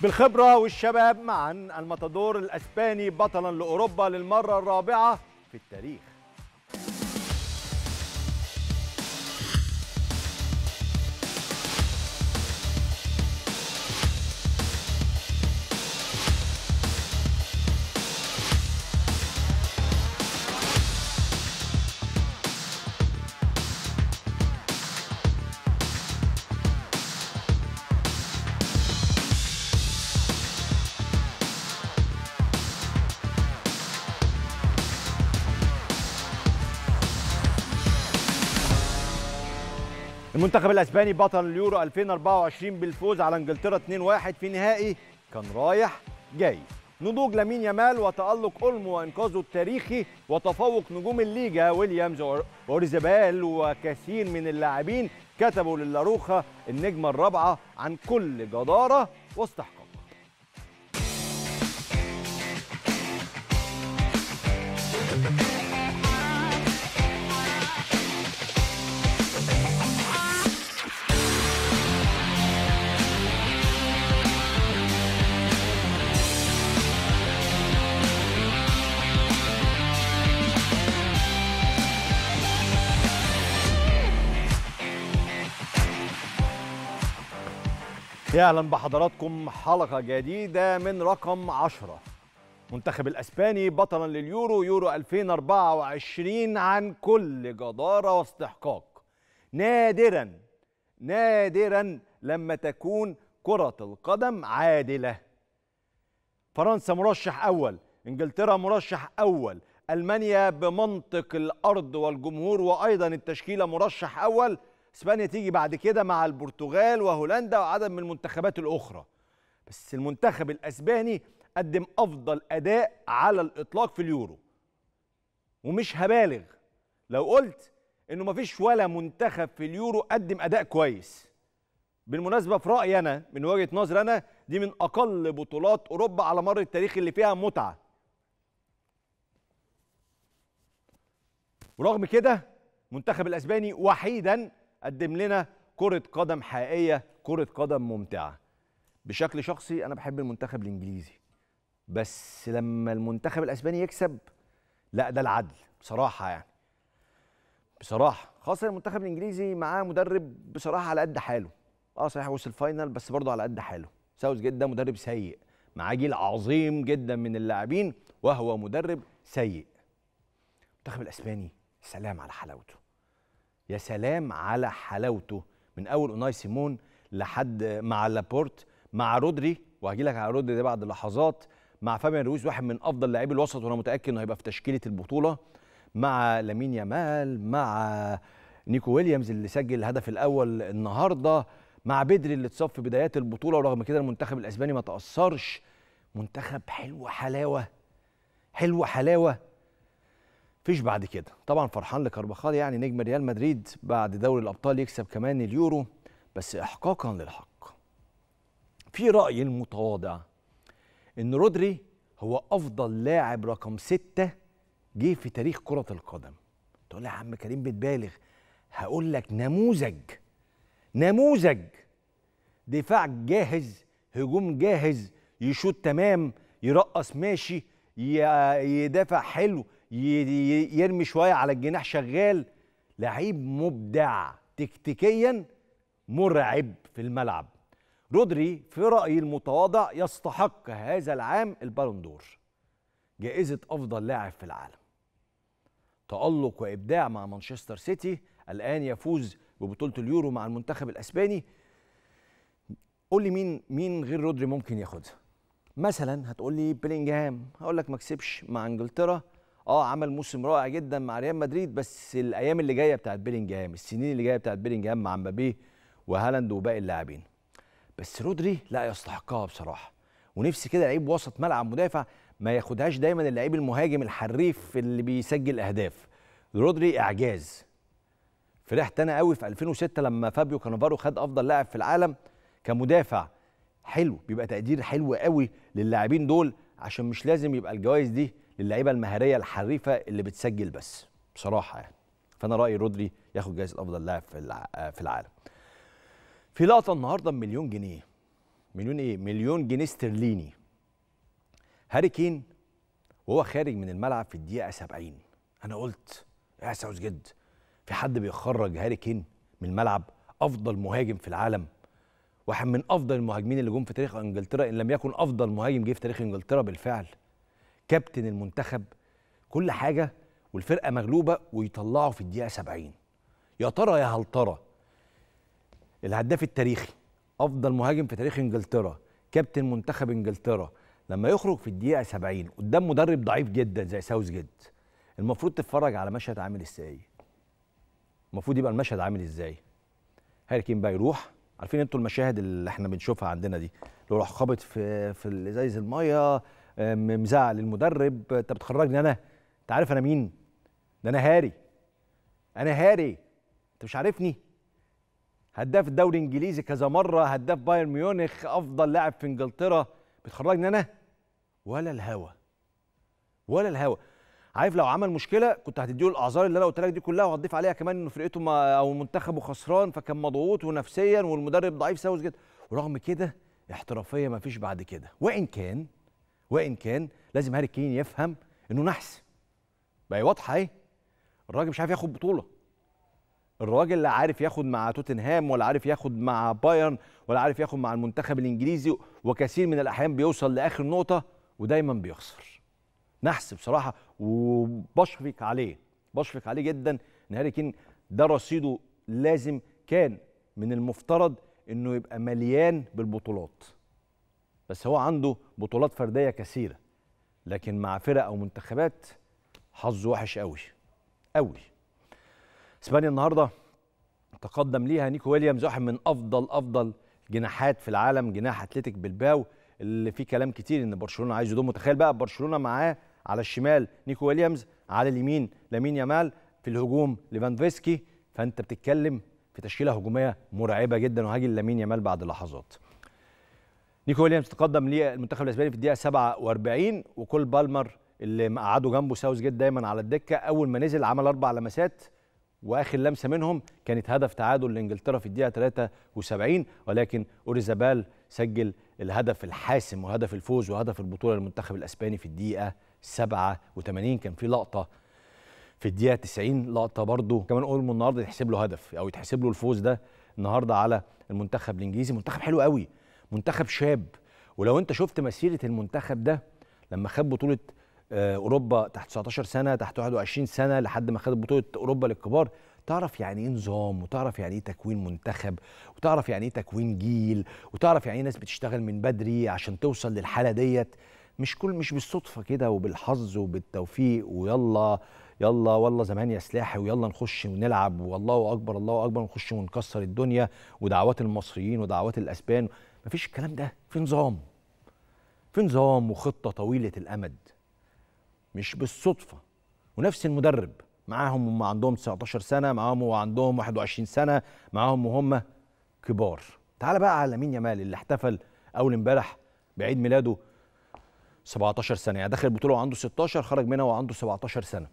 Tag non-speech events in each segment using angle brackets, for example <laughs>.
بالخبرة والشباب معا الماتادور الأسباني بطلا لأوروبا للمرة الرابعة في التاريخ. المنتخب الأسباني بطل اليورو 2024 بالفوز على إنجلترا 2-1 في نهائي. كان رايح جاي. نضوج لامين يامال وتألق أولمو وإنقاذه التاريخي وتفوق نجوم الليجا ويليامز واوريزابال وكثير من اللاعبين كتبوا للاروخا النجمة الرابعة عن كل جدارة واستحقاق يا أهلا بحضراتكم حلقة جديدة من رقم 10 منتخب الأسباني بطلا لليورو يورو 2024 عن كل جدارة واستحقاق. نادرا نادرا لما تكون كرة القدم عادلة. فرنسا مرشح أول إنجلترا مرشح أول ألمانيا بمنطق الأرض والجمهور وأيضا التشكيلة مرشح أول اسبانيا تيجي بعد كده مع البرتغال وهولندا وعدد من المنتخبات الأخرى. بس المنتخب الأسباني قدم أفضل أداء على الإطلاق في اليورو. ومش هبالغ. لو قلت إنه مفيش ولا منتخب في اليورو قدم أداء كويس. بالمناسبة في رأيي أنا من وجهة نظري أنا دي من أقل بطولات أوروبا على مر التاريخ اللي فيها متعة. ورغم كده المنتخب الأسباني وحيدا قدم لنا كرة قدم حقيقية كرة قدم ممتعة. بشكل شخصي أنا بحب المنتخب الإنجليزي. بس لما المنتخب الأسباني يكسب لا ده العدل بصراحة يعني. بصراحة خاصة المنتخب الإنجليزي معاه مدرب بصراحة على قد حاله. آه صحيح وصل فاينل بس برضه على قد حاله. ساوث جدا مدرب سيء. معاه جيل عظيم جدا من اللاعبين وهو مدرب سيء. المنتخب الأسباني سلام على حلاوته. يا سلام على حلاوته. من أول أوناي سيمون لحد مع لابورت مع رودري وهجي لك على رودري ده بعد لحظات مع فابيان رويز واحد من أفضل لاعبي الوسط وأنا متأكد إنه هيبقى في تشكيلة البطولة مع لامين يامال مع نيكو ويليامز اللي سجل الهدف الأول النهارده مع بيدري اللي اتصاب في بدايات البطولة ورغم كده المنتخب الأسباني ما تأثرش. منتخب حلو حلاوة حلو حلاوة. فيش بعد كده. طبعا فرحان لكربخال يعني نجم ريال مدريد بعد دوري الأبطال يكسب كمان اليورو بس احقاقا للحق. في رايي المتواضع إن رودري هو أفضل لاعب رقم ستة جه في تاريخ كرة القدم. تقول لي يا عم كريم بتبالغ هقول لك نموذج نموذج. دفاع جاهز هجوم جاهز يشوط تمام يرقص ماشي يدافع حلو يرمي شوية على الجناح شغال. لعيب مبدع تكتيكيا مرعب في الملعب. رودري في رأيي المتواضع يستحق هذا العام البالون دور. جائزة أفضل لاعب في العالم. تألق وإبداع مع مانشستر سيتي. الآن يفوز ببطولة اليورو مع المنتخب الأسباني. قول لي مين مين غير رودري ممكن ياخدها؟ مثلا هتقول لي بيلينجهام. هقول لك ما كسبش مع إنجلترا. آه عمل موسم رائع جدا مع ريال مدريد بس الأيام اللي جاية بتاعت بيلينجهام السنين اللي جاية بتاعت بيلينجهام مع مبابي وهالاند وباقي اللاعبين. بس رودري لا يستحقها بصراحة ونفسي كده لعيب وسط ملعب مدافع ما ياخدهاش دايما اللعيب المهاجم الحريف اللي بيسجل أهداف. رودري إعجاز. فرحت أنا قوي في 2006 لما فابيو كانافارو خد أفضل لاعب في العالم كمدافع. حلو بيبقى تقدير حلو قوي للاعبين دول عشان مش لازم يبقى الجوائز دي للعيبة المهارية الحريفة اللي بتسجل بس بصراحة يعني. فأنا رأيي رودري ياخد جائزه أفضل لاعب في في العالم. في لقطة النهارده بمليون جنيه مليون إيه؟ مليون جنيه استرليني. هاري كين وهو خارج من الملعب في الدقيقة 70 أنا قلت يا ساوث جد. في حد بيخرج هاري كين من الملعب أفضل مهاجم في العالم؟ واحد من أفضل المهاجمين اللي جم في تاريخ إنجلترا إن لم يكن أفضل مهاجم جه في تاريخ إنجلترا بالفعل. كابتن المنتخب كل حاجة والفرقة مغلوبة ويطلعه في الدقيقة 70 يا ترى يا هل ترى الهداف التاريخي أفضل مهاجم في تاريخ إنجلترا كابتن منتخب إنجلترا لما يخرج في الدقيقة 70 قدام مدرب ضعيف جدا زي ساوث جيت المفروض تتفرج على مشهد عامل إزاي؟ المفروض يبقى المشهد عامل إزاي؟ هاري كين بقى يروح. عارفين أنتوا المشاهد اللي إحنا بنشوفها عندنا دي لو راح خابط في في ازايز المية مزعل المدرب انت بتخرجني أنا. انت عارف أنا مين؟ ده أنا هاري. أنا هاري. انت مش عارفني. هداف الدوري الانجليزي كذا مرة هداف بايرن ميونخ افضل لاعب في انجلترا. بتخرجني أنا؟ ولا الهوا. ولا الهوا. عارف لو عمل مشكلة كنت هتديله الأعذار اللي أنا قلت لك دي كلها وهتضيف عليها كمان إنه فرقته ما أو منتخبه خسران فكان مضغوط ونفسيا والمدرب ضعيف ساوثجيت جدا ورغم كده احترافية ما فيش بعد كده. وإن كان وإن كان لازم هاري كين يفهم إنه نحس. بقى واضحة أهي. الراجل مش عارف ياخد بطولة. الراجل لا عارف ياخد مع توتنهام ولا عارف ياخد مع بايرن ولا عارف ياخد مع المنتخب الإنجليزي وكثير من الأحيان بيوصل لآخر نقطة ودايما بيخسر. نحس بصراحة وبشفق عليه. بشفق عليه جدا إن هاري كين ده رصيده لازم كان من المفترض إنه يبقى مليان بالبطولات. بس هو عنده بطولات فردية كثيرة. لكن مع فرق أو منتخبات حظه وحش قوي قوي إسبانيا النهارده تقدم ليها نيكو ويليامز واحد من أفضل أفضل جناحات في العالم جناح أتلتيك بالباو اللي فيه كلام كتير إن برشلونة عايز يضمه تخيل بقى برشلونة معاه على الشمال نيكو ويليامز على اليمين لامين يامال في الهجوم ليفاندوفسكي. فأنت بتتكلم في تشكيلة هجومية مرعبة جدا وهاجي لامين يامال بعد لحظات. نيكو ويليامز تقدم للمنتخب الإسباني في الدقيقة 47 وكول بالمر اللي قعدوا جنبه ساوث جيت دايما على الدكة أول ما نزل عمل أربع لمسات وآخر لمسة منهم كانت هدف تعادل لإنجلترا في الدقيقة 73 ولكن أوريزابال سجل الهدف الحاسم وهدف الفوز وهدف البطولة للمنتخب الإسباني في الدقيقة 87 كان في لقطة في الدقيقة 90 لقطة برضو كمان اولمو النهارده يتحسب له هدف أو يتحسب له الفوز ده النهارده على المنتخب الإنجليزي. منتخب حلو قوي منتخب شاب. ولو انت شفت مسيرة المنتخب ده لما خد بطولة أوروبا تحت 19 سنة تحت 21 سنة لحد ما خد بطولة أوروبا للكبار تعرف يعني إيه نظام وتعرف يعني إيه تكوين منتخب وتعرف يعني إيه تكوين جيل وتعرف يعني إيه ناس بتشتغل من بدري عشان توصل للحالة ديت. مش كل مش بالصدفة كده وبالحظ وبالتوفيق ويلا يلا والله زمان يا سلاحي ويلا نخش ونلعب والله أكبر الله أكبر ونخش ونكسر الدنيا ودعوات المصريين ودعوات الأسبان. مفيش الكلام ده. في نظام. في نظام وخطة طويلة الأمد. مش بالصدفة. ونفس المدرب. معاهم هم عندهم 19 سنة معاهم وعندهم 21 سنة معاهم وهم كبار. تعال بقى على مين يامال اللي احتفل أول امبارح بعيد ميلاده 17 سنة. يعني دخل البطوله وعنده 16 خرج منها وعنده 17 سنة.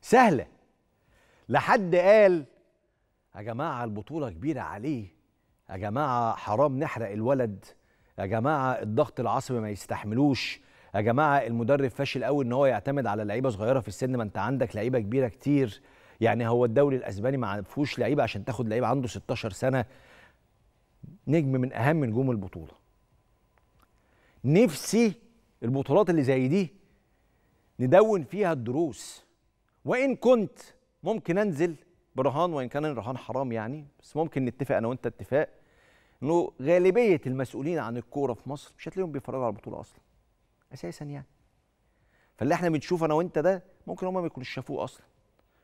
سهلة. لحد قال يا جماعة البطولة كبيرة عليه. يا جماعة حرام نحرق الولد. يا جماعة الضغط العصبي ما يستحملوش. يا جماعة المدرب فاشل قوي إن هو يعتمد على لعيبة صغيرة في السن. ما أنت عندك لعيبة كبيرة كتير. يعني هو الدوري الأسباني ما فيهوش لعيبة عشان تاخد لعيبة عنده 16 سنة. نجم من أهم نجوم البطولة. نفسي البطولات اللي زي دي ندون فيها الدروس. وإن كنت ممكن أنزل برهان وإن كان الرهان حرام يعني بس ممكن نتفق أنا وأنت اتفاق إنه غالبية المسؤولين عن الكورة في مصر مش هتلاقيهم بيتفرجوا على البطولة أصلا أساسا يعني. فاللي إحنا بنشوفه أنا وأنت ده ممكن هم ما يكونوش شافوه أصلا.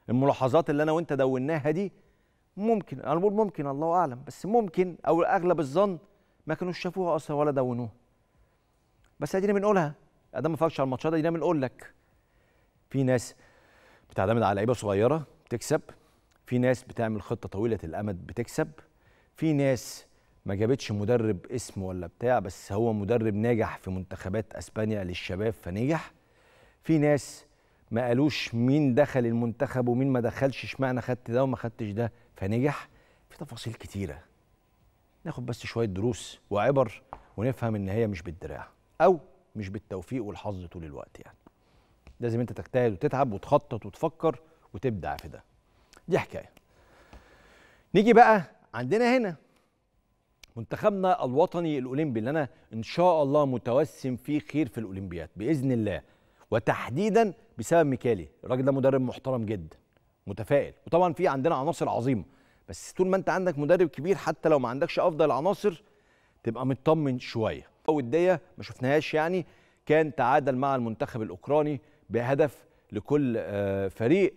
الملاحظات اللي أنا وأنت دوناها دي ممكن أنا بقول ممكن الله أعلم بس ممكن أو أغلب الظن ما كانوش شافوها أصلا ولا دونوها. بس أدينا بنقولها أدام ما فاكش على الماتشات أدينا بنقول لك في ناس بتعتمد على لعيبة صغيرة بتكسب في ناس بتعمل خطة طويلة الأمد بتكسب في ناس ما جابتش مدرب اسم ولا بتاع بس هو مدرب ناجح في منتخبات أسبانيا للشباب فنجح. في ناس ما قالوش مين دخل المنتخب ومين ما دخلش اشمعنى خدت ده وما خدتش ده فنجح. في تفاصيل كتيرة. ناخد بس شوية دروس وعبر ونفهم إن هي مش بالدراع أو مش بالتوفيق والحظ طول الوقت يعني. لازم أنت تجتهد وتتعب وتخطط وتفكر وتبدع في ده. دي حكاية. نيجي بقى عندنا هنا منتخبنا الوطني الأولمبي اللي أنا إن شاء الله متوسم فيه خير في الأولمبياد بإذن الله وتحديدا بسبب ميكالي. الراجل ده مدرب محترم جدا متفائل. وطبعا في عندنا عناصر عظيمة بس طول ما أنت عندك مدرب كبير حتى لو ما عندكش أفضل العناصر تبقى مطمن شوية. وديه ما شفناهاش يعني كان تعادل مع المنتخب الأوكراني بهدف لكل آه، فريق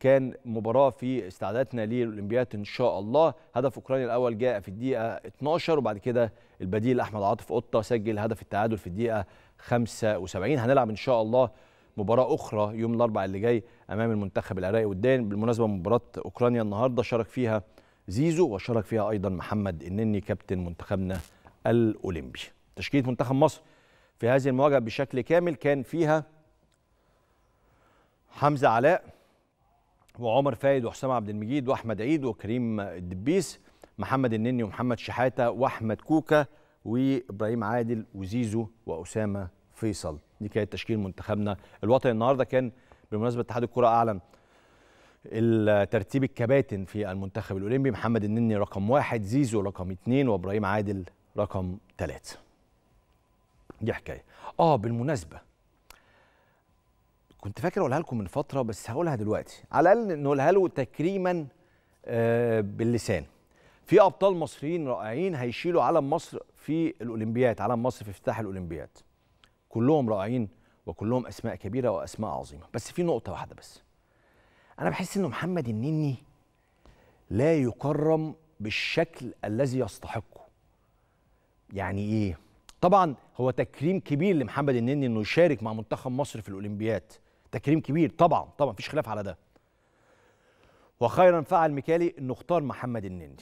كان مباراة في استعداداتنا للأولمبياد إن شاء الله. هدف أوكرانيا الأول جاء في الدقيقة 12 وبعد كده البديل أحمد عاطف قطة سجل هدف التعادل في الدقيقة 75 هنلعب إن شاء الله مباراة أخرى يوم الأربعاء اللي جاي أمام المنتخب العراقي والدان. بالمناسبة مباراة أوكرانيا النهارده شارك فيها زيزو وشارك فيها أيضا محمد النني كابتن منتخبنا الأولمبي. تشكيلة منتخب مصر في هذه المواجهة بشكل كامل كان فيها حمزة علاء وعمر فايد وحسام عبد المجيد وأحمد عيد وكريم الدبيس محمد النني ومحمد شحاتة وأحمد كوكا وإبراهيم عادل وزيزو وأسامة فيصل. دي كانت تشكيل منتخبنا. الوطني النهارده كان بالمناسبه اتحاد الكرة أعلن الترتيب الكباتن في المنتخب الأولمبي. محمد النني رقم واحد زيزو رقم اثنين وإبراهيم عادل رقم ثلاثة دي حكاية. آه بالمناسبة كنت فاكر أقولها لكم من فترة بس هقولها دلوقتي. على الأقل نقولها له تكريما آه باللسان. في أبطال مصريين رائعين هيشيلوا علم مصر في الأولمبياد علم مصر في افتتاح الأولمبياد. كلهم رائعين وكلهم أسماء كبيرة وأسماء عظيمة. بس في نقطة واحدة بس. أنا بحس إن محمد النني لا يكرم بالشكل الذي يستحقه. يعني إيه؟ طبعا هو تكريم كبير لمحمد النني إنه يشارك مع منتخب مصر في الأولمبياد. تكريم كبير. طبعا طبعا مفيش خلاف على ده. وخيرا فعل ميكالي إنه اختار محمد النني.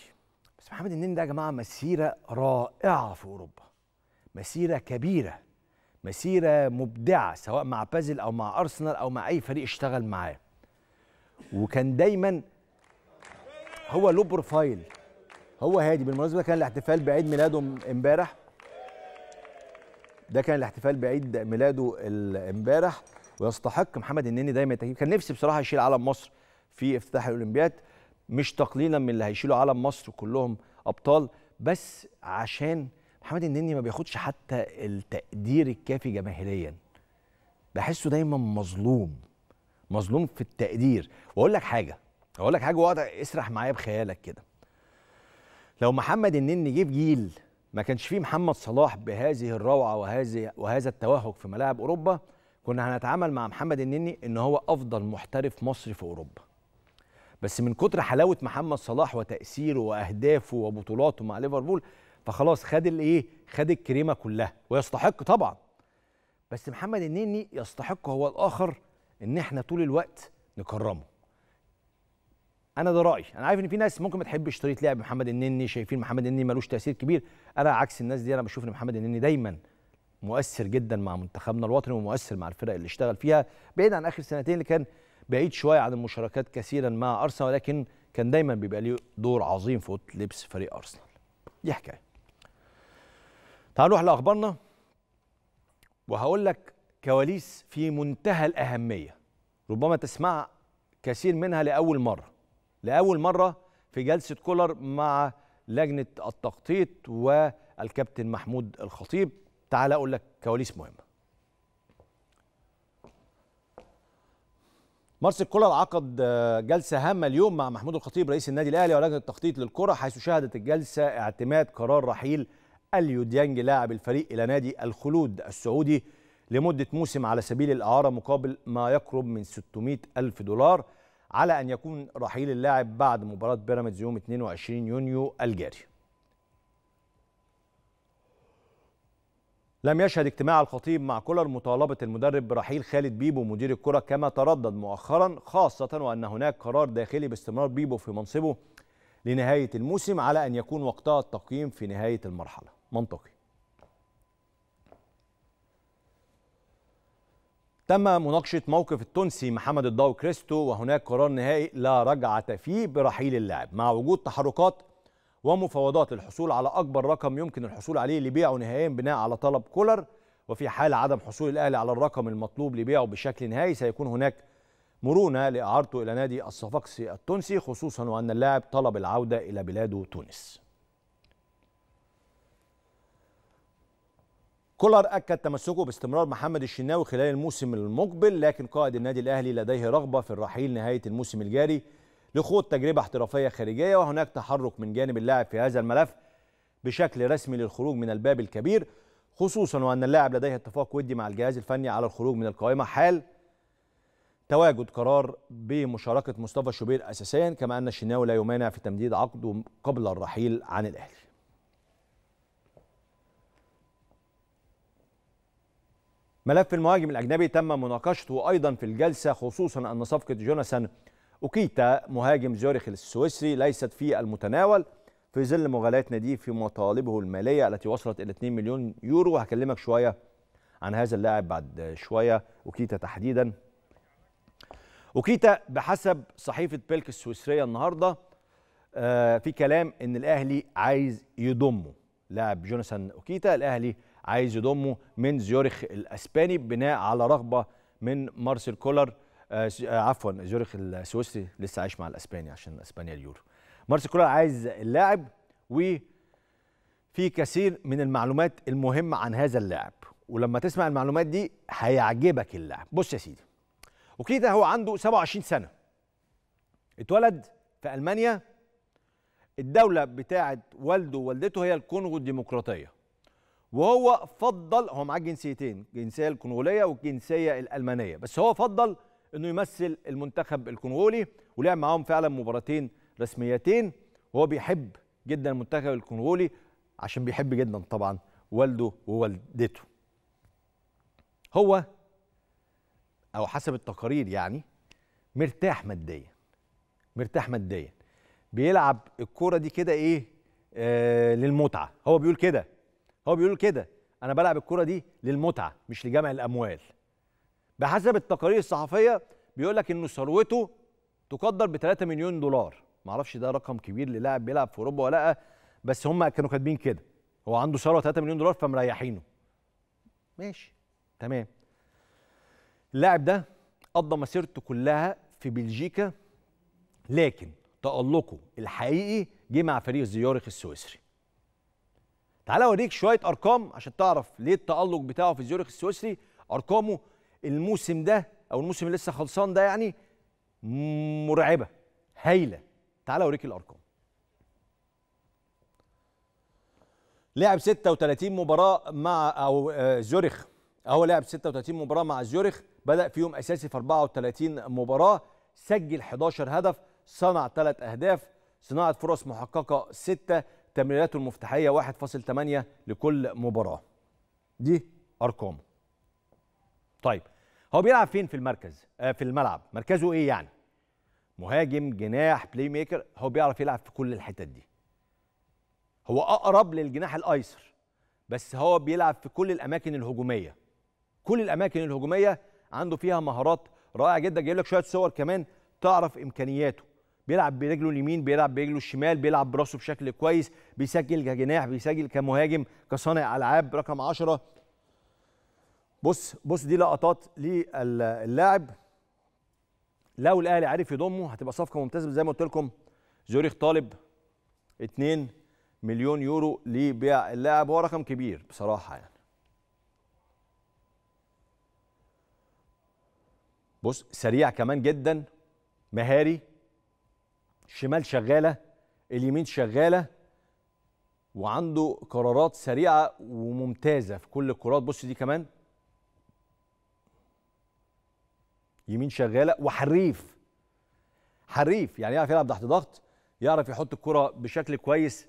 بس محمد النني ده يا جماعة مسيرة رائعة في أوروبا. مسيرة كبيرة. مسيرة مبدعة سواء مع بازل أو مع أرسنال أو مع أي فريق اشتغل معاه. وكان دايما هو low profile هو هادي. بالمناسبة كان الاحتفال بعيد ميلاده امبارح. ده كان الاحتفال بعيد ميلاده امبارح. ويستحق محمد النني دايما التكريم كان نفسي بصراحة يشيل علم مصر في افتتاح الأولمبياد مش تقليلا من اللي هيشيلوا علم مصر كلهم أبطال بس عشان محمد النني ما بياخدش حتى التقدير الكافي جماهيريا. بحسه دايما مظلوم مظلوم في التقدير. وأقول لك حاجة أقول لك حاجة واقعد اسرح معايا بخيالك كده. لو محمد النني جه في جيل ما كانش فيه محمد صلاح بهذه الروعة وهذه وهذا التوهج في ملاعب أوروبا كنا هنتعامل مع محمد النني إن هو أفضل محترف مصري في أوروبا. بس من كتر حلاوة محمد صلاح وتأثيره وأهدافه وبطولاته مع ليفربول فخلاص خد الايه خد الكريمة كلها. ويستحق طبعا. بس محمد النني يستحق هو الآخر إن إحنا طول الوقت نكرمه. أنا ده رأيي. أنا عارف إن في ناس ممكن ما تحبش طريقة لعب محمد النني شايفين محمد النني ملوش تأثير كبير. أنا عكس الناس دي أنا بشوف إن محمد النني دايما مؤثر جدا مع منتخبنا الوطني ومؤثر مع الفرق اللي اشتغل فيها بعيد عن آخر سنتين اللي كان بعيد شوية عن المشاركات كثيرا مع أرسنال ولكن كان دايما بيبقى ليه دور عظيم في اوضه لبس فريق أرسنال. دي حكاية. تعالوا نروح لأخبارنا. وهقول لك كواليس في منتهى الأهمية. ربما تسمع كثير منها لأول مرة. لأول مرة في جلسة كولر مع لجنة التخطيط والكابتن محمود الخطيب. تعال أقول لك كواليس مهمه مارسيل كولر عقد جلسة هامة اليوم مع محمود الخطيب رئيس النادي الأهلي ولجنة التخطيط للكرة حيث شهدت الجلسة اعتماد قرار رحيل أليو ديانج لاعب الفريق إلى نادي الخلود السعودي لمدة موسم على سبيل الإعارة مقابل ما يقرب من 600 ألف دولار على أن يكون رحيل اللاعب بعد مباراة بيراميدز يوم 22 يونيو الجاري. لم يشهد اجتماع الخطيب مع كولر مطالبة المدرب برحيل خالد بيبو مدير الكرة كما تردد مؤخرا خاصة وأن هناك قرار داخلي باستمرار بيبو في منصبه لنهاية الموسم على أن يكون وقتها التقييم في نهاية المرحلة. منطقي. تم مناقشة موقف التونسي محمد الضاوي كريستو وهناك قرار نهائي لا رجعة فيه برحيل اللاعب. مع وجود تحركات ومفاوضات للحصول على أكبر رقم يمكن الحصول عليه لبيعه نهائيا بناء على طلب كولر. وفي حال عدم حصول الأهلي على الرقم المطلوب لبيعه بشكل نهائي سيكون هناك مرونة لإعارته إلى نادي الصفاقسي التونسي خصوصا وأن اللاعب طلب العودة إلى بلاده تونس. كولر أكد تمسكه باستمرار محمد الشناوي خلال الموسم المقبل لكن قائد النادي الأهلي لديه رغبة في الرحيل نهاية الموسم الجاري. لخوض تجربة احترافية خارجية وهناك تحرك من جانب اللاعب في هذا الملف بشكل رسمي للخروج من الباب الكبير خصوصا وأن اللاعب لديه اتفاق ودي مع الجهاز الفني على الخروج من القائمة حال تواجد قرار بمشاركة مصطفى شوبير اساسيا كما أن الشناوي لا يمانع في تمديد عقده قبل الرحيل عن الأهلي. ملف المهاجم الأجنبي تم مناقشته أيضا في الجلسة خصوصا أن صفقة جوناثان اوكيتا مهاجم زيورخ السويسري ليست في المتناول في ظل مغالاة ناديه في مطالبه المالية التي وصلت إلى 2 مليون يورو. وهكلمك شوية عن هذا اللاعب بعد شوية. اوكيتا تحديدا. اوكيتا بحسب صحيفة بليك السويسرية النهارده آه في كلام إن الأهلي عايز يضمه. لاعب جوناثان أوكيتا الأهلي عايز يضمه من زيورخ الأسباني بناء على رغبة من مارسيل كولر عفوا زيورخ السويسري لسه عايش مع الأسباني عشان أسبانيا اليورو. مارسيل كولر عايز اللاعب وفي كثير من المعلومات المهمة عن هذا اللاعب. ولما تسمع المعلومات دي هيعجبك اللاعب. بص يا سيدي وكده هو عنده 27 سنة. اتولد في ألمانيا. الدولة بتاعه والده ووالدته هي الكونغو الديمقراطية. وهو فضل هو معاه جنسيتين الجنسيه الكونغولية والجنسيه الألمانية. بس هو فضل انه يمثل المنتخب الكونغولي ولعب معاهم فعلا مباراتين رسميتين. وهو بيحب جدا المنتخب الكونغولي عشان بيحب جدا طبعا والده ووالدته. هو أو حسب التقارير يعني مرتاح ماديا مرتاح ماديا. بيلعب الكورة دي كده إيه؟ آه للمتعة. هو بيقول كده هو بيقول كده أنا بلعب الكره دي للمتعة مش لجمع الأموال. بحسب التقارير الصحفية بيقول لك إنه ثروته تقدر ب 3 مليون دولار. معرفش ده رقم كبير للاعب بيلعب في أوروبا ولا لأ بس هم كانوا كاتبين كده. هو عنده ثروة 3 مليون دولار فمريحينه. ماشي. تمام. اللاعب ده قضى مسيرته كلها في بلجيكا لكن تألقه الحقيقي جه مع فريق زيورخ السويسري. تعالى أوريك شوية أرقام عشان تعرف ليه التألق بتاعه في زيورخ السويسري. أرقامه الموسم ده أو الموسم اللي لسه خلصان ده يعني مرعبة هايلة. تعالى أوريك الأرقام. لعب 36 مباراة مع أو زيورخ. هو لعب 36 مباراة مع زيورخ. بدأ فيهم أساسي في 34 مباراة. سجل 11 هدف صنع 3 أهداف. صناعة فرص محققة 6 تمريراته المفتاحية 1.8 لكل مباراة. دي أرقامه. طيب هو بيلعب فين في المركز؟ آه في الملعب. مركزه إيه يعني؟ مهاجم جناح playmaker هو بيعرف يلعب في كل الحتت دي. هو أقرب للجناح الأيسر بس هو بيلعب في كل الأماكن الهجومية. كل الأماكن الهجومية عنده فيها مهارات رائعة جدا. جايب لك شوية صور كمان تعرف إمكانياته. بيلعب برجله اليمين بيلعب برجله الشمال بيلعب براسه بشكل كويس بيسجل كجناح بيسجل كمهاجم كصانع ألعاب رقم 10 بص بص دي لقطات للاعب. لو الأهلي عرف يضمه هتبقى صفقة ممتازة. زي ما قلت لكم زوريخ طالب 2 مليون يورو لبيع اللاعب. هو رقم كبير بصراحة يعني. بص سريع كمان جدا. مهاري الشمال شغالة اليمين شغالة وعنده قرارات سريعة وممتازة في كل الكرات. بص دي كمان. يمين شغاله وحريف. حريف يعني يعرف يلعب تحت ضغط يعرف يحط الكرة بشكل كويس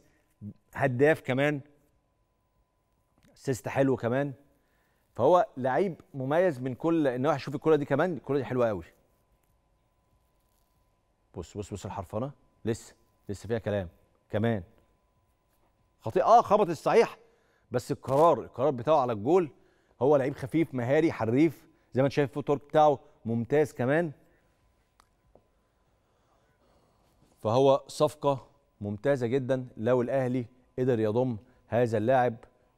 هداف كمان سيست حلو كمان. فهو لعيب مميز من كل النواحي شوف الكرة دي كمان الكرة دي حلوة قوي بص بص بص الحرفنة. لسه لسه فيها كلام. كمان. خطيئه آه خبط الصحيح. بس القرار القرار بتاعه على الجول هو لعيب خفيف مهاري حريف. زي ما أنت شايف ال footwork بتاعه ممتاز كمان. فهو صفقة ممتازة جدا لو الأهلي قدر يضم هذا اللاعب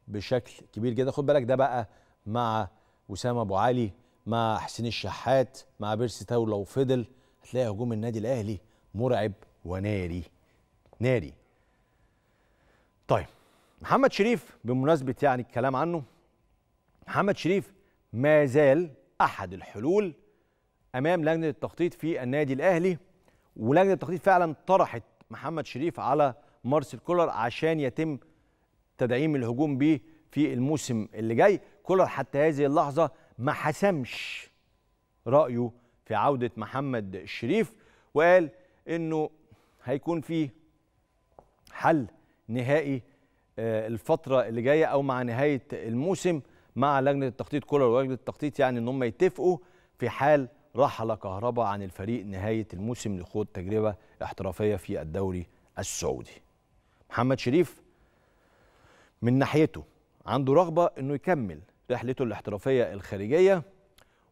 بشكل كبير جدا. خد بالك ده بقى مع وسام أبو علي مع حسين الشحات مع بيرسي تاو لو فضل هتلاقي هجوم النادي الأهلي مرعب وناري ناري. طيب محمد شريف بمناسبة يعني الكلام عنه محمد شريف ما زال أحد الحلول أمام لجنة التخطيط في النادي الأهلي ولجنة التخطيط فعلا طرحت محمد شريف على مارسيل كولر عشان يتم تدعيم الهجوم به في الموسم اللي جاي. كولر حتى هذه اللحظة ما حسمش رأيه في عودة محمد شريف وقال إنه هيكون في حل نهائي الفترة اللي جاية أو مع نهاية الموسم مع لجنة التخطيط كولر. ولجنة التخطيط يعني إن هم يتفقوا في حال رحل كهربا عن الفريق نهاية الموسم لخوض تجربة احترافية في الدوري السعودي. محمد شريف من ناحيته عنده رغبة إنه يكمل رحلته الاحترافية الخارجية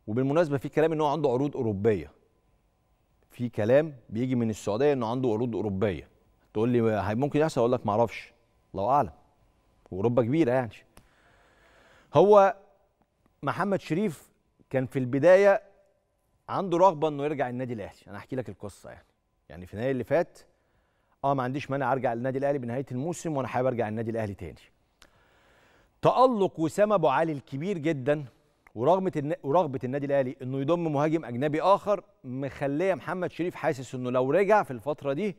وبالمناسبة في كلام إنه عنده عروض أوروبية. في كلام بيجي من السعودية إنه عنده عروض أوروبية. تقول لي ممكن يحصل؟ أقول لك معرفش الله أعلم. وأوروبا كبيرة يعني. هو محمد شريف كان في البداية عنده رغبة إنه يرجع النادي الأهلي. أنا احكي لك القصة يعني. يعني في يناير اللي فات آه ما عنديش مانع أرجع للنادي الأهلي بنهاية الموسم وأنا حابب أرجع النادي الأهلي تاني. تألق وسام أبو علي الكبير جدا ورغبه. ورغبة النادي الأهلي إنه يضم مهاجم أجنبي آخر مخليه محمد شريف حاسس إنه لو رجع في الفترة دي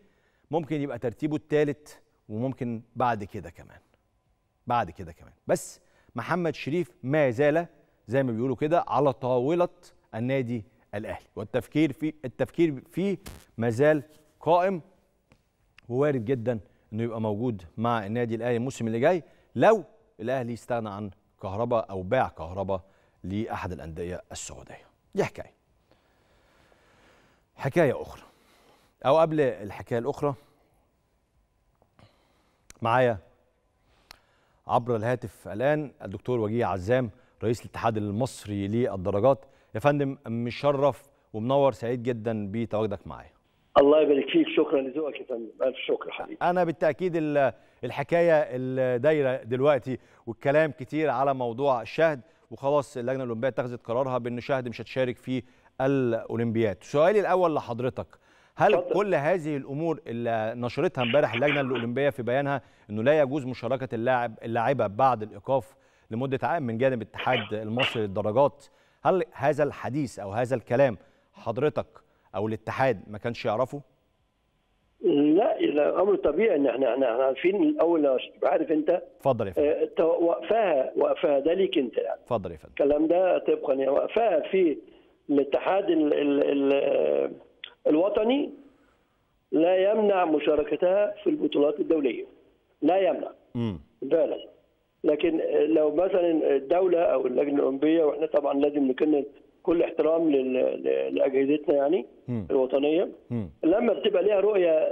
ممكن يبقى ترتيبه الثالث وممكن بعد كده كمان. بعد كده كمان. بس محمد شريف ما زال زي ما بيقولوا كده على طاولة النادي الأهلي. والتفكير في التفكير فيه ما زال قائم ووارد جدا إنه يبقى موجود مع النادي الأهلي الموسم اللي جاي لو الأهلي استغنى عن كهرباء أو باع كهرباء لأحد الأندية السعودية. دي حكاية. حكاية أخرى. أو قبل الحكاية الأخرى معايا عبر الهاتف الآن الدكتور وجيه عزام رئيس الاتحاد المصري للدرجات يا فندم مشرف ومنور سعيد جدا بتواجدك معايا. الله يبارك فيك. شكرا لذوقك يا فندم. ألف شكر حبيبي. أنا بالتأكيد الحكاية الدايرة دلوقتي والكلام كتير على موضوع الشهد وخلاص اللجنة الأولمبية اتخذت قرارها بأن شهد مش هتشارك في الأولمبياد. سؤالي الأول لحضرتك هل فضل. كل هذه الأمور اللي نشرتها امبارح اللجنة الأولمبية في بيانها إنه لا يجوز مشاركة اللاعب اللاعبة بعد الإيقاف لمدة عام من جانب الاتحاد المصري للدرجات؟ هل هذا الحديث أو هذا الكلام حضرتك أو الاتحاد ما كانش يعرفه؟ لا لا أمر طبيعي إن إحنا إحنا عارفين الأول عارف أنت؟ اتفضل يا فندم. وقفها وقفها ده ليك أنت يعني. اتفضل يا فندم. الكلام ده طبقا يعني. وقفها في الاتحاد ال ال ال الوطني لا يمنع مشاركتها في البطولات الدولية. لا يمنع. امم فعلا. لكن لو مثلا الدولة أو اللجنة الأولمبية وإحنا طبعا لازم نكن كل احترام لأجهزتنا يعني مم. الوطنية مم. لما بتبقى ليها رؤية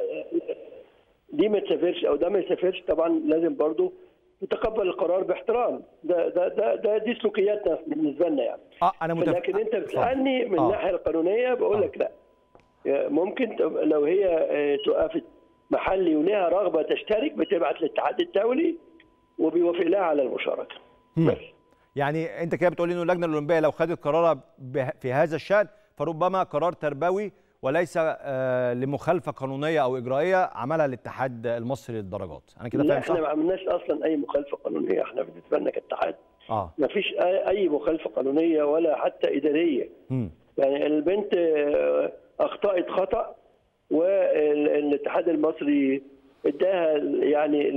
دي ما تسافرش أو ده ما يسافرش طبعا لازم برضو نتقبل القرار باحترام ده ده ده, ده دي سلوكياتنا بالنسبة لنا يعني آه أنا متفق لكن أنت بتسألني من آه. الناحية القانونية بقول لك لا ممكن لو هي توقفت محلي ولها رغبة تشترك بتبعت للاتحاد الدولي وبيوافق لها على المشاركة. بس. يعني انت كده بتقول إنه اللجنة الأولمبية لو خدت قرارها في هذا الشأن فربما قرار تربوي وليس آه لمخالفة قانونية أو إجرائية عملها الاتحاد المصري للدرجات. أنا كده فاهم صح؟ إحنا ما عملناش أصلا أي مخالفة قانونية. إحنا بالنسبة لنا كاتحاد. آه. ما فيش أي مخالفة قانونية ولا حتى إدارية. م. يعني البنت أخطأت خطأ والاتحاد المصري اداها يعني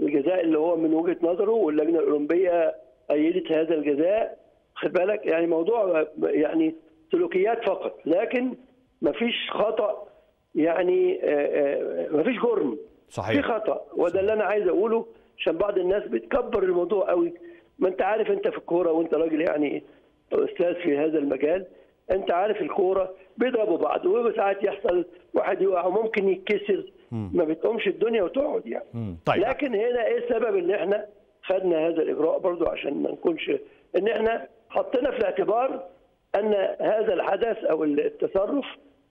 الجزاء اللي هو من وجهة نظره واللجنة الأولمبية أيدت هذا الجزاء. خد بالك يعني موضوع يعني سلوكيات فقط لكن ما فيش خطأ يعني ما فيش جرم. صحيح. في خطأ وده اللي أنا عايز أقوله عشان بعض الناس بتكبر الموضوع قوي. ما أنت عارف أنت في الكورة وأنت راجل يعني أستاذ في هذا المجال أنت عارف الكورة بيضربوا بعض وساعات يحصل واحد يقع وممكن يتكسر. ما بتقومش الدنيا وتقعد يعني. طيب. لكن هنا إيه السبب إن إحنا خدنا هذا الإجراء برضو عشان ما نكونش إن إحنا حطينا في الاعتبار أن هذا الحدث أو التصرف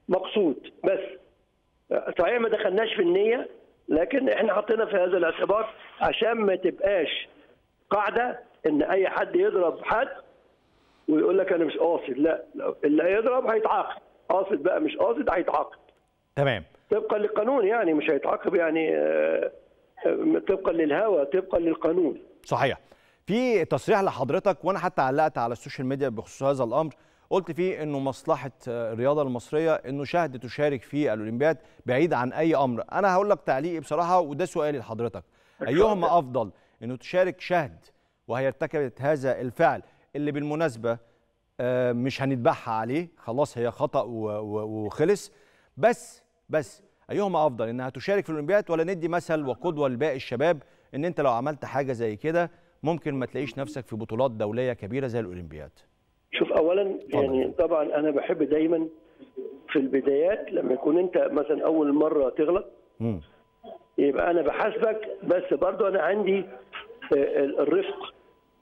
مقصود بس. صحيح ما دخلناش في النية لكن إحنا حطينا في هذا الاعتبار عشان ما تبقاش قاعدة إن أي حد يضرب حد ويقول لك أنا مش قاصد لا اللي هيضرب هيتعاقب قاصد بقى مش قاصد هيتعاقب تمام. طبقا للقانون يعني مش هيتعاقب يعني آه، آه، طبقا للهوى طبقا للقانون. صحيح. في تصريح لحضرتك وأنا حتى علقت على السوشيال ميديا بخصوص هذا الأمر. قلت فيه إنه مصلحة آه، الرياضة المصرية إنه شهد تشارك في الأولمبياد بعيد عن أي أمر. أنا هقول لك تعليقي بصراحة وده سؤالي لحضرتك. أيهما أفضل إنه تشارك شهد وهي ارتكبت هذا الفعل اللي بالمناسبة مش هنتبعها عليه خلاص هي خطأ وخلص بس بس أيهما أفضل إنها تشارك في الأولمبياد ولا ندي مثل وقدوة لباقي الشباب إن أنت لو عملت حاجة زي كده ممكن ما تلاقيش نفسك في بطولات دولية كبيرة زي الأولمبياد شوف اولا يعني طبعا أنا بحب دايما في البدايات لما يكون أنت مثلا أول مرة تغلط مم. يبقى أنا بحاسبك بس برضو أنا عندي آه، الرفق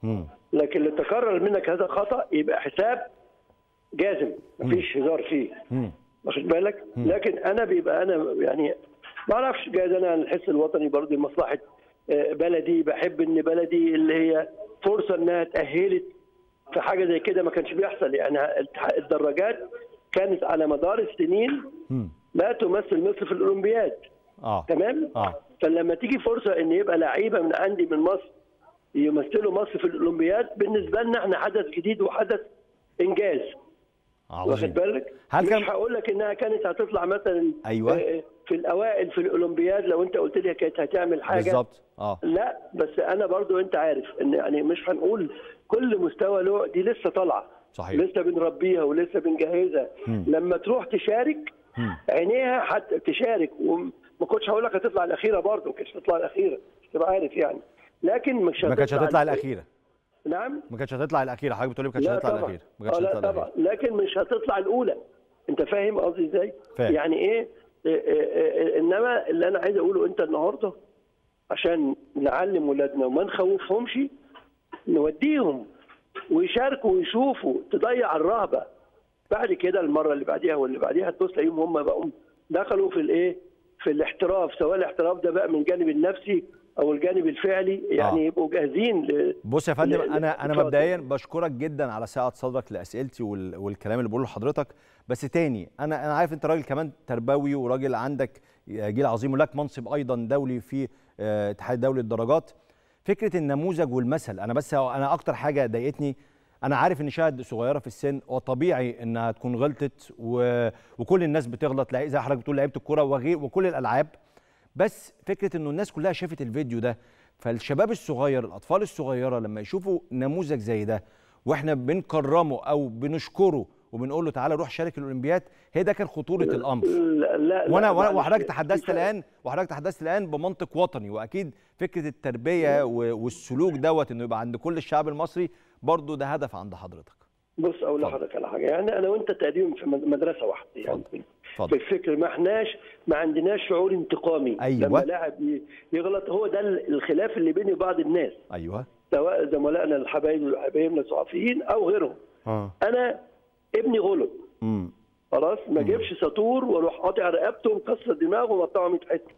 مم. لكن اللي تكرر منك هذا الخطا يبقى حساب جازم مفيش هزار فيه مم. واخد بالك؟ لكن أنا بيبقى أنا يعني ما أعرفش جايز أنا الحس الوطني برضه لمصلحة آه، بلدي بحب إن بلدي اللي هي فرصة إنها تأهلت في حاجة زي كده ما كانش بيحصل. يعني الدراجات كانت على مدار السنين. لا تمثل مصر في الأولمبياد. آه. تمام؟ آه. فلما تيجي فرصة إن يبقى لعيبة من عندي من مصر يمثلوا مصر في الأولمبياد بالنسبة لنا إحنا حدث جديد وحدث إنجاز. واخد بالك؟ هل مش كان- هقول لك إنها كانت هتطلع مثلا أيوة. آه، في الأوائل في الأولمبياد لو أنت قلت لي كانت هتعمل حاجة. بالظبط. آه. لا بس أنا برضو أنت عارف إن يعني مش هنقول كل مستوى له دي لسه طالعة. صحيح. لسه بنربيها ولسه بنجهزها. لما تروح تشارك عينيها حتى تشارك. وما كنتش هقول لك هتطلع الأخيرة برضو ما كانتش هتطلع الأخيرة تبقى عارف يعني. لكن مش ما كانتش هتطلع الأخيرة. نعم. ما كانتش هتطلع الأخيرة. حضرتك بتقولي ما كانتش هتطلع الأخيرة. ما آه كانتش لا هتطلع طبعا. الاخيره لكن مش هتطلع الأولى. أنت فاهم قصدي إزاي؟ فاهم. يعني إيه؟ إيه- إيه- إيه- إنما اللي أنا عايز أقوله أنت النهارده عشان نعلم ولادنا وما نخوفهمش نوديهم ويشاركوا ويشوفوا تضيع الرهبة. بعد كده المرة اللي بعديها واللي بعديها تبص تلاقيهم هم بقوا دخلوا في الإيه؟ في الاحتراف. سواء الاحتراف ده بقى من الجانب النفسي أو الجانب الفعلي يعني آه. يبقوا جاهزين ل... بص يا فندم ل- أنا أنا. مبدئيا بشكرك جدا على سعه صدرك لأسئلتي وال- والكلام اللي بقوله لحضرتك بس تاني أنا أنا عارف أنت راجل كمان تربوي وراجل عندك جيل عظيم ولك منصب أيضا دولي في آه، اتحاد دولي الدرجات فكرة النموذج والمثل أنا بس أنا أكتر حاجة ضايقتني أنا عارف إن شاهد صغيرة في السن وطبيعي إنها تكون غلطت و... وكل الناس بتغلط زي حضرتك بتقول لعيبة الكورة وغير وكل الألعاب بس فكرة إنه الناس كلها شافت الفيديو ده فالشباب الصغير الأطفال الصغيرة لما يشوفوا نموذج زي ده وإحنا بنكرمه أو بنشكره وبنقول له تعالى روح شارك الأولمبياد هي ده كان خطورة الأمر لا لا وأنا. وحضرتك تحدثت. الآن وحضرتك تحدثت الآن بمنطق وطني وأكيد فكرة التربية والسلوك دوت إنه يبقى عند كل الشعب المصري برضو ده هدف عند حضرتك بص أقول. لحضرتك على حاجة. يعني أنا وأنت تقريبا في مد- مدرسة واحدة يعني. اتفضل. في اتفضل. الفكر ما احناش ما عندناش شعور انتقامي. أيوة. لما لاعب يغلط هو ده ال- الخلاف اللي بيني وبعض الناس. أيوه. سواء زملائنا الحبايب وحبايبنا الصحفيين أو غيرهم. آه. أنا ابني غلط. خلاص؟ ما اجيبش ساطور وأروح قاطع رقبته ومكسر دماغه ومقطعه 100 حتة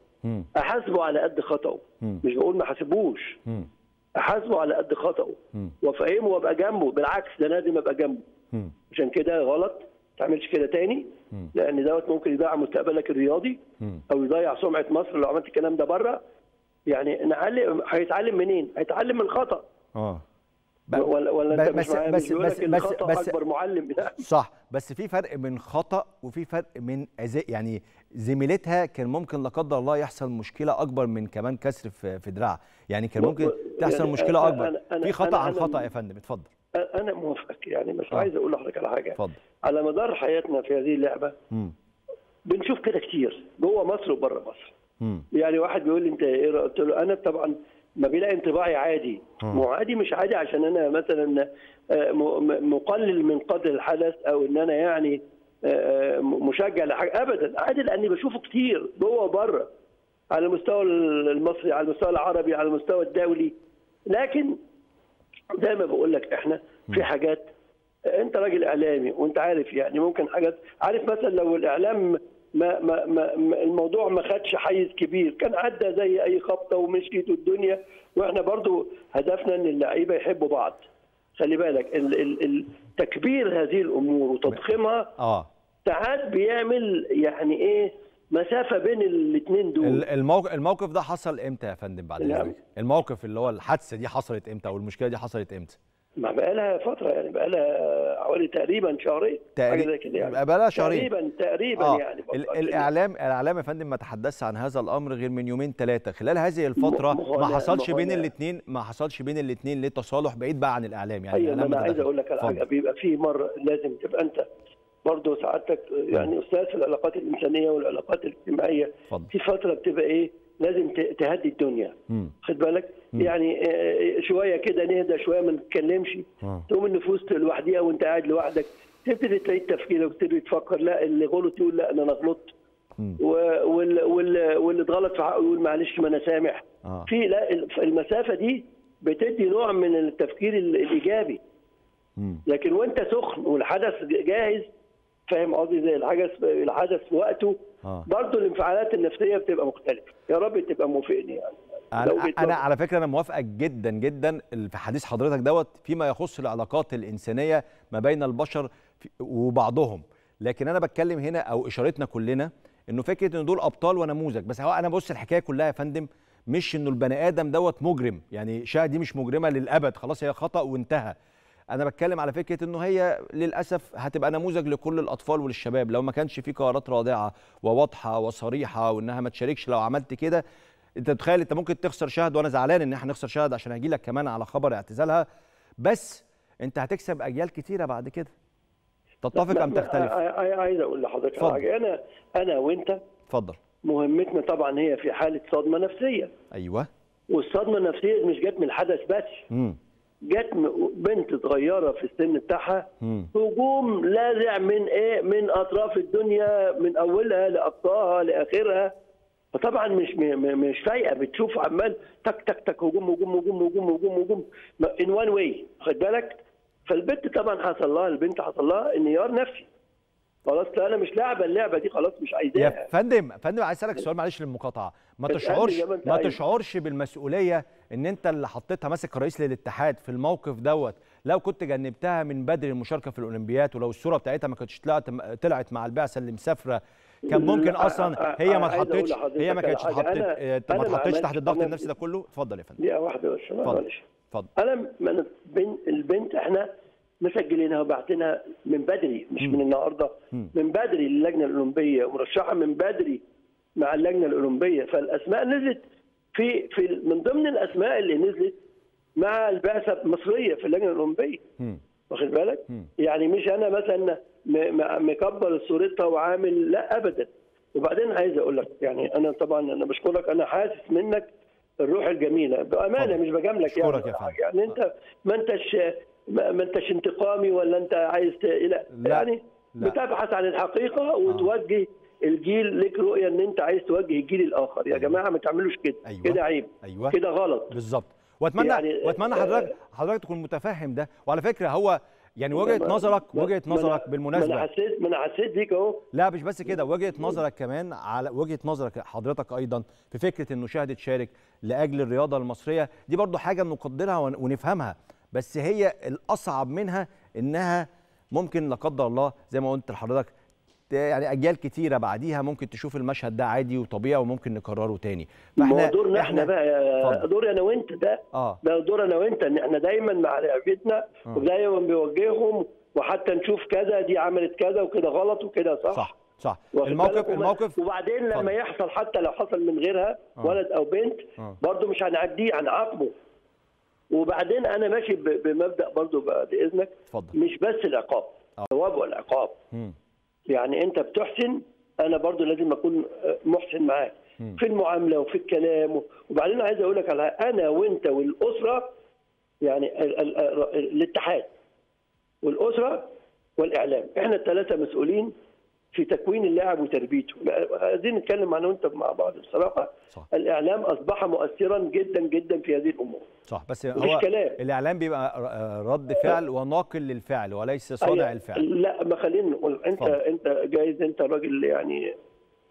أحاسبه على قد خطأه. مش بقول ما حاسبوش. احاسبه على قد خطأه. وافهمه وابقى جنبه. بالعكس ده لازم ابقى جنبه. عشان كده غلط. ما تعملش كده تاني. لأن دوت ممكن يضيع مستقبلك الرياضي. أو يضيع سمعة مصر لو عملت الكلام ده بره. يعني نعلم هيتعلم منين؟ هيتعلم من الخطا آه. ولا ولا أنت بس- مش بس- مش بس- بس- الخطا بس- أكبر معلم صح بس في فرق بين خطأ وفي فرق من يعني زميلتها كان ممكن لا قدر الله يحصل مشكلة أكبر من كمان كسر في في دراعها. يعني كان ممكن تحصل يعني مشكلة أنا- أكبر. أنا- أنا- في خطأ أنا- عن خطأ يا فندم. اتفضل. أنا موافقك يعني بس آه. عايز أقول لحضرتك على حاجة. اتفضل. على مدار حياتنا في هذه اللعبة مم. بنشوف كده كتير جوه مصر وبره مصر. مم. يعني واحد بيقول لي أنت إيه؟ قلت له أنا طبعا ما بيلاقي انطباعي عادي. مو عادي مش عادي عشان أنا مثلا آه، مقلل من قدر الحدث أو إن أنا يعني آه، مشجع لحاجة. ابدا عادي لأني بشوفه كتير جوه وبره على المستوى المصري على المستوى العربي على المستوى الدولي. لكن زي ما بقول لك إحنا في حاجات أنت راجل إعلامي وأنت عارف يعني ممكن حاجات عارف مثلا لو الإعلام ما ما ما الموضوع ما خدش حيز كبير. كان عدى زي أي خبطة ومشيت الدنيا وإحنا برضو هدفنا إن اللعيبة يحبوا بعض. خلي بالك ال- ال- ال- تكبير هذه الأمور وتضخيمها آه. ساعات بيعمل يعني إيه مسافة بين الاثنين دول. ال- الموقف الموقف ده حصل إمتى يا فندم بعد نعم. إذنك؟ الموقف اللي هو الحادثة دي حصلت إمتى أو المشكلة دي حصلت إمتى؟ ما بقى لها فترة يعني بقى لها حوالي تقريبا شهرين كده يعني بقى لها شهرين تقريبا تقريبا آه. يعني. الاعلام الإعلام يا فندم ما تحدثش عن هذا الأمر غير من يومين ثلاثة خلال هذه الفترة ما حصلش بين الاثنين ما حصلش بين الاثنين ليه تصالح بعيد بقى عن الإعلام يعني الإعلام أنا عايز. أقول لك على. حاجة بيبقى في مرة لازم تبقى أنت برضه سعادتك يعني أستاذ في العلاقات الإنسانية والعلاقات الاجتماعية في فترة بتبقى إيه لازم تهدي الدنيا. خد بالك؟ يعني آه، شوية كده نهدى شوية ما نتكلمش. آه. تقوم النفوس لوحديها وانت قاعد لوحدك تبتدي تعيد تفكيرك وتبتدي تفكر لا اللي غلط يقول لا أنا غلطت وال- وال- واللي اتغلط في حقه يقول معلش ما أنا سامح. آه. في لا المسافة دي بتدي نوع من التفكير ال- الإيجابي. مم. لكن وأنت سخن والحدث جاهز فاهم قصدي؟ زي الحدث الحدث في وقته آه. برضه الانفعالات النفسية بتبقى مختلفة. يا رب تبقى موافقني يعني. أنا أنا. على فكرة أنا موافقك جدا جدا في حديث حضرتك دوت فيما يخص العلاقات الإنسانية ما بين البشر وبعضهم. لكن أنا بتكلم هنا أو إشارتنا كلنا إنه فكرة إن دول أبطال ونموذج. بس هو أنا بص الحكاية كلها يا فندم مش إنه البني آدم دوت مجرم. يعني شاه دي مش مجرمة للأبد. خلاص هي خطأ وانتهى. أنا بتكلم على فكرة إنه هي للأسف هتبقى نموذج لكل الأطفال وللشباب. لو ما كانش في قرارات رادعة وواضحة وصريحة وإنها ما تشاركش لو عملت كده أنت تتخيل أنت ممكن تخسر شهد وأنا زعلان إن إحنا نخسر شهد عشان هجي لك كمان على خبر اعتزالها. بس أنت هتكسب أجيال كتيرة بعد كده. تتفق أم تختلف؟ عايز أقول لحضرتك حاجة. أنا أنا وأنت اتفضل. مهمتنا طبعا هي في حالة صدمة نفسية. أيوه. والصدمة النفسية مش جت من الحدث بس. امم جت بنت صغيرة في السن بتاعها هجوم لاذع من إيه؟ من أطراف الدنيا من أولها لاقصاها لآخرها. فطبعا مش مش فايقة بتشوف عمال تك تك تك هجوم هجوم هجوم هجوم هجوم هجوم. ان وان واي خد بالك؟ فالبنت طبعا حصل لها البنت حصل لها انهيار نفسي. خلاص لا أنا مش لاعبة اللعبة دي خلاص مش يا عايزاها فندم فندم عايز أسألك سؤال معلش للمقاطعة ما تشعرش ما. تشعرش بالمسؤولية إن أنت اللي حطيتها ماسك رئيس للاتحاد في الموقف دوت لو كنت جنبتها من بدري المشاركة في الأولمبياد ولو الصورة بتاعتها ما كانتش طلعت طلعت مع البعثة اللي مسافرة كان ممكن لا، أصلا هي ما اتحطتش هي ما كانتش. اتحطت ما اتحطتش تحت الضغط النفسي ده كله اتفضل يا فندم دقيقة واحدة بس اتفضل. اتفضل أنا من بن البنت إحنا مسجلينها وبعتينها من بدري مش من النهارده. من بدري للجنه الأولمبية ومرشحه من بدري مع اللجنة الأولمبية فالأسماء نزلت في في من ضمن الأسماء اللي نزلت مع البعثة المصرية في اللجنة الأولمبية. واخد بالك؟ يعني مش أنا مثلا م- م- مكبر صورتها وعامل لا ابدا وبعدين عايز أقول لك يعني أنا طبعا أنا بشكرك أنا حاسس منك الروح الجميلة بأمانة. مش بجاملك يعني يا. يعني أنت ما أنتش ما انتش انتقامي ولا انت عايز ت... لا. لا. يعني لا. بتبحث عن الحقيقة وتوجه الجيل لك رؤية إن أنت عايز توجه الجيل الآخر. يا أيوة. جماعة ما تعملوش كده. أيوة. كده عيب. أيوه. كده غلط. بالظبط. وأتمنى يعني- وأتمنى حضرتك حضرتك تكون متفهم ده. وعلى فكرة هو يعني وجهة نظرك وجهة نظرك ما أنا بالمناسبه حسيت ما أنا حسيت بيك أهو. لا مش بس كده. وجهة نظرك كمان على وجهة نظرك حضرتك أيضا في فكرة إنه شاهد تشارك لأجل الرياضة المصرية دي برضو حاجة نقدرها ون- ونفهمها. بس هي الأصعب منها إنها ممكن لا قدر الله زي ما قلت لحضرتك يعني أجيال كتيرة بعديها ممكن تشوف المشهد ده عادي وطبيعي وممكن نكرره تاني هو دورنا إحنا بقى يا- اتفضل. دور أنا وأنت ده آه ده دور أنا وأنت إن إحنا دايما مع لعبتنا آه. ودايما بنوجههم وحتى نشوف كذا دي عملت كذا وكده غلط وكده صح صح صح الموقف الموقف وبعدين. لما يحصل حتى لو حصل من غيرها آه. ولد أو بنت آه. برضه مش هنعديه هنعاقبه وبعدين أنا ماشي بمبدأ برضه بعد إذنك. اتفضل. مش بس العقاب الثواب والعقاب. مم. يعني أنت بتحسن أنا برضو لازم أكون محسن معاك. في المعاملة وفي الكلام وبعدين عايز أقول لك على أنا وأنت والأسرة يعني ال ال ال الاتحاد والأسرة والإعلام. إحنا الثلاثه مسؤولين في تكوين اللاعب وتربيته عايزين نتكلم أنا وانت مع بعض بصراحة صح. الإعلام أصبح مؤثرا جدا جدا في هذه الأمور صح بس هو كلام. الإعلام بيبقى ر- رد فعل وناقل للفعل وليس صانع أي- الفعل لا ما خلينا نقول انت اتفضل. انت جايز انت راجل يعني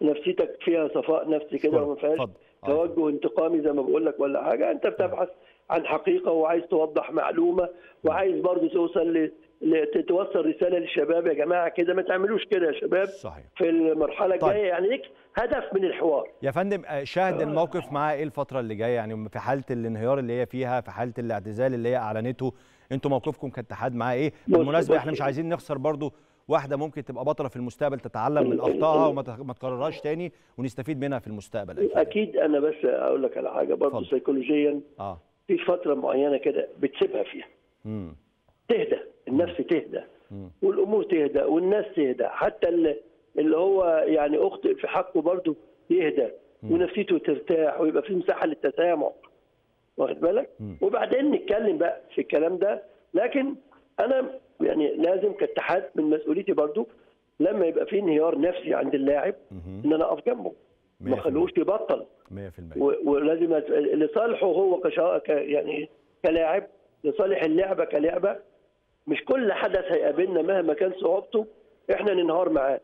نفسيتك فيها صفاء نفسي كده وما فيهاش. آه. توجه انتقامي زي ما بقول لك ولا حاجة انت بتبحث عن حقيقة وعايز توضح معلومة وعايز برضه توصل توصل رسالة للشباب يا جماعة كده ما تعملوش كده يا شباب. صحيح. في المرحلة طيب. الجاية يعني ليك هدف من الحوار. يا فندم آه، شاهد الموقف معاه إيه الفترة اللي جاية؟ يعني في حالة الانهيار اللي هي فيها في حالة الاعتزال اللي هي أعلنته أنتوا موقفكم كاتحاد معاه إيه؟ بالمناسبة إحنا مش عايزين نخسر برضو واحدة ممكن تبقى بطلة في المستقبل تتعلم من أخطائها وما تكررهاش تاني ونستفيد منها في المستقبل. أكيد. أكيد. أنا بس أقول لك على حاجة برضه اتفضل. سيكولوجيا آه. في فترة معينة كده بتسيبها فيها. امم تهدى النفس تهدى. والأمور تهدى والناس تهدى. حتى اللي, هو يعني اخطئ في حقه برضه يهدى ونفسيته ترتاح ويبقى في مساحة للتسامح. واخد بالك. وبعدين نتكلم بقى في الكلام ده. لكن أنا يعني لازم كاتحاد من مسؤوليتي برضه لما يبقى في انهيار نفسي عند اللاعب. إن أنا أقف جنبه. ما خلوش يبطل. 100% و- ولازم لصالحه هو كشا... ك... يعني كلاعب لصالح اللعبة كلعبة مش كل حدث هيقابلنا مهما كان صعوبته إحنا ننهار معاه.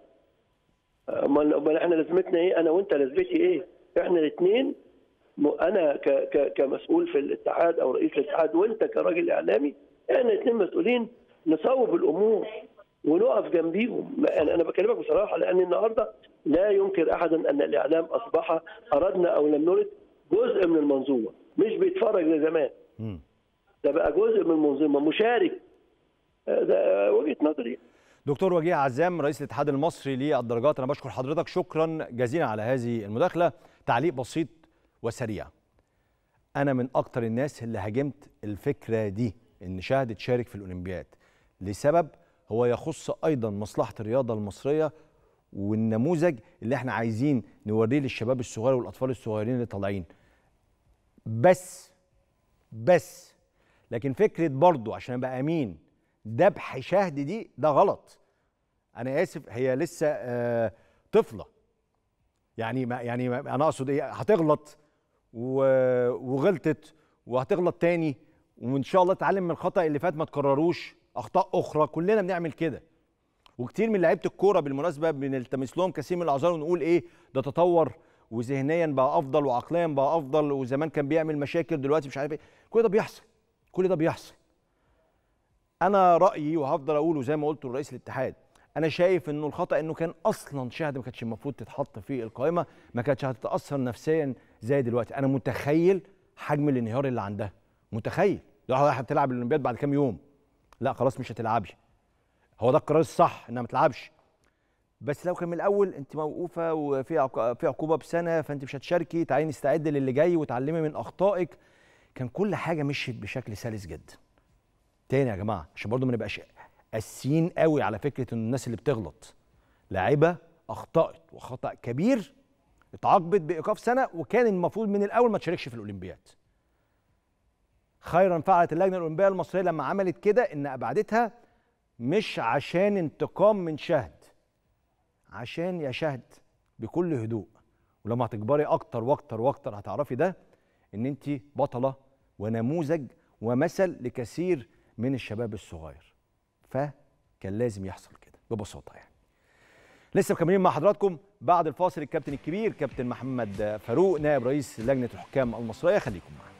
أمال أمال إحنا لازمتنا إيه؟ أنا وأنت لازمتي إيه؟ إحنا الاثنين أنا ك... ك... كمسؤول في الاتحاد أو رئيس الاتحاد وأنت كراجل إعلامي إحنا الاثنين مسؤولين نصوب الأمور ونقف جنبيهم. أنا بكلمك بصراحة لأن النهارده لا ينكر أحدا أن الإعلام أصبح أردنا أو لم نرد جزء من المنظومة مش بيتفرج زي زمان. ده بقى جزء من المنظومة مشارك. وجهة نظري. دكتور وجيه عزام رئيس الاتحاد المصري للدرجات أنا بشكر حضرتك. شكرا جزيلا على هذه المداخلة. تعليق بسيط وسريع. أنا من أكتر الناس اللي هاجمت الفكرة دي إن شاهد تشارك في الأولمبياد. لسبب؟ هو يخص أيضا مصلحة الرياضة المصرية والنموذج اللي إحنا عايزين نوريه للشباب الصغير والأطفال الصغيرين اللي طالعين. بس بس. لكن فكرة برضو عشان أبقى أمين ذبح شهد دي ده غلط. أنا آسف هي لسه آه طفلة. يعني ما يعني ما أنا أقصد إيه هتغلط وغلطت وهتغلط تاني وإن شاء الله تتعلم من الخطأ اللي فات ما تكرروش أخطاء أخرى. كلنا بنعمل كده. وكتير من لعيبة الكورة بالمناسبة بنلتمس لهم كثير من الاعذار ونقول إيه ده تطور وذهنيا بقى أفضل وعقليا بقى أفضل وزمان كان بيعمل مشاكل دلوقتي مش عارف إيه. كل ده بيحصل. كل ده بيحصل. أنا رأيي وهفضل أقوله زي ما قلت لرئيس الاتحاد أنا شايف إنه الخطأ إنه كان أصلا شهاده ما كانتش المفروض تتحط في القائمة ما كانتش هتتأثر نفسيا زي دلوقتي. أنا متخيل حجم الانهيار اللي عندها متخيل. لو واحد بتلعب الأولمبياد بعد كام يوم؟ لا خلاص مش هتلعبش. هو ده القرار الصح إنها ما تلعبش. بس لو كان من الأول أنت موقوفة وفي في عقوبة بسنة فأنت مش هتشاركي تعالي نستعد للي جاي وتعلمي من أخطائك. كان كل حاجة مشيت بشكل سلس جدا. تاني يا جماعة عشان برضو ما نبقاش قاسيين قوي على فكرة إن الناس اللي بتغلط. لاعيبة أخطأت وخطأ كبير اتعاقبت بإيقاف سنة وكان المفروض من الأول ما تشاركش في الأولمبياد. خيرا فعلت اللجنة الأولمبية المصرية لما عملت كده إن أبعدتها مش عشان انتقام من شهد. عشان يا شهد بكل هدوء. ولما هتكبري أكتر وأكتر وأكتر هتعرفي ده إن انت بطلة ونموذج ومثل لكثير من الشباب الصغير. فكان لازم يحصل كده ببساطة يعني. لسه مكملين مع حضراتكم بعد الفاصل الكابتن الكبير كابتن محمد فاروق نائب رئيس لجنة الحكام المصرية. خليكم معانا.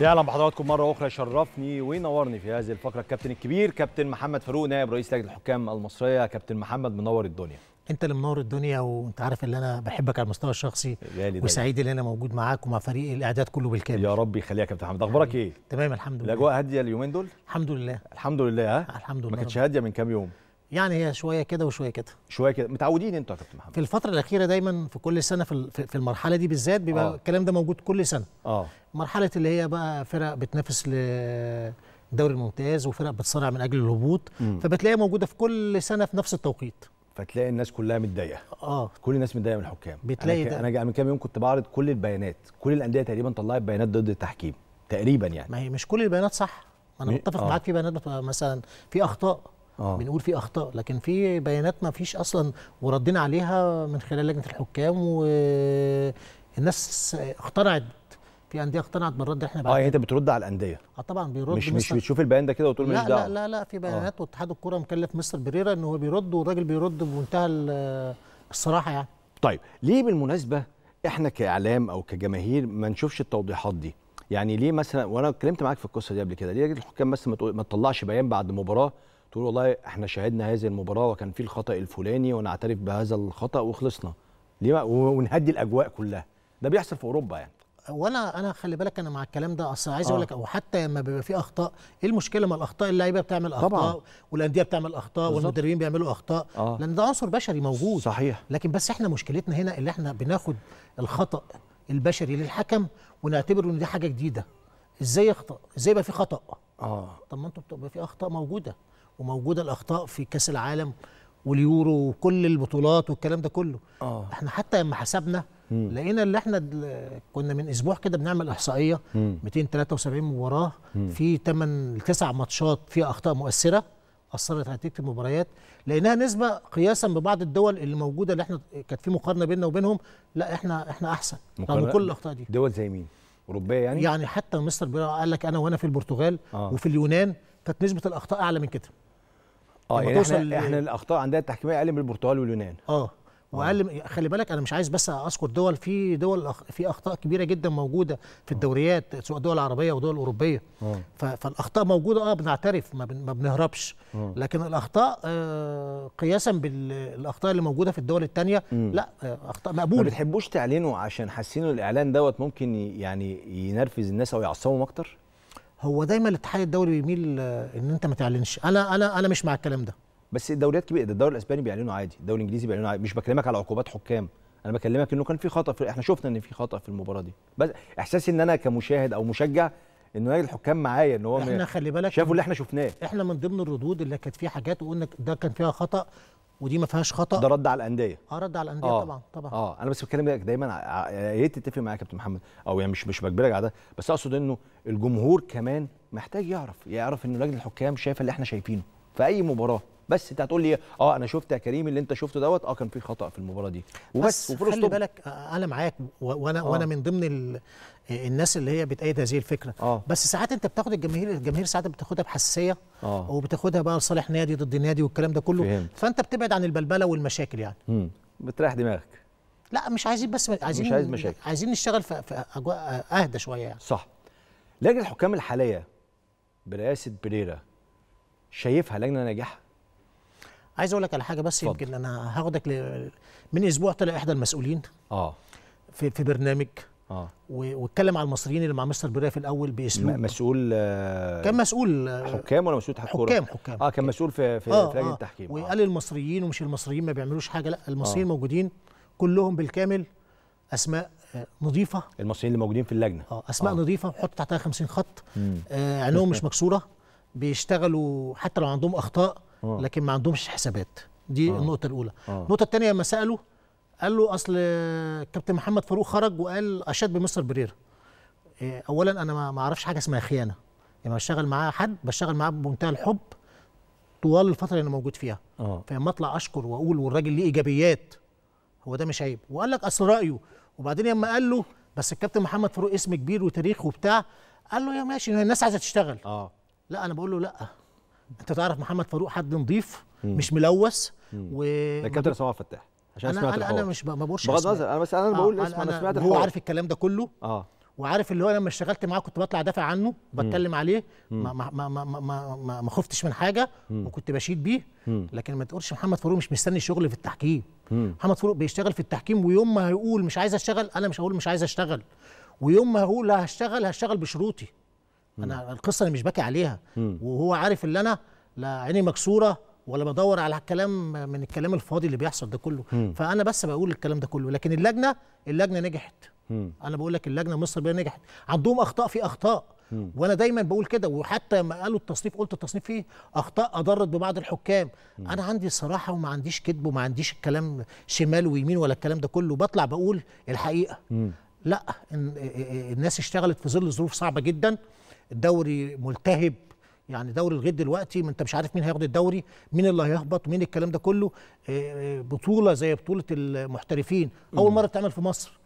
يعلم بحضراتكم مرة أخرى يشرفني وينورني في هذه الفقرة الكابتن الكبير كابتن محمد فاروق نائب رئيس لجنة الحكام المصرية كابتن محمد منور الدنيا أنت اللي منور الدنيا وأنت عارف إن أنا بحبك على المستوى الشخصي. وسعيد إن أنا موجود معاك ومع فريق الإعداد كله بالكامل يا رب يخليها يا كابتن محمد أخبارك إيه؟ تمام الحمد لله الأجواء هادية اليومين دول؟ الحمد لله الحمد لله ها؟ الحمد ما لله كانتش هادية من كام يوم يعني هي شوية كده وشوية كده. شوية كده. متعودين أنتوا يا كابتن محمد. في الفترة الأخيرة دايما في كل سنة في في المرحلة دي بالذات بيبقى آه. الكلام ده موجود كل سنة. آه. مرحلة اللي هي بقى فرق بتنافس للدوري الممتاز وفرق بتصارع من أجل الهبوط. فبتلاقيها موجودة في كل سنة في نفس التوقيت. فتلاقي الناس كلها متضايقة. آه. كل الناس متضايقة من الحكام. بتلاقي أنا, ك... جا- من كام يوم كنت بعرض كل البيانات. كل الأندية تقريبا طلعت بيانات ضد التحكيم. تقريبا يعني. ما هي مش كل البيانات صح. أنا متفق آه. معاك في بيانات مثلا في أخطاء. آه. بنقول في أخطاء لكن في بيانات ما فيش أصلا وردينا عليها من خلال لجنة الحكام والناس اقتنعت في أندية اقتنعت بالرد إحنا آه يعني بعد أنت بترد على الأندية؟ آه طبعا بيرد مش مش بتشوف البيان ده كده وتقول ماليش دعوة؟ لا لا لا في بيانات واتحاد الكوره مكلف مستر بريرا إن هو بيرد والراجل بيرد بمنتهى ال- الصراحة يعني. طيب ليه بالمناسبة إحنا كإعلام أو كجماهير ما نشوفش التوضيحات دي؟ يعني ليه مثلا وأنا اتكلمت معاك في القصة دي قبل كده ليه الحكام تقول ما تطلعش بيان بعد مباراة تقول والله إحنا شاهدنا هذه المباراة وكان في الخطأ الفلاني ونعترف بهذا الخطأ وخلصنا. ليه ونهدي الأجواء كلها. ده بيحصل في أوروبا يعني. وأنا أنا خلي بالك أنا مع الكلام ده. أصل عايز أقول آه. لك أو حتى لما بيبقى في أخطاء إيه المشكلة ما الأخطاء اللعيبة بتعمل أخطاء طبعاً. والأندية بتعمل أخطاء. والمدربين بيعملوا أخطاء؟ آه. لأن ده عنصر بشري موجود. صحيح. لكن بس إحنا مشكلتنا هنا اللي إحنا بناخد الخطأ البشري للحكم ونعتبره إن دي حاجة جديدة. إزاي يخطأ؟ إزاي يبقى في خطأ؟ آه. طب ما أنتوا بتبقى في أخطاء موجودة. وموجودة الأخطاء في كأس العالم واليورو وكل البطولات والكلام ده كله. آه. إحنا حتى لما حسبنا مم. لقينا اللي إحنا كنا من أسبوع كده بنعمل إحصائية مم. 273 مباراه في 8 9 ماتشات فيها أخطاء مؤثرة أثرت على نتيجة المباريات. لانها نسبة قياسا ببعض الدول اللي موجودة اللي إحنا كانت في مقارنة بيننا وبينهم لا إحنا إحنا أحسن رغم كل الأخطاء دي. دول زي مين؟ أوروبية يعني, يعني حتى مستر بيرا قال لك أنا وأنا في البرتغال آه. وفي اليونان كانت نسبة الأخطاء أعلى من كده. آه يعني توصل ل- إحنا إحنا الأخطاء عندنا التحكيمية أقل من البرتغال واليونان. آه وأقل من- خلي بالك أنا مش عايز بس أذكر دول في دول في أخطاء كبيرة جدا موجودة في الدوريات سواء دول عربية أو دول أوروبية. ف- فالأخطاء موجودة آه بنعترف ما, بن ما بنهربش. آه. لكن الأخطاء آه قياسا بالاخطاء اللي موجودة في الدول الثانية لا آه أخطاء ما مقبوله بتحبوش تعلنوا عشان حاسين الإعلان دوت ممكن يعني ينرفز الناس أو يعصبهم أكتر؟ هو دايما الاتحاد الدولي بيميل آه إن أنت ما تعلنش. أنا أنا أنا مش مع الكلام ده. بس الدوريات كبيرة الدوري الأسباني بيعلنوا عادي الدوري الإنجليزي بيعلنوا عادي. مش بكلمك على عقوبات حكام. أنا بكلمك إنه كان في خطأ في إحنا شفنا إن في خطأ في المباراة دي. بس احساسي إن أنا كمشاهد أو مشجع إنه الحكام معايا إن هو إحنا خلي بالك شافوا اللي إحنا شفناه. إحنا من ضمن الردود اللي كانت فيها حاجات وقلنا ده كان فيها خطأ. ودي ما فيهاش خطأ. ده رد على الأندية. آه رد على الأندية آه طبعا طبعا. آه أنا بس بتكلم دايما ع- ع- يا ريت تتفق معايا يا كابتن محمد. أو يعني مش مش بجبرك على ده بس أقصد إنه الجمهور كمان محتاج يعرف يعرف إنه لجنة الحكام شايفة اللي إحنا شايفينه في أي مباراة. بس انت هتقول لي آه أنا شفت يا كريم اللي انت شفته دوت آه كان في خطأ في المباراة دي وبس بس خلي. بالك آه، أنا معاك وأنا آه. وأنا من ضمن ال- الناس اللي هي بتأيد هذه الفكرة آه بس ساعات انت بتاخد الجماهير الجماهير ساعات بتاخدها بحساسية آه وبتاخدها بقى لصالح نادي ضد نادي والكلام ده كله فهمت. فانت بتبعد عن البلبلة والمشاكل يعني مم. بتريح دماغك لا مش عايزين بس عايزين عايز مشاكل. عايزين نشتغل في, في أجواء أهدى شوية يعني صح لجنة الحكام الحالية برئاسة بريرا شايفها لجنة ناجحة عايز أقول لك على حاجة بس اتفضل. يمكن أنا هاخدك ل... من أسبوع طلع إحدى المسؤولين آه في في برنامج آه واتكلم على المصريين اللي مع مستر بريرا في الأول بأسلوب مسؤول آه، كان مسؤول آه، حكام ولا مسؤول كوره حكام حكام آه كان مسؤول في في, آه في لجنة آه. التحكيم وقال المصريين ومش المصريين ما بيعملوش حاجة لأ المصريين آه. موجودين كلهم بالكامل أسماء آه، نظيفة المصريين اللي موجودين في اللجنة آه أسماء آه. آه. نظيفة حط تحتها 50 خط. آه عينهم مش مكسورة بيشتغلوا حتى لو عندهم أخطاء آه. لكن ما عندهمش حسابات. دي آه. النقطة الأولى. آه. النقطة الثانية لما سألوا قال له أصل كابتن محمد فاروق خرج وقال اشاد بمستر بريرا آه، اولا أنا ما أعرفش حاجة اسمها خيانة. لما بشتغل معاه حد بشتغل معاه بمنتهى الحب طوال الفترة اللي أنا موجود فيها. آه. فلما أطلع أشكر وأقول والراجل ليه إيجابيات هو ده مش عيب. وقال لك أصل رأيه. وبعدين لما قال له بس الكابتن محمد فاروق اسم كبير وتاريخ وبتاع قال له يا ماشي الناس عايزة تشتغل. آه. لا أنا بقول له لا. انت تعرف محمد فاروق حد نظيف مش ملوث؟ و عصام عبد الفتاح عشان أنا سمعت أنا, أنا الحوار. مش ما بقولش بغض. النظر أنا بس أنا آه، بقول أنا- اسم أنا أنا سمعت هو عارف الكلام ده كله آه. وعارف اللي هو لما اشتغلت معاه كنت بطلع دافع عنه بتكلم عليه ما ما ما ما ما, ما, ما, خفتش من حاجة وكنت بشيد بيه. لكن ما تقولش محمد فاروق مش مستني شغل في التحكيم. محمد فاروق بيشتغل في التحكيم ويوم ما هيقول مش عايز اشتغل أنا مش هقول مش عايز اشتغل. ويوم ما هقول هشتغل هشتغل بشروطي. أنا القصة أنا مش باكي عليها. وهو عارف إن أنا لا عيني مكسورة ولا بدور على الكلام من الكلام الفاضي اللي بيحصل ده كله. فأنا بس بقول الكلام ده كله. لكن اللجنة اللجنة نجحت. أنا بقول لك اللجنة مصر بيها نجحت. عندهم أخطاء في أخطاء. وأنا دايما بقول كده. وحتى ما قالوا التصنيف قلت التصنيف فيه أخطاء أضرت ببعض الحكام. أنا عندي الصراحه وما عنديش كذب وما عنديش الكلام شمال ويمين ولا الكلام ده كله. بطلع بقول الحقيقة. لا إن- الناس اشتغلت في ظل ظروف صعبة جدا. الدوري ملتهب. يعني دوري لغاية دلوقتي ما انت مش عارف مين هياخد الدوري مين اللي هيهبط مين الكلام ده كله. آه، آه، بطولة زي بطولة المحترفين. أول مرة بتعمل في مصر.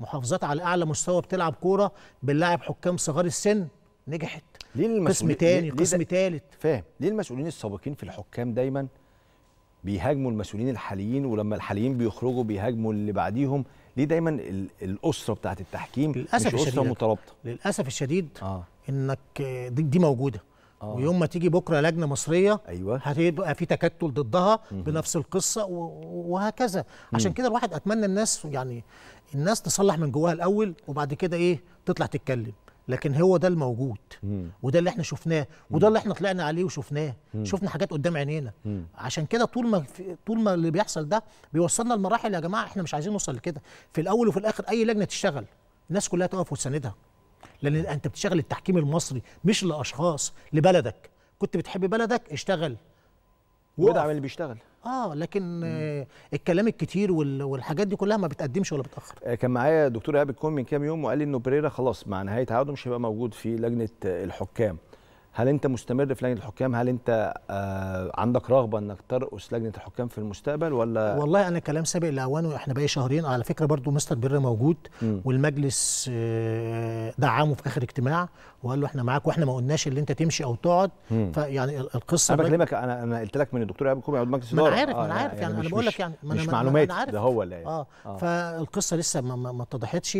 محافظات على أعلى مستوى بتلعب كورة بنلاعب حكام صغار السن. نجحت. ليه قسم المسؤولين تاني ليه- ليه قسم تالت. فاهم. ليه المسؤولين السابقين في الحكام دايما بيهاجموا المسؤولين الحاليين ولما الحاليين بيخرجوا بيهاجموا اللي بعديهم ليه دايما ال- الأسرة بتاعت التحكيم للأسف مش اسره. مترابطة. للأسف الشديد آه. إنك آه، دي, دي موجودة. آه. ويوم ما تيجي بكرة لجنة مصرية أيوه. هتبقى في تكتل ضدها بنفس القصة وهكذا. عشان كده الواحد أتمنى الناس يعني الناس تصلح من جواها الأول وبعد كده إيه تطلع تتكلم. لكن هو ده الموجود. وده اللي إحنا شفناه وده اللي إحنا طلعنا عليه وشفناه. شفنا حاجات قدام عينينا. عشان كده طول ما طول ما اللي بيحصل ده بيوصلنا لمراحل يا جماعة إحنا مش عايزين نوصل لكده. في الأول وفي الآخر أي لجنة تشتغل الناس كلها تقف وتساندها. لأن أنت بتشتغل التحكيم المصري مش لأشخاص لبلدك. كنت بتحب بلدك اشتغل. وادعم اللي بيشتغل. آه لكن آه الكلام الكتير وال- والحاجات دي كلها ما بتقدمش ولا بتأخر. آه، كان معايا دكتور إيهاب الكون من كام يوم وقال لي إنه بريرا خلاص مع نهاية عقده مش هيبقى موجود في لجنة آه، الحكام. هل انت مستمر في لجنة الحكام هل انت آه عندك رغبة انك ترأس لجنة الحكام في المستقبل ولا والله أنا كلام سابق لاوانه إحنا بقى شهرين على فكرة برضو مستر بر موجود مم. والمجلس آه، دعمه في آخر اجتماع وقال له إحنا معاك وإحنا ما قلناش اللي أنت تمشي أو تقعد. فيعني ال- القصة أنا بكلمك أنا أنا قلت لك من الدكتور ايهاب الكون يقعد مجلس ما أنا. عارف ما أنا آه، عارف يعني أنا مش- بقول مش- لك يعني مش معلومات. ده هو اللي. آه, آه. فالقصة لسه ما, ما, ما اتضحتش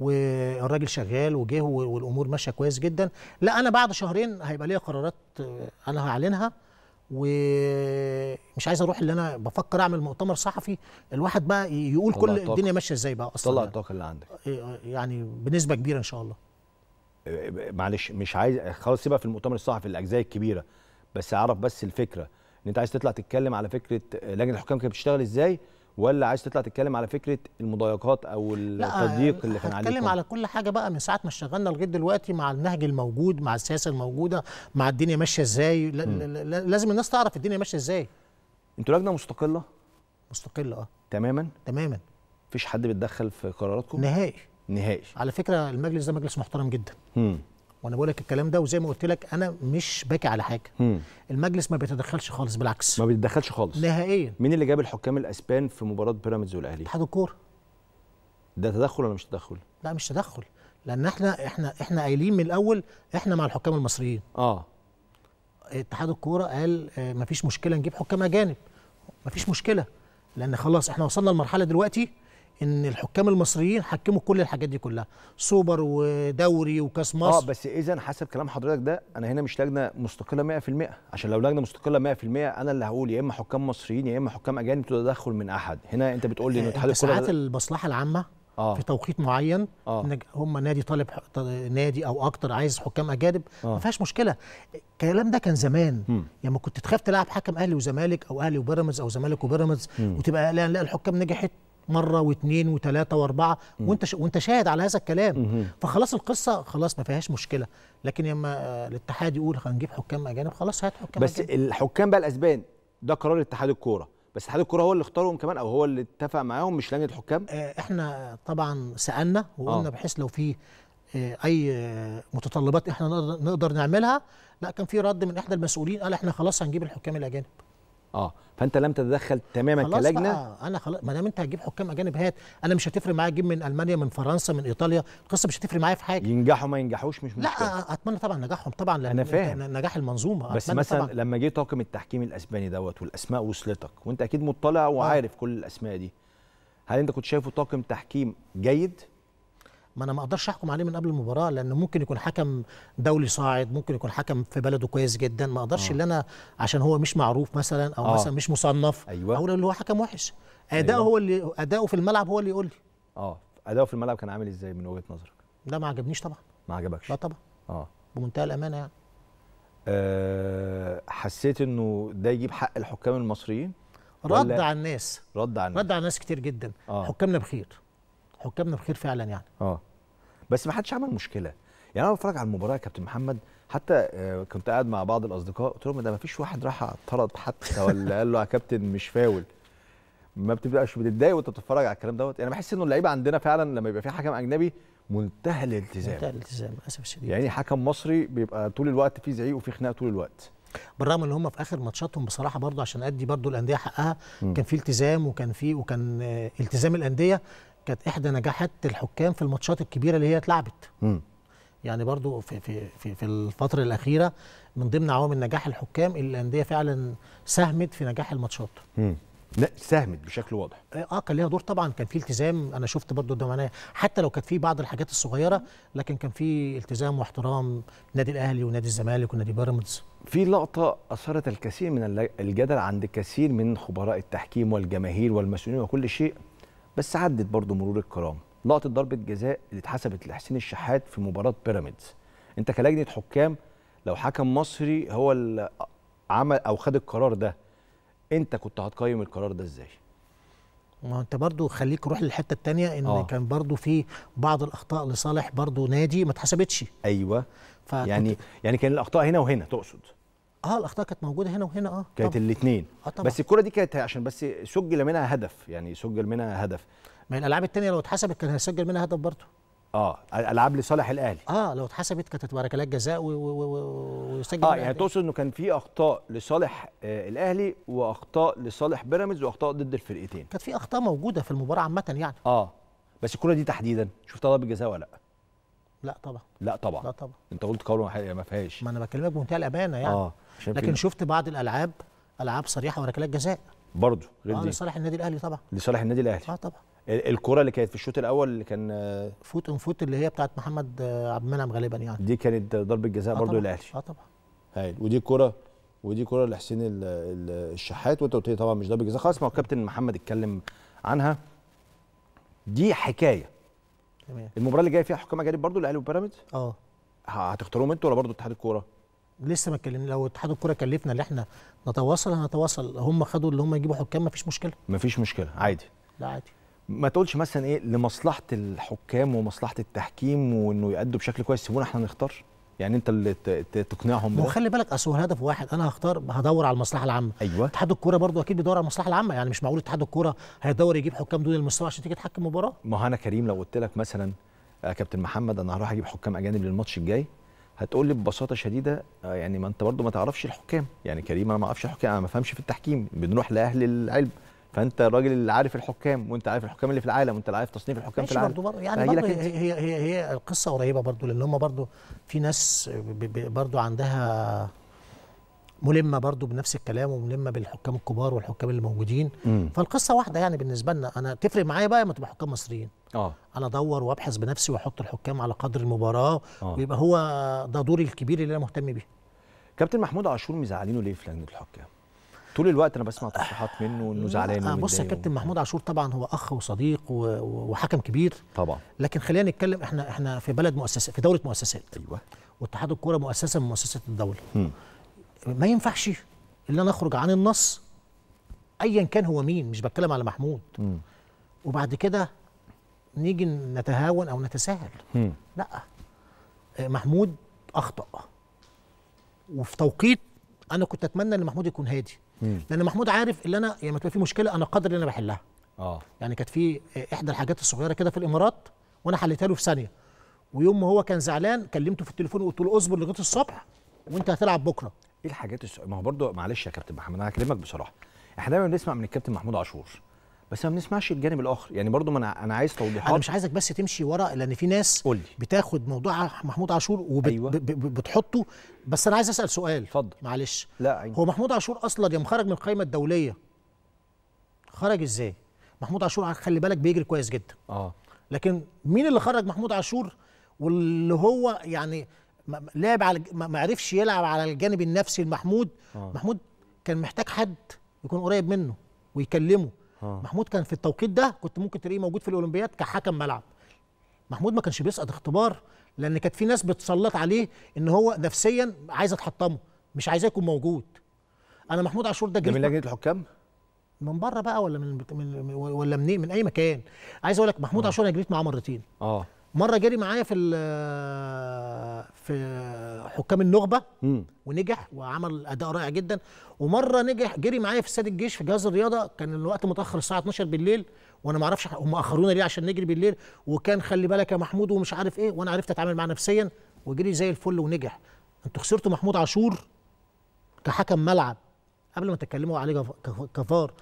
والراجل شغال وجه والأمور ماشية كويس جدا. لا أنا بعد شهرين هيبقى ليا قرارات أنا هعلنها. ومش عايز أروح اللي أنا بفكر أعمل مؤتمر صحفي. الواحد بقى يقول كل الطاقة. الدنيا ماشية إزاي بقى أصلا. طلع. الطاقة اللي عندك. آه، يعني بنسبة كبيرة إن شاء الله. آه، معلش مش عايز خلاص سيبها في المؤتمر الصحفي الأجزاء الكبيرة. بس أعرف بس الفكرة. إن أنت عايز تطلع تتكلم على فكرة لجنة الحكام كانت بتشتغل إزاي؟ ولا عايز تطلع تتكلم على فكرة المضايقات أو التضييق اللي كان عليكم هتكلم على كل حاجة بقى من ساعة ما اشتغلنا لغاية دلوقتي مع النهج الموجود مع السياسة الموجودة مع الدنيا ماشية إزاي. لا- لا- لا- لازم الناس تعرف الدنيا ماشية إزاي. أنتوا لجنة مستقلة؟ مستقلة آه. تماما؟ تماما. مفيش حد بيتدخل في قراراتكم؟ نهائي. نهائي. على فكرة المجلس ده مجلس محترم جدا. مم. وأنا بقول لك الكلام ده وزي ما قلت لك أنا مش باكي على حاجة. مم. المجلس ما بيتدخلش خالص بالعكس. ما بيتدخلش خالص. نهائيا. مين اللي جاب الحكام الأسبان في مباراة بيراميدز والأهلي؟ اتحاد الكورة. ده تدخل ولا مش تدخل؟ لا مش تدخل. لأن إحنا إحنا إحنا قايلين من الأول إحنا مع الحكام المصريين. آه. اتحاد الكورة قال آه، مفيش مشكلة نجيب حكام أجانب. مفيش مشكلة. لأن خلاص إحنا وصلنا لمرحلة دلوقتي إن الحكام المصريين حكموا كل الحاجات دي كلها سوبر ودوري وكاس آه مصر بس إذا حسب كلام حضرتك ده أنا هنا مش لجنة مستقلة 100% عشان لو لجنة مستقلة 100% أنا اللي هقول يا إما حكام مصريين يا إما حكام أجانب تدخل من أحد هنا أنت بتقول لي آه، اتحاد أنت الكوره ساعات المصلحة العامة آه في توقيت معين آه. إنك هم نادي طالب نادي أو أكتر عايز حكام أجانب آه. ما فيهاش مشكلة الكلام ده كان زمان. لما كنت تخاف تلعب حكم أهلي وزمالك أو أهلي وبيراميدز أو زمالك وبيراميدز. وتبقى لا لا الحكام نجحت مرة واثنين وثلاثه واربعة وانت ش... وانت شاهد على هذا الكلام. فخلاص القصة خلاص ما فيهاش مشكلة. لكن لما الاتحاد يقول هنجيب حكام أجانب خلاص هات حكام بس أجانب. الحكام بقى الأسبان ده قرار اتحاد الكورة. بس اتحاد الكورة هو اللي اختارهم كمان أو هو اللي اتفق معاهم مش لجنة الحكام آه، إحنا طبعا سألنا وقلنا آه. بحيث لو في آه، أي متطلبات إحنا نقدر- نقدر نعملها. لا كان في رد من إحدى المسؤولين قال إحنا خلاص هنجيب الحكام الأجانب. آه فانت لم تتدخل تماما خلاص كلجنة؟ بقى أنا خلاص ما دام انت هتجيب حكام اجانب هات. أنا مش هتفرق معايا أجيب من ألمانيا من فرنسا من إيطاليا. القصة مش هتفرق معايا في حاجة. ينجحوا ما ينجحوش مش مشكلة. لا أتمنى طبعا نجاحهم طبعا لأن أنا فاهم. نجاح المنظومة بس أتمنى مثلا طبعا. لما جه طاقم التحكيم الأسباني دوت والأسماء وصلتك وأنت أكيد مطلع وعارف كل الأسماء دي هل أنت كنت شايفه طاقم تحكيم جيد؟ ما أنا ما أقدرش أحكم عليه من قبل المباراة لأن ممكن يكون حكم دولي صاعد ممكن يكون حكم في بلده كويس جدا ما أقدرش اللي أنا عشان هو مش معروف مثلا أو آه. مثلا مش مصنف أيوة. أقول اللي هو حكم وحش. أداؤه أيوة. هو اللي أداؤه في الملعب هو اللي يقول لي. آه. أداؤه في الملعب كان عامل إزاي من وجهة نظرك؟ ده ما عجبنيش طبعا. ما عجبكش؟ لا طبعا. آه. بمنتهى الأمانة يعني. آه، حسيت إنه ده يجيب حق الحكام المصريين؟ رد على الناس. رد على رد على ناس كتير جدا. آه. حكامنا بخير. حكامنا بخير فعلا يعني. آه. بس ما حدش عمل مشكلة. يعني أنا بتفرج على المباراة يا كابتن محمد حتى آه، كنت قاعد مع بعض الأصدقاء قلت لهم ده ما فيش واحد راح اعترض حتى ولا قال له يا كابتن مش فاول. ما بتبقاش بتتضايق وأنت بتتفرج على الكلام دوت. يعني بحس إنه اللعيبة عندنا فعلا لما يبقى في حكم أجنبي منتهى الالتزام. منتهى الالتزام للأسف الشديد. يعني حكم مصري بيبقى طول الوقت في زعيق وفي خناق طول الوقت. بالرغم إن هم في آخر ماتشاتهم بصراحة برضو عشان أدي برضو الأندية حقها كان في التزام وكان في وكان آه، التزام الأندية. كانت إحدى نجاحات الحكام في الماتشات الكبيرة اللي هي اتلعبت. يعني برضو في في في, في الفترة الأخيرة من ضمن عوامل نجاح الحكام الأندية فعلا ساهمت في نجاح الماتشات. لا ساهمت بشكل واضح. آه كان ليها دور طبعا كان في التزام أنا شفت برضو عينيا حتى لو كانت في بعض الحاجات الصغيرة لكن كان في التزام واحترام نادي الأهلي ونادي الزمالك ونادي بيراميدز. في لقطة أثارت الكثير من الجدل عند كثير من خبراء التحكيم والجماهير والمسؤولين وكل شيء. بس عدت برضو مرور الكرام لقطة ضربة جزاء اللي اتحسبت لحسين الشحات في مباراة بيراميدز أنت كلجنة حكام لو حكم مصري هو اللي عمل أو خد القرار ده أنت كنت هتقيم القرار ده إزاي؟ ما انت برضو خليك روح للحتة الثانية ان. آه. كان برضو في بعض الأخطاء لصالح برضو نادي ما اتحسبتش فكنت يعني يعني كان الأخطاء هنا وهنا تقصد آه الاخطاء كانت موجوده هنا وهنا آه كانت. الاثنين آه طبعا. بس الكرة دي كانت عشان بس سجل منها هدف يعني سجل منها هدف. ما الألعاب الثانية لو اتحسبت كان هيسجل منها هدف برضو آه الألعاب لصالح الأهلي. آه لو اتحسبت كانت هتبقى ركلات جزاء ويسجل آه يعني. تقصد إنه كان في أخطاء لصالح آه الأهلي وأخطاء لصالح بيراميدز وأخطاء ضد الفرقتين. كانت في أخطاء موجودة في المباراة عامة يعني. آه بس الكرة دي تحديدا. شفتها ضربه جزاء ولا لأ؟ لا طبعا. لا طبعا. لا طبعا. أنت قلت قول ما فيهاش. ما أنا بكلمك بمنتهى الأمانة يعني. آه. لكن. شفت بعض الألعاب ألعاب صريحة وركلات جزاء. برضه آه دي. لصالح النادي الأهلي طبعا. لصالح النادي الأهلي. آه طبعا. ال- الكرة اللي كانت في الشوط الأول اللي كان آه، foot on foot اللي هي بتاعت محمد آه، عبد المنعم غالبا يعني. دي كانت ضربة جزاء آه برضه. للأهلي. آه طبعا. هايل ودي كرة ودي كرة لحسين ال- ال- الشحات. وانت قلت لي طبعا مش ضربة جزاء. خلاص ما هو كابتن محمد اتكلم عنها. دي حكاية. تمام. المباراة اللي جاية فيها حكام أجانب برضه الاهلي وبيراميدز؟ آه. هتختاروهم أنتوا ولا برضه اتحاد الكورة؟ لسه ما اتكلمنا لو اتحاد الكوره كلفنا ان إحنا نتواصل هنتواصل. هم خدوا اللي هم يجيبوا حكام ما فيش مشكلة. مفيش مشكلة عادي. لا عادي. ما تقولش مثلا إيه لمصلحة الحكام ومصلحة التحكيم وإنه يأدوا بشكل كويس سيبونا إحنا نختار. يعني أنت اللي تقنعهم بده. خلي بالك أصل هو الهدف واحد أنا هختار هدور على المصلحة العامة. أيوه. اتحاد الكوره برضو أكيد بيدور على المصلحة العامة. يعني مش معقول اتحاد الكوره هيدور يجيب حكام دون المستوى عشان تيجي تحكم مباراة؟ ما هو أنا كريم لو قلت لك مثلا يا كابتن محمد أنا هروح أجيب حكام أجانب للماتش الجاي. هتقول لي ببساطة شديدة آه، يعني ما انت برضو ما تعرفش الحكام. يعني كريم أنا ما أعرفش الحكام أنا ما فهمش في التحكيم بنروح لأهل العلم. فانت الراجل اللي عارف الحكام وانت عارف الحكام اللي في العالم وانت عارف تصنيف الحكام في العالم. برضو برضو يعني برضو هي. هي, هي, هي القصة قريبة برضو لأن هم برضو في ناس برضو عندها ملمة برضو بنفس الكلام وملمة بالحكام الكبار والحكام اللي موجودين. مم. فالقصة واحدة يعني بالنسبة لنا. أنا تفرق معايا بقى لما تبقى حكام مصريين. آه. أنا أدور وأبحث بنفسي وأحط الحكام على قدر المباراة آه. ويبقى هو ده دوري الكبير اللي أنا مهتم بيه. كابتن محمود عاشور مزعلينه ليه في لجنة الحكام؟ طول الوقت أنا بسمع تصريحات منه إنه زعلان لا، بص يا كابتن محمود عاشور طبعا هو أخ وصديق وحكم كبير. طبعا. لكن خلينا نتكلم إحنا إحنا في بلد مؤسسة في دوله مؤسسات. أيوه. واتحاد الكورة مؤسسة من مؤسسات الدولة. مم. ما ينفعش إلا نخرج عن النص. ايا كان هو مين مش بتكلم على محمود. مم. وبعد كده نيجي نتهاون أو نتساهل. لا. محمود أخطأ. وفي توقيت أنا كنت أتمنى إن محمود يكون هادي. مم. لأن محمود عارف إن أنا لما تبقى في مشكلة أنا قادر إن أنا بحلها. آه. يعني كانت في إحدى الحاجات الصغيرة كده في الإمارات وأنا حليتها له في ثانية. ويوم ما هو كان زعلان كلمته في التليفون وقلت له اصبر لغاية الصبح وأنت هتلعب بكرة. إيه الحاجات الس... ما هو برضه معلش يا كابتن محمد أنا هكلمك بصراحة. إحنا دايما بنسمع من الكابتن محمود عاشور بس ما بنسمعش الجانب الآخر. يعني برضه ما أنا أنا عايز توضيحات. أنا مش عايزك بس تمشي ورا لأن في ناس قول لي. بتاخد موضوع محمود عاشور أيوة. وبتحطه بس أنا عايز أسأل سؤال. اتفضل. معلش. لا عيني. هو محمود عاشور أصلا يوم خرج من القائمة الدولية خرج إزاي؟ محمود عاشور خلي بالك بيجري كويس جدا. آه. لكن مين اللي خرج محمود عاشور؟ واللي هو يعني لعب على ما عرفش يلعب على الجانب النفسي لمحمود. آه. محمود كان محتاج حد يكون قريب منه ويكلمه. آه. محمود كان في التوقيت ده كنت ممكن تلاقيه موجود في الأولمبياد كحكم ملعب. محمود ما كانش بيسقط اختبار لأن كانت في ناس بتسلط عليه إن هو نفسيا عايزه تحطمه مش عايزاه يكون موجود. أنا محمود عاشور ده من لجنه الحكام؟ من بره بقى ولا من, من ولا منين؟ من أي مكان. عايز أقول لك محمود عاشور أنا جريت معاه مرتين. آه. مرة جري معايا في ال- في حكام النخبة ونجح وعمل أداء رائع جدا. ومرة نجح جري معايا في استاد الجيش في جهاز الرياضة. كان الوقت متأخر الساعة 12 بالليل وأنا ما أعرفش هم أخرونا ليه عشان نجري بالليل؟ وكان خلي بالك يا محمود ومش عارف إيه وأنا عرفت أتعامل معاه نفسيا وجري زي الفل ونجح. أنتوا خسرتوا محمود عاشور كحكم ملعب قبل ما تتكلموا عليه كف- كف- كفار.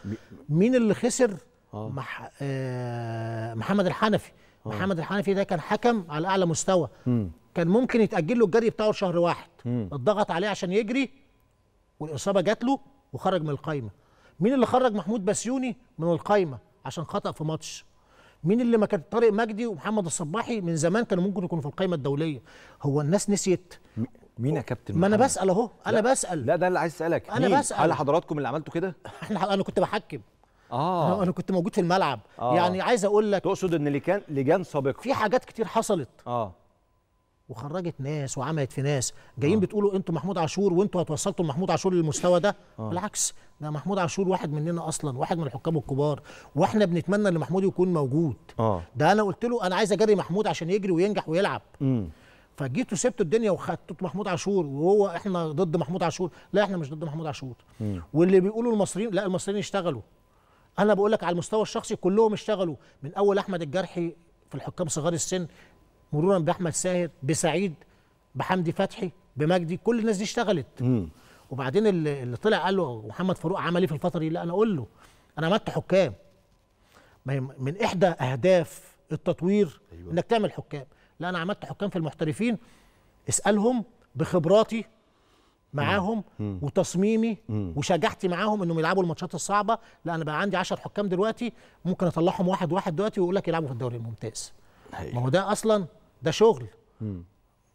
مين اللي خسر؟ آه. مح... آه محمد الحنفي. محمد الحنفي ده كان حكم على أعلى مستوى. امم كان ممكن يتأجل له الجري بتاعه لشهر واحد. مم. اتضغط عليه عشان يجري والإصابة جات له وخرج من القايمة. مين اللي خرج محمود بسيوني من القايمة عشان خطأ في ماتش؟ مين اللي ما كان طارق مجدي ومحمد الصباحي من زمان كانوا ممكن يكونوا في القايمة الدولية؟ هو الناس نسيت. مين يا كابتن ما أنا؟ بسأل أهو أنا بسأل. لا ده اللي عايز اسالك أنا مين؟ بسأل. هل حضراتكم اللي عملتوا كده؟ <laughs> أنا كنت بحكم. آه. أنا كنت موجود في الملعب. آه. يعني عايز أقول لك تقصد إن اللي كان لجان سابقه في حاجات كتير حصلت. آه. وخرجت ناس وعملت في ناس. جايين بتقولوا أنتوا محمود عاشور وأنتوا هتوصلتوا محمود عاشور للمستوى ده؟ آه. بالعكس ده محمود عاشور واحد مننا أصلا واحد من الحكام الكبار. وإحنا بنتمنى إن محمود يكون موجود. آه. ده أنا قلت له أنا عايز أجري محمود عشان يجري وينجح ويلعب. امم فجيت وسبت الدنيا وخدت محمود عاشور وهو إحنا ضد محمود عاشور. لا إحنا مش ضد محمود عاشور. مم. واللي بيقولوا المصريين لا المصريين يشتغلوا أنا بقول لك على المستوى الشخصي كلهم اشتغلوا. من اول احمد الجرحي في الحكام صغار السن مرورا باحمد ساهر بسعيد بحمدي فتحي بمجدي كل الناس دي اشتغلت. امم وبعدين اللي, طلع قال له محمد فاروق عمل إيه في الفترة دي؟ لا أنا أقول له أنا عملت حكام. من احدى اهداف التطوير. أيوة. انك تعمل حكام. لا أنا عملت حكام في المحترفين اسألهم بخبراتي معاهم مم. وتصميمي مم. وشجاعتي معاهم إنهم يلعبوا الماتشات الصعبة. لا أنا بقى عندي 10 حكام دلوقتي ممكن أطلعهم واحد واحد دلوقتي ويقول لك يلعبوا في الدوري الممتاز. ما هو ده أصلا ده شغل. مم.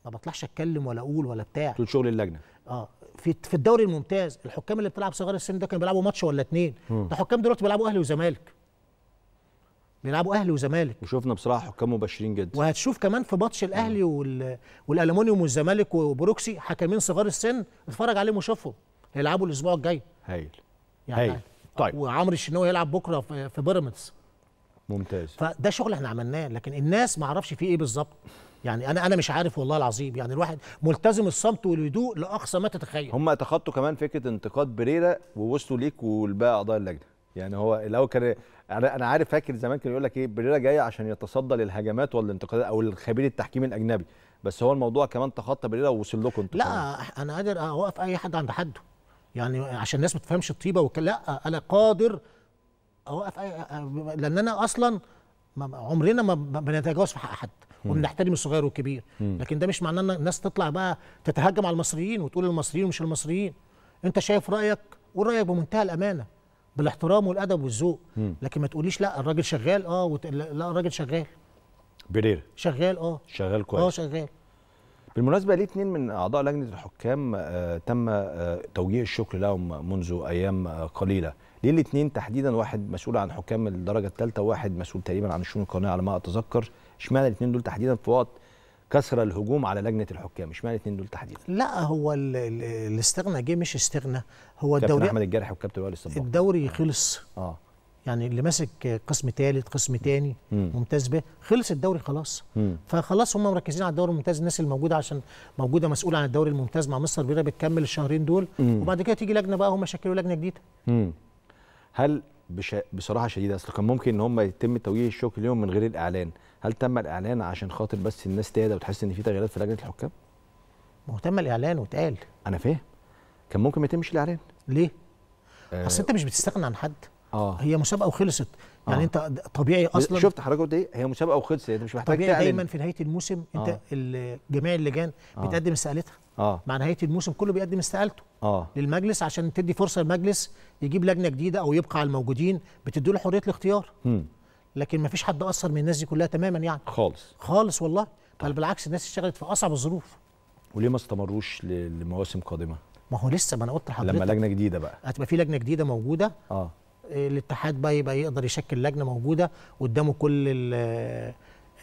ما بطلعش أتكلم ولا أقول ولا بتاع. دول شغل اللجنة. آه في في الدوري الممتاز الحكام اللي بتلعب صغار السن ده كانوا بيلعبوا ماتش ولا اتنين. ده حكام دلوقتي بيلعبوا أهلي وزمالك. بيلعبوا أهلي وزمالك. وشفنا بصراحة حكام مبشرين جدا. وهتشوف كمان في ماتش الأهلي وال... والالومنيوم والزمالك وبروكسي حكمين صغار السن اتفرج عليهم وشوفهم. هيلعبوا الأسبوع الجاي. هايل. يعني هايل. طيب. وعمرو الشناوي هيلعب بكرة في, في بيراميدز. ممتاز. فده شغل إحنا عملناه لكن الناس ما أعرفش فيه إيه بالظبط. يعني أنا أنا مش عارف والله العظيم. يعني الواحد ملتزم الصمت والهدوء لأقصى ما تتخيل. هم تخطوا كمان فكرة انتقاد بريرا ووصلوا ليك والباقي أعضاء اللجنة. يعني هو الأول كان أنا عارف فاكر زمان كان يقول لك إيه بريرا جاي عشان يتصدى للهجمات والانتقادات أو الخبير التحكيم الأجنبي. بس هو الموضوع كمان تخطى بريرا ووصل لكم أنتوا كمان. لا أنا قادر أوقف أي حد عند حده. يعني عشان الناس ما تفهمش الطيبة وك... لا أنا قادر أوقف أي لأن أنا أصلا عمرنا ما بنتجاوز في حق حد وبنحترم الصغير والكبير. لكن ده مش معناه إن الناس تطلع بقى تتهجم على المصريين وتقول المصريين ومش المصريين. أنت شايف رأيك قول رايك بمنتهى الأمانة. بالاحترام والأدب والذوق. لكن ما تقوليش لا الراجل شغال آه وت... لا الراجل شغال. بريرا شغال آه. شغال آه كويس شغال. بالمناسبة ليه اتنين من أعضاء لجنة الحكام آه تم آه توجيه الشكر لهم منذ أيام آه قليلة. ليه الاثنين تحديدا واحد مسؤول عن حكام الدرجة الثالثه وواحد مسؤول تقريبا عن الشؤون القانونية؟ على ما أتذكر اشمعنى الاثنين دول تحديدا في وقت كثر الهجوم على لجنة الحكام. اشمعنى الاثنين دول تحديدا؟ لا هو ال- ال- الاستغنى جه مش استغنى. هو كابتن الدوري أحمد الجارح والكابتن وائل الصباح. الدوري خلص. آه. يعني اللي ماسك قسم ثالث قسم تاني مم. ممتاز به. خلص الدوري خلاص. مم. فخلاص هم مركزين على الدوري الممتاز. الناس اللي موجوده عشان موجودة مسؤولة عن الدوري الممتاز مع مستر بيرا بتكمل الشهرين دول. مم. وبعد كده تيجي لجنة بقى هم شكلوا لجنة جديدة. مم. هل بش... بصراحة شديدة. أصل كان ممكن إن هم يتم توجيه الشكر ليهم من غير الإعلان. هل تم الإعلان عشان خاطر بس الناس تهدى وتحس إن في تغييرات في لجنة الحكام؟ مهتم الإعلان واتقال. أنا فاهم. كان ممكن ما يتمش الإعلان. ليه؟ آه. أصل أنت مش بتستغنى عن حد. آه. هي مسابقة وخلصت. يعني آه. أنت طبيعي أصلا شفت حضرتك قلت إيه؟ هي مسابقة وخلصت أنت مش محتاج طبيعي دايما في نهاية الموسم أنت آه. جميع اللجان آه. بتقدم استقالتها. آه. مع نهاية الموسم كله بيقدم استقالته. آه. للمجلس عشان تدي فرصة للمجلس يجيب لجنة جديدة أو يبقى على الموجودين بتدي له حرية الاختيار. مم. لكن ما فيش حد أثر من الناس دي كلها تماما يعني. خالص. خالص والله. بل بالعكس الناس اشتغلت في أصعب الظروف. وليه ما استمروش لمواسم قادمة؟ ما هو لسه ما أنا قلت لما لحضرتك لجنة جديدة بقى. هتبقى في لجنة جديدة موجودة. آه. الاتحاد بقى يبقى يقدر يشكل لجنة موجودة قدامه كل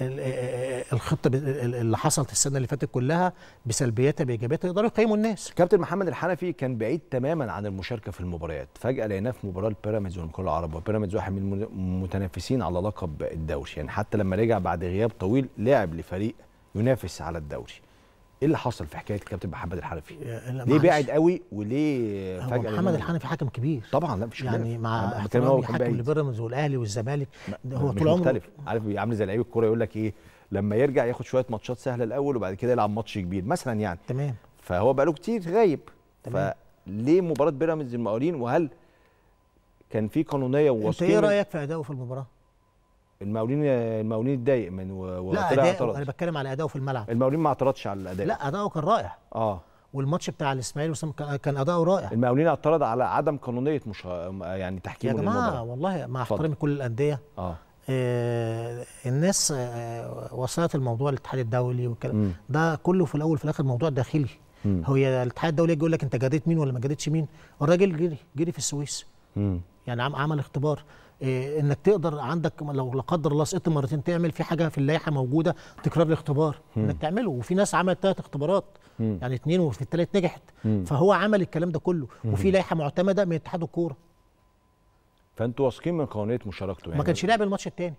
الخطة اللي حصلت السنة اللي فاتت كلها بسلبياتها بإيجابياتها يقدروا يقيموا الناس. كابتن محمد الحنفي كان بعيد تماما عن المشاركة في المباريات. فجأة لقيناه في مباراة البيراميدز والمقاول العرب وبيراميدز واحد من المتنافسين على لقب الدوري. يعني حتى لما رجع بعد غياب طويل لعب لفريق ينافس على الدوري. إيه اللي حصل في حكاية الكابتن محمد الحنفي؟ ليه بعد قوي وليه فجأة محمد الحنفي حكم كبير. طبعا لا مش يعني. مع احترامي حكم لبيراميدز والأهلي والزمالك. هو طول عمره. مختلف. عارف عامل زي لعيب الكوره يقول لك إيه؟ لما يرجع ياخد شوية ماتشات سهلة الأول وبعد كده يلعب ماتش كبير مثلا يعني. تمام. فهو بقاله كتير غايب. تمام. فليه مباراة بيراميدز المقاولين؟ وهل كان في قانونية أنت وواثقين إيه من- رأيك في أداؤه في المباراة؟ المقاولين المقاولين اتضايق من و- لا اداؤه أنا بتكلم على اداؤه في الملعب. المقاولين ما اعترضش على الأداء. لا أداؤه كان رائع. آه. والماتش بتاع الإسماعيلي وسام كان أداؤه رائع. المقاولين اعترض على عدم قانونية مش يعني يا تحكيمه جماعة والله مع. احترامي كل الأندية آه. آه الناس آه وصلت الموضوع للاتحاد الدولي والكلام. ده كله في الأول في الآخر موضوع داخلي. مم. هو يا الاتحاد الدولي يقول لك أنت جديت مين ولا ما جديتش مين؟ الراجل جري جري في السويس. مم. يعني عم عمل اختبار. إيه إنك تقدر عندك لو لا قدر الله سقطت مرتين تعمل في حاجة في اللائحة موجودة تكرار الاختبار إنك تعمله. وفي ناس عملت ثلاث اختبارات مم. يعني اثنين وفي الثالث نجحت. مم. فهو عمل الكلام ده كله. وفي لائحة معتمدة من اتحاد الكورة. فأنتوا واثقين من قانونيه مشاركته يعني؟ ما كانش لعب الماتش الثاني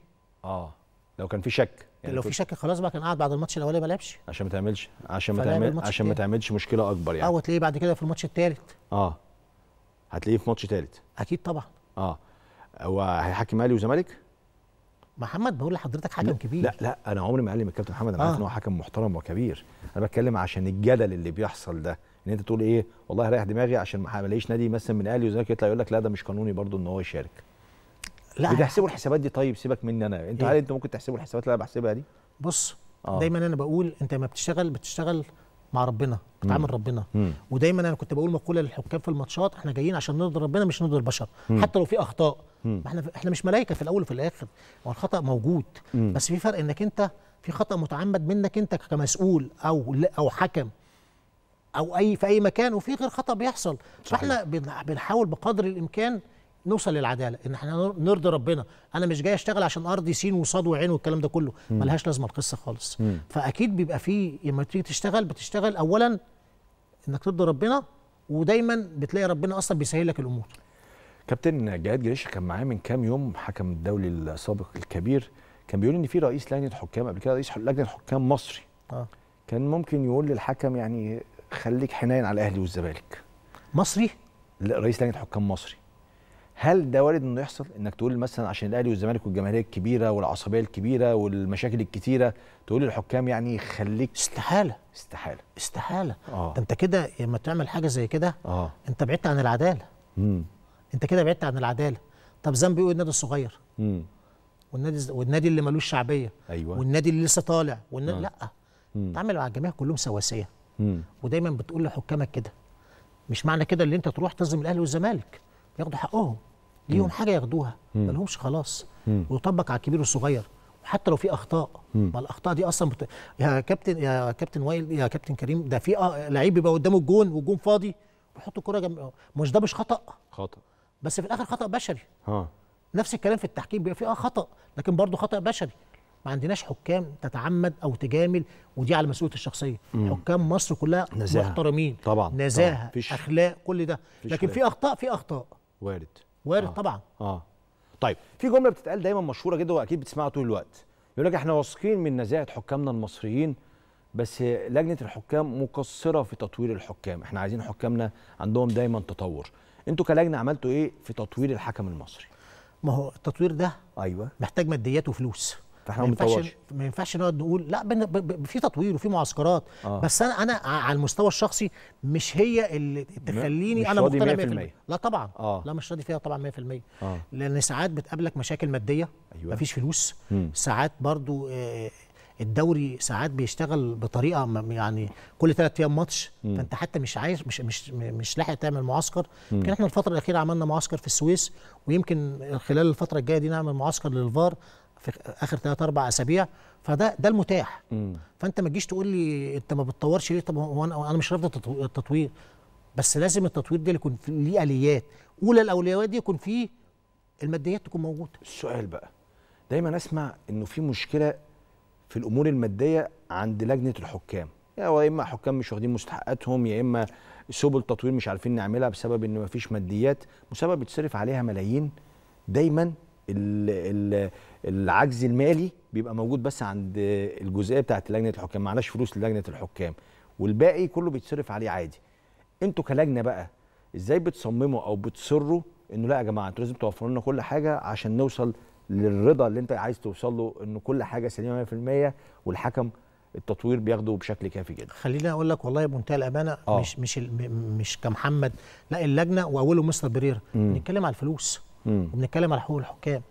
آه. لو كان في شك يعني لو في شك خلاص بقى كان قاعد بعد الماتش الأولاني ما لعبش. عشان ما تعملش عشان ما تعمل عشان ما. تعملش مشكلة أكبر يعني. أو تلاقيه بعد كده في الماتش الثالث آه. هتلاقيه في ماتش ثالث أكيد طبعا. آه. هو هيحكم أهلي وزمالك؟ محمد بقول لحضرتك حكم كبير. لا لا أنا عمري ما اقلل من الكابتن محمد أنا عارف آه. إن هو حكم محترم وكبير. أنا بتكلم عشان الجدل اللي بيحصل ده إن أنت تقول إيه والله هريح دماغي عشان ما الاقيش نادي مثلا من أهلي وزمالك يطلع يقول لك لا ده مش قانوني برضو إن هو يشارك. لا. بتحسبوا الحسابات دي؟ طيب سيبك مني أنا. أنتوا إيه؟ هل أنتوا ممكن تحسبوا الحسابات اللي أنا بحسبها دي؟ بص آه. دايما أنا بقول أنت ما بتشتغل بتشتغل مع ربنا بتعامل ربنا. مم. ودايما أنا كنت بقول مقولة للحكام في الماتشات إحنا جايين عشان نرضي ربنا مش نرضي البشر. حتى لو في أخطاء. ما إحنا إحنا مش ملائكة في الأول وفي الآخر. هو الخطأ موجود. بس في فرق إنك أنت في خطأ متعمد منك أنت كمسؤول أو أو حكم. أو أي في أي مكان وفي غير خطأ بيحصل. فإحنا بن- بنحاول بقدر الإمكان نوصل للعدالة إن إحنا نر- نرضي ربنا. أنا مش جاي أشتغل عشان ارضي سين وصاد وعين والكلام ده كله. ملهاش لازمة القصة خالص. فأكيد بيبقى في لما تيجي تشتغل بتشتغل اولا إنك ترضي ربنا ودايما بتلاقي ربنا أصلا بيسهل لك الأمور. كابتن جهاد جريشه كان معايا من كام يوم حكم الدولي السابق الكبير. كان بيقول إن في رئيس لجنة حكام قبل كده رئيس لجنة حكام مصري. آه. كان ممكن يقول للحكم يعني خليك حنين على الأهلي والزمالك. مصري؟ لا، رئيس لجنة حكام مصري. هل ده وارد إنه يحصل؟ إنك تقول مثلا عشان الأهلي والزمالك والجماهيرية الكبيرة والعصبية الكبيرة والمشاكل الكتيرة تقول للحكام يعني خليك استحالة. استحالة. استحالة. آه. ده أنت كده لما تعمل حاجة زي كده آه. أنت بعدت عن العدالة. امم أنت كده بعدت عن العدالة. طب ذنب إيه النادي الصغير؟ امم والنادي والنادي اللي ملوش شعبية. أيوه. والنادي اللي لسه طالع. والنادي آه. لأ. مم. تعمل مع الجميع كلهم سواسية. ودايما بتقول لحكامك كده. مش معنى كده إن أنت تروح تظلم الأهلي والزمالك. ياخدوا حقهم. ليهم حاجة ياخدوها ما لهمش خلاص. مم. ويطبق على الكبير والصغير. وحتى لو في أخطاء. ما الأخطاء دي أصلا بت... يا كابتن يا كابتن وائل يا كابتن كريم ده في آه لعيب بيبقى قدامه الجون والجون فاضي ويحط الكرة جنب مش ده مش خطأ؟ خطأ. بس في الآخر خطأ بشري. ها. نفس الكلام في التحكيم بيبقى فيه آه خطأ لكن برضه خطأ بشري. ما عندناش حكام تتعمد أو تجامل ودي على مسؤولية الشخصية. حكام مصر كلها نزاهة. محترمين. طبعا، طبعا. نزاهه مفيش- أخلاق كل ده. لكن. في أخطاء في أخطاء. وارد. وارد آه. طبعا. آه. طيب في جملة بتتقال دايما مشهورة جدا وأكيد بتسمعها طول الوقت. يقول لك إحنا واثقين من نزاهه حكامنا المصريين بس لجنة الحكام مقصرة في تطوير الحكام. إحنا عايزين حكامنا عندهم دايما تطور. أنتوا كلجنة عملتوا إيه في تطوير الحكم المصري؟ ما هو التطوير ده أيوه. محتاج ماديات وفلوس. فاحنا ما ينفعش ما ينفعش نقعد نقول لا بن- ب- ب- في تطوير وفي معسكرات آه. بس أنا أنا على المستوى الشخصي مش هي اللي تخليني مش أنا مقتنع 100%. 100% لا طبعا آه. لا مش راضي فيها طبعا 100% آه لأن ساعات بتقابلك مشاكل مادية أيوة. مفيش فلوس مم. ساعات برضو آه، الدوري ساعات بيشتغل بطريقة يعني كل ثلاث أيام ماتش مم. فأنت حتى مش عايز مش مش مش لاحق تعمل معسكر يمكن إحنا الفترة الأخيرة عملنا معسكر في السويس ويمكن خلال الفترة الجاية دي نعمل معسكر للفار في آخر ثلاث أربع أسابيع فده ده المتاح. مم. فأنت ما تجيش تقول لي أنت ما بتطورش ليه؟ طب هو أنا مش رافض التطو- التطوير. بس لازم التطوير ده يكون ليه آليات. اولى الأولويات دي يكون فيه الماديات تكون موجودة. السؤال بقى دايما أسمع إنه في مشكلة في الأمور المادية عند لجنة الحكام. يا إما حكام مش واخدين مستحقاتهم يا إما سبل تطوير مش عارفين نعملها بسبب إن مفيش ماديات مسابقه بيتصرف عليها ملايين. دايما ال ال العجز المالي بيبقى موجود بس عند الجزئية بتاعت لجنة الحكام معناش فلوس للجنه الحكام والباقي كله بيتصرف عليه عادي أنتوا كلجنة بقى إزاي بتصمموا أو بتصروا انه لا يا جماعة أنتوا لازم توفروا لنا كل حاجة عشان نوصل للرضا اللي انت عايز توصل له انه كل حاجة سليمة 100% والحكم التطوير بياخده بشكل كافي جدا خليني أقول لك والله بمنتهى الأمانة آه. مش مش مش كمحمد لا اللجنة وأوله مستر بريرا مم. بنتكلم على الفلوس. وبنتكلم على حقوق الحكام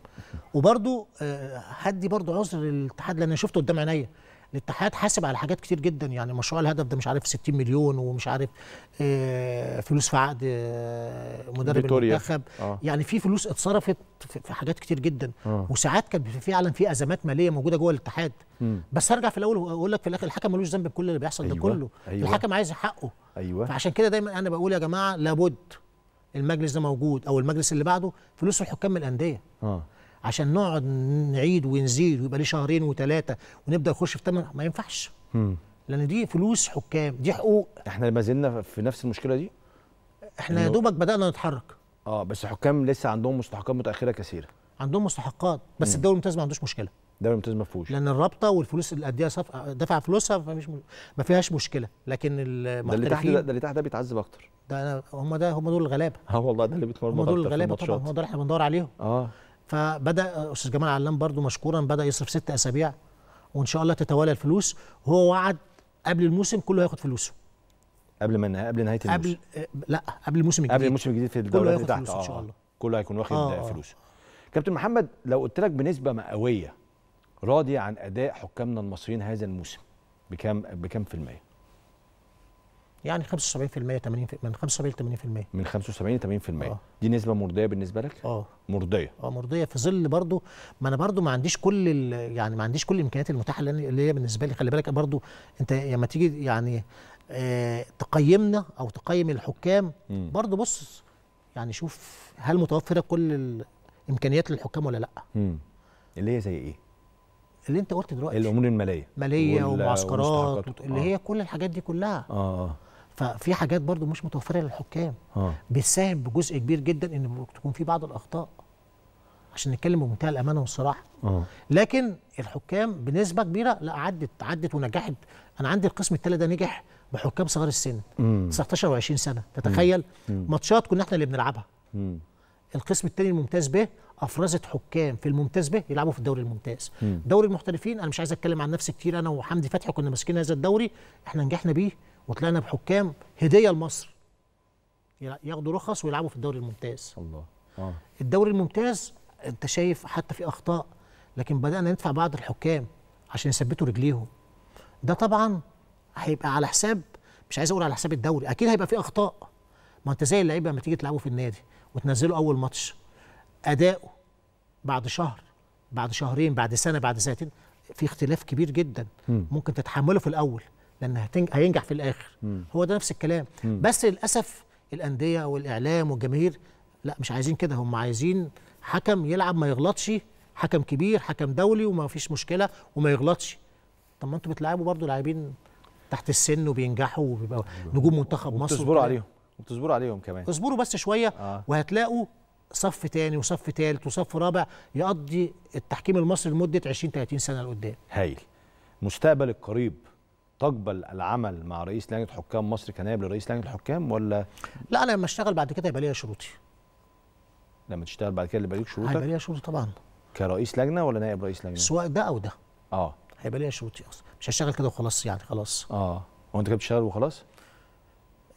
وبرضو آه، هدي برضو عذر للاتحاد لأن أنا شفته قدام عينيا. الاتحاد حاسب على حاجات كتير جدا يعني مشروع الهدف ده مش عارف 60 مليون ومش عارف آه، فلوس في عقد آه، مدرب. المنتخب. آه. يعني في فلوس اتصرفت في حاجات كتير جدا. آه. وساعات كان فعلا في أزمات مالية موجودة جوه الاتحاد. مم. بس هرجع في الأول وأقول لك في الآخر الحكم ملوش ذنب بكل اللي بيحصل ده أيوة، كله. أيوة. الحكم عايز حقه. أيوه. فعشان كده دايما أنا بقول يا جماعة لابد المجلس ده موجود أو المجلس اللي بعده فلوس الحكام من الأندية. آه. عشان نقعد نعيد ونزيد ويبقى ليه شهرين وثلاثه ونبدأ نخش في ثمن ما ينفعش. مم. لأن دي فلوس حكام دي حقوق. إحنا ما زلنا في نفس المشكلة دي؟ إحنا يا دوبك بدأنا نتحرك. آه بس حكام لسه عندهم مستحقات متأخرة كثيرة. عندهم مستحقات بس الدوري الممتاز ما عندوش مشكلة. دوري الممتاز ما فيهوش. لأن الرابطة والفلوس اللي اديها صف... دفع فلوسها فمش م... ما فيهاش مشكلة. لكن ده اللي تحت ده, المحترفين ده اللي تحت ده بيتعذب أكتر. ده هم ده هم دول الغلابة. <laughs> آه والله ده اللي بيتمرمط هم دول الغلابة طبعا هو ده اللي إحنا بندور عليهم. آه. فبدأ أستاذ جمال علام برضو مشكورا بدأ يصرف ست أسابيع وإن شاء الله تتوالى الفلوس. وهو وعد قبل الموسم كله هياخد فلوسه. قبل ما قبل نهاية الموسم. قبل آه، لا قبل الموسم الجديد. قبل الموسم الجديد في الدوري اللي تحت آه شاء آه. الله. كله هيكون واخد آه، آه. فلوسه. كابتن محمد لو قلت لك بنسبة مئوية راضي عن أداء حكامنا المصريين هذا الموسم بكام بكام في المية؟ يعني 75% 80 من 75 ل 80% من 75 ل 80% آه. دي نسبة مرضية بالنسبة لك؟ آه. مرضية. آه مرضية في ظل برضو ما أنا برضو ما عنديش كل يعني ما عنديش كل الإمكانيات المتاحة اللي هي بالنسبة لي. خلي بالك برضو أنت لما تيجي يعني آه تقيمنا أو تقيم الحكام مم. برضو بص يعني شوف هل متوفرة كل الإمكانيات للحكام ولا لأ؟ مم. اللي هي زي إيه؟ اللي أنت قلت دلوقتي. الأمور المالية. مالية ومعسكرات اللي آه. هي كل الحاجات دي كلها. آه. ففي حاجات برضو مش متوفرة للحكام. آه. بتساهم بجزء كبير جدا إن تكون في بعض الأخطاء. عشان نتكلم بمنتهى الأمانة والصراحة. آه. لكن الحكام بنسبة كبيرة لا عدت عدت ونجحت. أنا عندي القسم الثالث ده نجح بحكام صغار السن. مم. 19 و20 سنة. تتخيل ماتشات كنا إحنا اللي بنلعبها. مم. القسم الثاني الممتاز به أفرزت حكام في الممتاز به يلعبوا في الدوري الممتاز. مم. دوري المحترفين أنا مش عايز أتكلم عن نفسي كتير أنا وحمدي فتحي كنا ماسكين هذا الدوري. إحنا نجحنا بيه. وطلعنا بحكام هدية لمصر. ياخدوا رخص ويلعبوا في الدوري الممتاز. الله. آه. الدوري الممتاز انت شايف حتى في أخطاء لكن بدأنا ندفع بعض الحكام عشان يثبتوا رجليهم. ده طبعا هيبقى على حساب مش عايز أقول على حساب الدوري أكيد هيبقى في أخطاء. ما أنت زي اللعيبة لما تيجي تلعبوا في النادي وتنزلوا أول ماتش أداؤه بعد شهر بعد شهرين بعد سنة بعد سنتين في اختلاف كبير جدا. مم. ممكن تتحمله في الأول. لأن. هينجح في الآخر مم. هو ده نفس الكلام مم. بس للأسف الأندية والإعلام والجماهير لا مش عايزين كده هم عايزين حكم يلعب ما يغلطش حكم كبير حكم دولي وما فيش مشكلة وما يغلطش طب ما أنتوا بتلعبوا برضو لاعبين تحت السن وبينجحوا وبيبقوا نجوم منتخب مصر وبتصبروا. عليهم وبتصبروا عليهم كمان اصبروا بس شوية آه. وهتلاقوا صف تاني وصف تالت وصف رابع يقضي التحكيم المصري لمدة 20 30 سنة لقدام هايل المستقبل القريب تقبل العمل مع رئيس لجنة حكام مصر كنائب لرئيس لجنة الحكام ولا؟ لا أنا لما أشتغل بعد كده يبقى ليا شروطي. لما تشتغل بعد كده اللي بقى ليك هيبقى شروطك ليا شروطي طبعا. كرئيس لجنة ولا نائب رئيس لجنة؟ سواء ده أو ده آه. هيبقى ليا شروطي أصلا. مش هشتغل كده وخلاص يعني خلاص. آه. هو انت كده بتشتغل وخلاص؟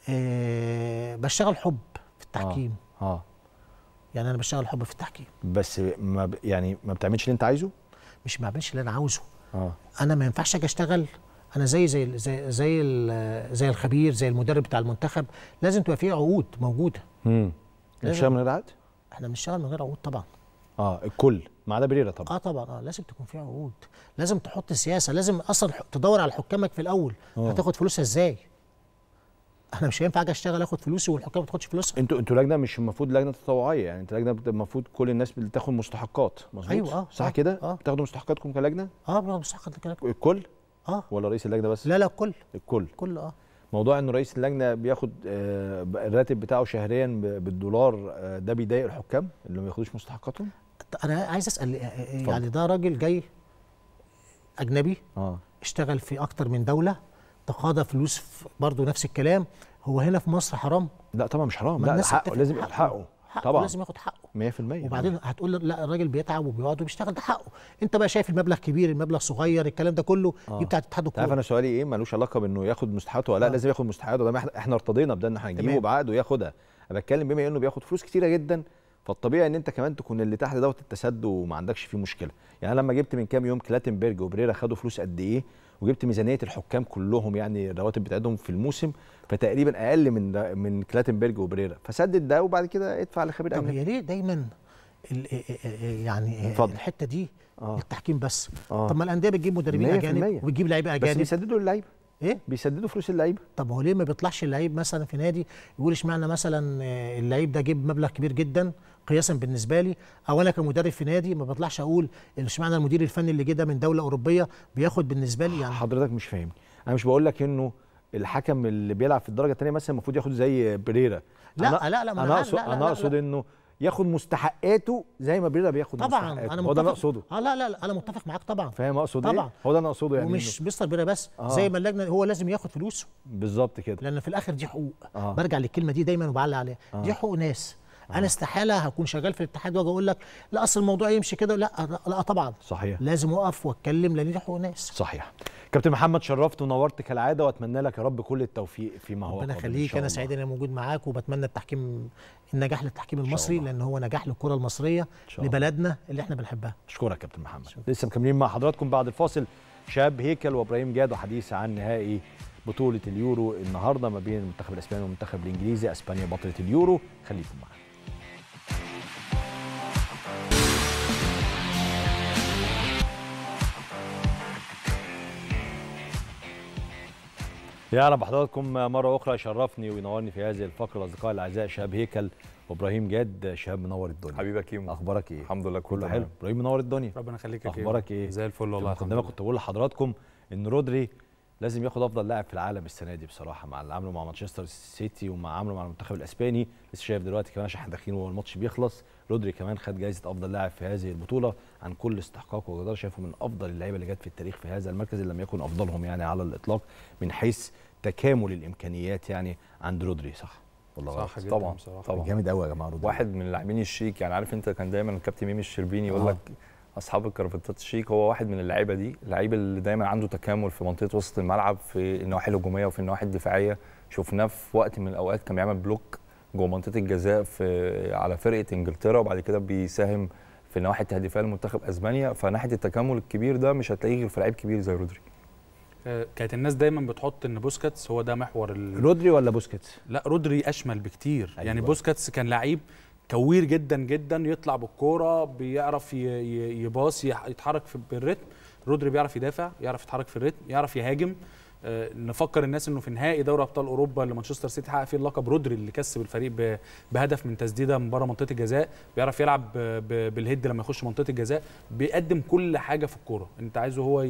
أه بشتغل حب في التحكيم. آه. يعني أنا بشتغل حب في التحكيم. بس ما ب... يعني ما بتعملش اللي أنت عايزه؟ مش ما بعملش اللي أنا عاوزه. آه. أنا ما ينفعش أجي أشتغل أنا زي زي زي زي, زي الخبير زي المدرب بتاع المنتخب لازم تبقى في عقود موجودة. امم بتشتغل من غير عقد؟ إحنا بنشتغل من غير عقود طبعا. آه الكل ما عدا بريرا طبعا. آه طبعا آه لازم تكون في عقود. لازم تحط سياسة لازم أصلا تدور على حكامك في الأول. آه. هتاخد فلوسها إزاي؟ أنا مش هينفع أجي أشتغل آخد فلوسي والحكام ما تاخدش فلوسها. أنتوا أنتوا لجنة مش المفروض لجنة تطوعية يعني انت لجنة المفروض كل الناس بتاخد مستحقات. مظبوط؟ أيوة، آه، صح آه، كده؟ آه. بتاخدوا مستحقاتكم كلجنة؟ آه بنقعد مستحق كده الكل؟ آه. ولا رئيس اللجنة بس؟ لا لا كل. الكل. كل آه. موضوع ان رئيس اللجنة بياخد آه، الراتب بتاعه شهريا بالدولار آه، ده بيضايق الحكام اللي ما ياخدوش مستحقاتهم؟ أنا عايز أسأل آه، يعني ده راجل جاي أجنبي آه. اشتغل في أكتر من دولة تقاضى فلوس برضه نفس الكلام هو هنا في مصر حرام؟ لا طبعا مش حرام. لا حقه لازم ياخد حقه. حقه طبعا. لازم ياخد حقه. 100% وبعدين هتقول لا الراجل بيتعب وبيقعد وبيشتغل ده حقه. انت بقى شايف المبلغ كبير المبلغ صغير الكلام ده كله آه. دي بتاعت اتحاد الكوره أنا سؤالي إيه؟ ملوش علاقة بإنه ياخد مستحقاته ولا لا آه. لازم ياخد مستحقاته ده إحنا ارتضينا بده إن إحنا نجيبه. بعقد وياخدها أنا بتكلم بما إنه بياخد فلوس كتيرة جدا فالطبيعي إن أنت كمان تكون اللي تحت دوت التسد وما عندكش فيه مشكلة. يعني أنا لما جبت من كام يوم كلاتنبرج وبريرا خدوا فلوس قد إيه وجبت ميزانية الحكام كلهم يعني الرواتب بتاعتهم في الموسم فتقريبا أقل من من كلاتنبرج وبريرا. فسدد ده وبعد كده ادفع لخبير طب هي ليه دايما يعني اتفضل. الحتة دي آه. التحكيم بس؟ آه. طب ما الأندية بتجيب مدربين 100% اجانب وبتجيب لعيبة بس أجانب. بيسددوا اللعيبة. إيه؟ بيسددوا فلوس اللعيبة. طب هو ليه ما بيطلعش اللعيب مثلا في نادي يقول اشمعنى مثلا آه، اللعيب ده جيب مبلغ كبير جدا قياسا بالنسبة لي. أو أنا كمدرب في نادي ما بطلعش أقول اشمعنى المدير الفني اللي جه ده من دولة أوروبية بياخد بالنسبة لي يعني. حضرتك مش فاهمني. أنا مش بقول لك إنه الحكم اللي بيلعب في الدرجة الثانية مثلا المفروض ياخد زي بريرا. لا، أنا لا، لا، ما أنا أقصد أنا أقصد. إنه ياخد مستحقاته زي ما بريرا بياخد طبعا مستحقاته. أنا هو ده متفق. أقصده. آه لا لا لا أنا متفق معاك طبعا. فاهم أقصد طبعا. إيه هو ده أنا أقصده يعني ومش مستر بيرا بس آه. زي ما اللجنة هو لازم ياخد فلوسه بالظبط كده. لأن في الآخر دي حقوق. آه. برجع للكلمة دي دايما وبعلق عليها. دي حقوق ناس. أنا استحالة هكون شغال في الاتحاد وأجي أقول لك لا أصل الموضوع يمشي كده. لا لا طبعا. صحيح. لازم أقف وأتكلم لأن دي حقوق ناس. صحيح. كابتن محمد شرفت ونورت كالعادة وأتمنى لك يا رب كل التوفيق فيما هو ربنا يخليك. أنا. سعيد ان أنا موجود معاك وبتمنى التحكيم النجاح للتحكيم المصري. لأن هو نجاح للكرة المصرية. لبلدنا اللي إحنا بنحبها. أشكرك كابتن محمد. لسه مكملين مع حضراتكم بعد الفاصل. شاب هيكل وإبراهيم جاد وحديث عن نهائي بطولة اليورو النهارده ما بين المنتخب الإسباني والمنتخب الإنجليزي. إسبانيا بطلة اليورو. خليكم معانا. يا رب حضراتكم مرة أخرى يشرفني وينورني في هذه الفقرة. الأصدقاء الأعزاء شهاب هيكل وإبراهيم جاد شهاب منور الدنيا. حبيبك كيمو. أخبارك إيه؟ الحمد لله كله كله حلو. تمام. إبراهيم منور الدنيا. ربنا يخليك أخبارك إيه؟ زي الفل والله الحمد لله. كنت بقول لحضراتكم إن رودري لازم ياخد أفضل لاعب في العالم السنة دي بصراحة مع اللي عمله مع مانشستر سيتي ومع عمله مع المنتخب الأسباني. لسه شايف دلوقتي كمان عشان إحنا داخلين وهو الماتش بيخلص. رودري كمان خد جائزه أفضل لاعب في هذه البطولة عن كل استحقاق وجدار شايفه من أفضل اللعيبة اللي جت في التاريخ في هذا المركز ان لم يكن أفضلهم يعني على الإطلاق من حيث تكامل الإمكانيات يعني عند رودري صح؟ والله صح. جدا طبعا بصراحة. طبعا. جامد قوي يا جماعة رودري. واحد من اللاعبين الشيك يعني عارف أنت كان دايما الكابتن ميمي الشربيني يقول آه. لك أصحاب الكرافتات الشيك هو واحد من اللعيبة دي اللعيب اللي دايما عنده تكامل في منطقة وسط الملعب في النواحي الهجومية وفي النواحي الدفاعية. شفناه في وقت من الأوقات كان بيعمل block جوه منطقة الجزاء في على فرقة إنجلترا وبعد كده بيساهم في النواحي التهديفيه لمنتخب أسبانيا. فناحية التكامل الكبير ده مش هتلاقيه غير في لعيب كبير زي رودري. آه، كانت الناس دايما بتحط إن بوسكاتس هو ده محور ال... رودري ولا بوسكيتس؟ لا رودري أشمل بكتير. أيوة. يعني بوسكاتس كان لعيب كبير جدا جدا يطلع بالكورة بيعرف ي- ي- يباص يتحرك في بال rhythm. رودري بيعرف يدافع يعرف يتحرك في ال rhythm يعرف يهاجم. آه، نفكر الناس إنه في نهائي دوري أبطال أوروبا اللي مانشستر سيتي حقق فيه اللقب رودري اللي كسب الفريق بهدف من تسديدة من بره منطقة الجزاء بيعرف يلعب بال head لما يخش منطقة الجزاء بيقدم كل حاجة في الكورة. أنت عايزه هو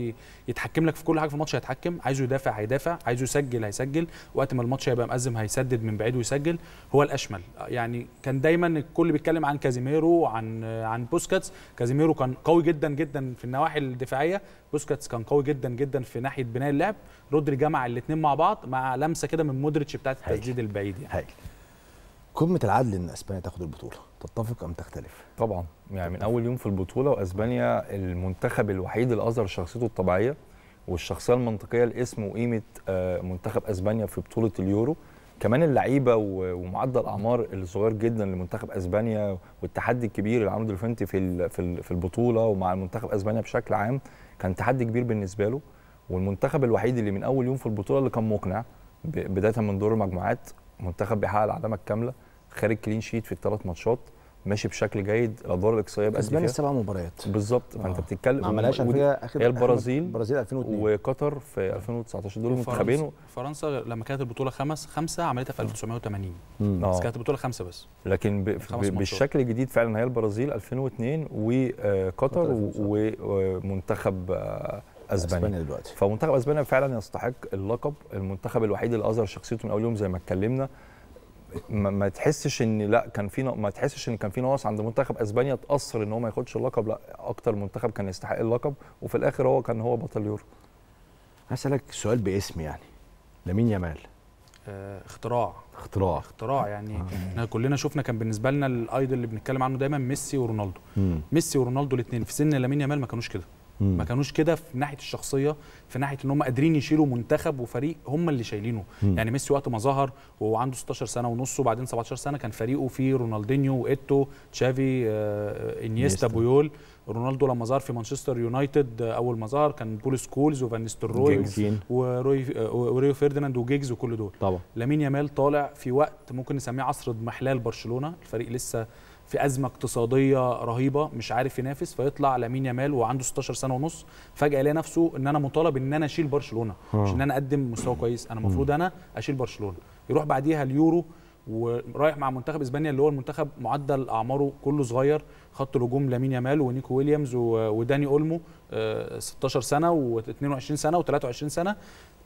يتحكم لك في كل حاجة في الماتش هيتحكم. عايزه يدافع هيدافع عايزه يسجل هيسجل. وقت ما الماتش هيبقى مأزم هيسدد من بعيد ويسجل هو الأشمل. يعني كان دايما الكل بيتكلم عن كازيميرو عن عن بوسكاتس. كازيميرو كان قوي جدا جدا في النواحي الدفاعية. بوسكاتس كان قوي جدا جدا في ناحية بناء اللعب. رودري جمع الاثنين مع بعض مع لمسة كده من مودريتش بتاعت. التسديد البعيد يعني. هايل قمة العدل إن إسبانيا تاخد البطولة تتفق أم تختلف؟ طبعا. يعني من أول يوم في البطولة وإسبانيا المنتخب الوحيد اللي اظهر شخصيته الطبيعية والشخصية المنطقية لاسم وقيمة آه، منتخب إسبانيا في بطولة اليورو. كمان اللعيبة ومعدل أعمار الصغير جدا لمنتخب إسبانيا والتحدي الكبير اللي عمله في ال- في ال- في البطولة ومع المنتخب إسبانيا بشكل عام كان تحدي كبير بالنسبة له. والمنتخب الوحيد اللي من أول يوم في البطولة اللي كان مقنع بداية من دور المجموعات منتخب بيحقق العلامه الكاملة خارج كلين شيت في الثلاث ماتشات ماشي بشكل جيد الادوار الاقصائيه بأدي كسبان فيها السبع مباريات بالظبط فأنت آه. بتتكلم ما عملهاش اخر هي البرازيل البرازيل 2002 وقطر في 2019 دول المنتخبين فرنسا, فرنسا لما كانت البطولة خمس خمسة عملتها في 1980 مم. آه. بس كانت البطولة خمسة بس لكن ب... ب... بالشكل الجديد فعلا هي البرازيل 2002 وقطر قطر 2019. ومنتخب آه، أسبانيا. أسبانيا دلوقتي. فمنتخب أسبانيا فعلا يستحق اللقب. المنتخب الوحيد اللي أظهر شخصيته من أول يوم زي ما اتكلمنا. ما, ما تحسش ان لا كان في ما تحسش إن كان في ناقص عند منتخب أسبانيا. تاثر إن هو ما ياخدش اللقب. لا أكتر منتخب كان يستحق اللقب. وفي الآخر هو كان هو بطل اليورو. هسألك سؤال باسم يعني. لامين يامال. آه اختراع. اختراع. اختراع يعني. إحنا كلنا شفنا كان بالنسبة لنا الايدل اللي بنتكلم عنه دايما ميسي ورونالدو. مم. ميسي ورونالدو الاثنين في سن لامين يامال ما كانوش كده. مم. ما كانوش كده في ناحية الشخصية في ناحية إن هم قادرين يشيلوا منتخب وفريق هم اللي شايلينه مم. يعني ميسي وقت ما ظهر وهو عنده 16 سنة ونص وبعدين 17 سنة كان فريقه فيه رونالدينيو وإيتو تشافي آه، إنيستا. بويول رونالدو لما ظهر في مانشستر يونايتد آه، أول ما ظهر كان بول سكولز وفان نيستلروي. وروي آه، وريو فيرديناند وجيجز وكل دول طبعا لامين يامال طالع في وقت ممكن نسميه عصر اضمحلال برشلونة الفريق لسه في أزمة اقتصادية رهيبة مش عارف ينافس فيطلع لامين يامال وعنده 16 سنة ونص فجأة يلاقي نفسه إن أنا مطالب إن أنا أشيل برشلونة مش إن أنا أقدم مستوى كويس. أنا المفروض أنا أشيل برشلونة. يروح بعديها اليورو ورايح مع منتخب إسبانيا اللي هو المنتخب معدل أعماره كله صغير خط الهجوم لامين يامال ونيكو ويليامز وداني أولمو آه، 16 سنة و22 سنة و23 سنة.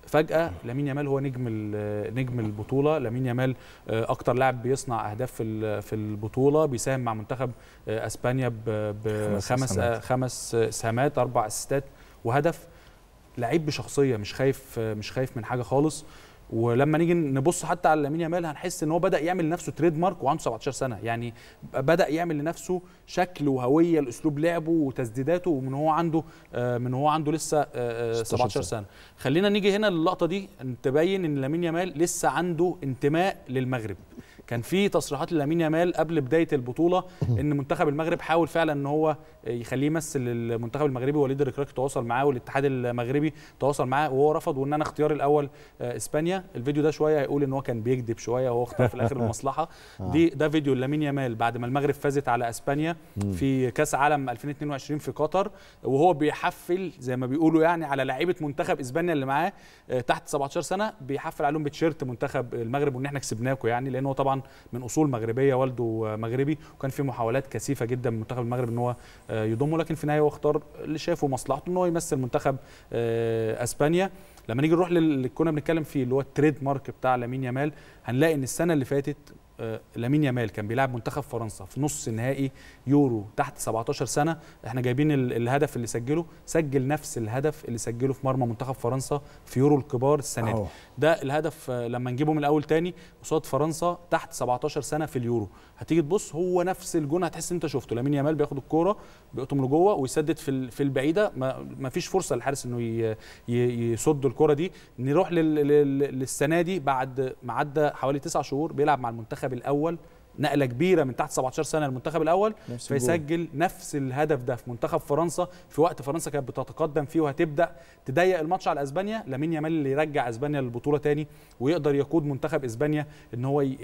فجأة لامين يامال هو نجم نجم البطولة. لامين يامال آه، أكتر لاعب بيصنع أهداف في في البطولة بيساهم مع منتخب آه، أسبانيا بخمس خمس آه، اسهامات أربع أسيستات وهدف. لعيب بشخصية مش خايف مش خايف من حاجة خالص. ولما نيجي نبص حتى على لامين يامال هنحس إن هو بدأ يعمل لنفسه تريد مارك وعنده 17 سنة. يعني بدأ يعمل لنفسه شكل وهوية لأسلوب لعبه وتسديداته ومن هو عنده آه، من هو عنده لسه آه، آه، 16 17 سنة. خلينا نيجي هنا للقطة دي تبين إن لامين يامال لسه عنده انتماء للمغرب. كان في تصريحات لامين يامال قبل بداية البطولة إن منتخب المغرب حاول فعلا إن هو يخليه يمثل المنتخب المغربي وليد الركراكي تواصل معاه والاتحاد المغربي تواصل معاه وهو رفض. وإن أنا اختياري الأول آه، إسبانيا. الفيديو ده شوية هيقول إن هو كان بيكذب شوية وهو اختار في الآخر <laughs> المصلحة. دي ده فيديو لامين يامال بعد ما المغرب فازت على إسبانيا في كأس عالم 2022 في قطر. وهو بيحفل زي ما بيقولوا يعني على لعيبة منتخب إسبانيا اللي معاه آه، تحت 17 سنة بيحفل عليهم بتيشيرت منتخب المغرب وإن إحنا كسبناكم يعني لأن هو طبعا من أصول مغربية والده مغربي وكان في محاولات كثيفة جدا من منتخب المغرب إن هو آه، يضمه. لكن في النهاية هو اختار اللي شافه مصلحته إن هو يمثل منتخب آه، أسبانيا. لما نيجي نروح للي كنا بنتكلم فيه اللي هو التريد مارك بتاع لامين يامال. هنلاقي إن السنة اللي فاتت لامين يامال كان بيلعب منتخب فرنسا في نص نهائي يورو تحت 17 سنة. إحنا جايبين ال- الهدف اللي سجله. سجل نفس الهدف اللي سجله في مرمى منتخب فرنسا في يورو الكبار السنة دي. ده الهدف آه، لما نجيبه من الأول تاني قصاد فرنسا تحت 17 سنة في اليورو. هتيجي تبص هو نفس الجون هتحس أنت شفته. لامين يامال بياخد الكورة بيقطم لجوه ويسدد في في البعيدة. ما, فيش فرصة للحارس إنه يصد الكورة دي. نروح لل- لل- للسنة دي بعد ما عدى حوالي تسع شهور بيلعب مع المنتخب الأول نقلة كبيرة من تحت 17 سنة للمنتخب الأول نفس. فيسجل نفس الهدف ده في منتخب فرنسا. في وقت فرنسا كانت بتتقدم فيه وهتبدأ تضيق الماتش على إسبانيا لامين يامال اللي يرجع إسبانيا للبطولة تاني ويقدر يقود منتخب إسبانيا إن هو ي-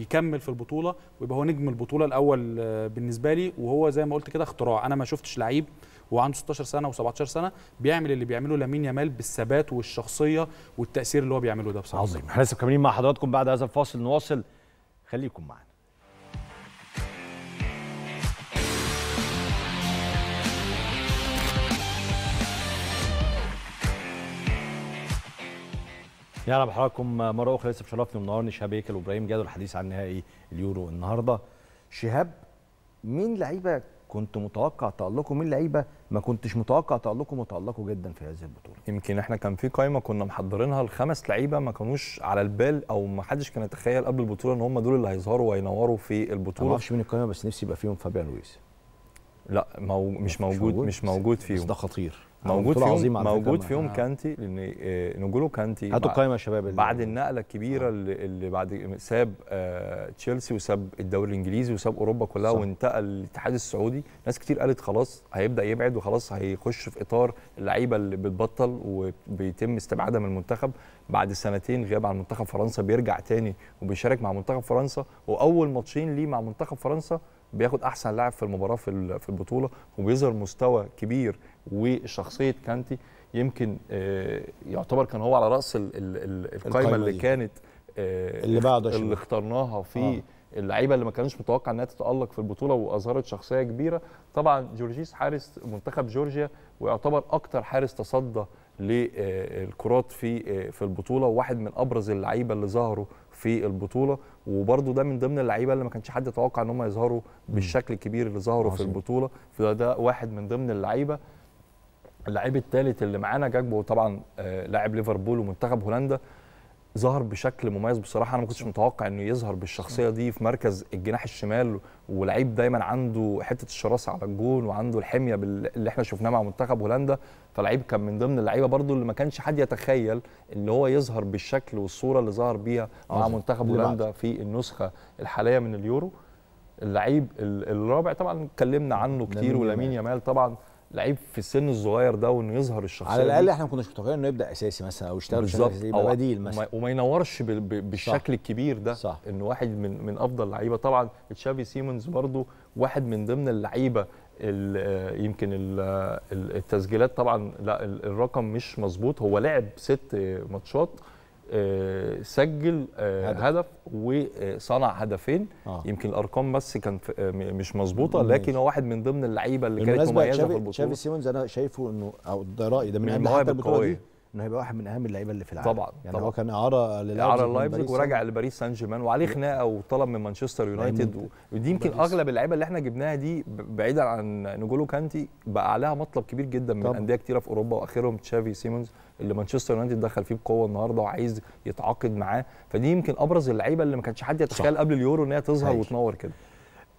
يكمل في البطولة ويبقى هو نجم البطولة الأول آه، بالنسبة لي. وهو زي ما قلت كده اختراع. أنا ما شفتش لعيب وعنده 16 سنة و17 سنة بيعمل اللي بيعمله لامين يامال بالثبات والشخصية والتأثير اللي هو بيعمله ده بصراحة. عظيم. إحنا لسه مكملين مع حضراتكم بعد هذا الفاصل. نواصل خليكم معنا. يلا بحضراتكم مرة أخرى لسه بشرفني ومنورني شهاب هيكل وإبراهيم جاد الحديث عن نهائي اليورو النهارده. شهاب مين لعيبه كنت متوقع تألقه مين لعيبة ما كنتش متوقع تألقه وتألقوا جدا في هذه البطولة. يمكن إحنا كان في قائمة كنا محضرينها الخمس لعيبة ما كانوش على البال أو ما حدش كان يتخيل قبل البطولة إن هم دول اللي هيظهروا وينوروا في أنا ما البطوله أعرفش مين القائمة بس نفسي يبقى فيهم فابيان لويس. لا مو مش موجود مش موجود بس فيهم. ده خطير. موجود على فكرة. موجود ما- فيهم آه. كانتي لأن آه، نجولو كانتي هاتوا القايمه يا شباب بعد النقلة الكبيرة اللي, اللي بعد ساب آه تشيلسي وساب الدوري الإنجليزي وساب أوروبا كلها صح. وانتقل للاتحاد السعودي ناس كتير قالت خلاص هيبدأ يبعد وخلاص هيخش في إطار اللعيبة اللي بتبطل وبيتم استبعادها من المنتخب بعد سنتين غياب عن منتخب فرنسا بيرجع تاني وبيشارك مع منتخب فرنسا وأول ماتشين ليه مع منتخب فرنسا بياخد أحسن لاعب في المباراة في ال- في البطولة وبيظهر مستوى كبير وشخصية كانتي يمكن آه، يعتبر كان هو على رأس ال- ال- ال- القائمه اللي. كانت آه، اللي بعده يا اللي. اخترناها في آه. اللعيبة اللي ما كانوش متوقع إنها تتألق في البطولة وأظهرت شخصية كبيرة طبعا جورجيس حارس منتخب جورجيا ويعتبر أكتر حارس تصدى للكرات في آه، في البطولة وواحد من أبرز اللعيبة اللي ظهروا في البطولة وبرده ده من ضمن اللعيبة اللي ما كانش حد يتوقع إن هم يظهروا بالشكل الكبير اللي ظهروا في. البطولة فده ده واحد من ضمن اللعيبة اللعيب الثالث اللي معانا جاكبو طبعا آه، لاعب ليفربول ومنتخب هولندا ظهر بشكل مميز بصراحة أنا ما كنتش متوقع إنه يظهر بالشخصية دي في مركز الجناح الشمال ولعيب دايما عنده حتة الشراسة على الجون وعنده الحمية اللي إحنا شفناه مع منتخب هولندا فلعيب كان من ضمن اللعيبة برضو اللي ما كانش حد يتخيل إن هو يظهر بالشكل والصورة اللي ظهر بيها مع. منتخب هولندا في النسخة الحالية من اليورو اللعيب ال- الرابع طبعا اتكلمنا عنه كتير لامين ولامين. يامال طبعا لعيب في السن الصغير ده وإنه يظهر الشخصية على. الأقل إحنا ما كناش متوقعين إنه يبدأ أساسي مثلا أو يشتغل بشكل بالظبط يبقى بديل مثلا. وما, ينورش بالشكل الكبير ده صح. إنه واحد من من أفضل لعيبة. طبعا تشافي سيمونز برضو واحد من ضمن اللعيبة ال- آه، يمكن آه، ال- التسجيلات. طبعا لا ال- الرقم مش مظبوط. هو لعب ست ماتشات سجل آه، هدف. هدف وصنع هدفين آه. يمكن الأرقام بس كان آه، مش مظبوطة. لكن هو واحد من ضمن اللعيبة اللي كانت مميزة في البطولة تشافي سيمونز أنا شايفه إنه أو ده رأيي ده من من حتى البطولة دي. إنه هيبقى واحد من أهم اللعيبة اللي في العالم طبعا، يعني طبعا. هو كان إعارة للايبزيج اللايبزيج باريس ورجع لباريس سان جيرمان وعليه خناقة وطلب من مانشستر يونايتد ودي يمكن. أغلب اللعيبة اللي إحنا جبناها دي بعيدا عن نجولو كانتي بقى عليها مطلب كبير جدا من. انديه كتيرة في أوروبا وآخرهم تشافي سيمونز اللي مانشستر يونايتد دخل فيه بقوة النهارده وعايز يتعاقد معاه. فدي يمكن أبرز اللعيبة اللي ما كانش حد يتخيل قبل اليورو إن هي تظهر هايل. وتنور كده.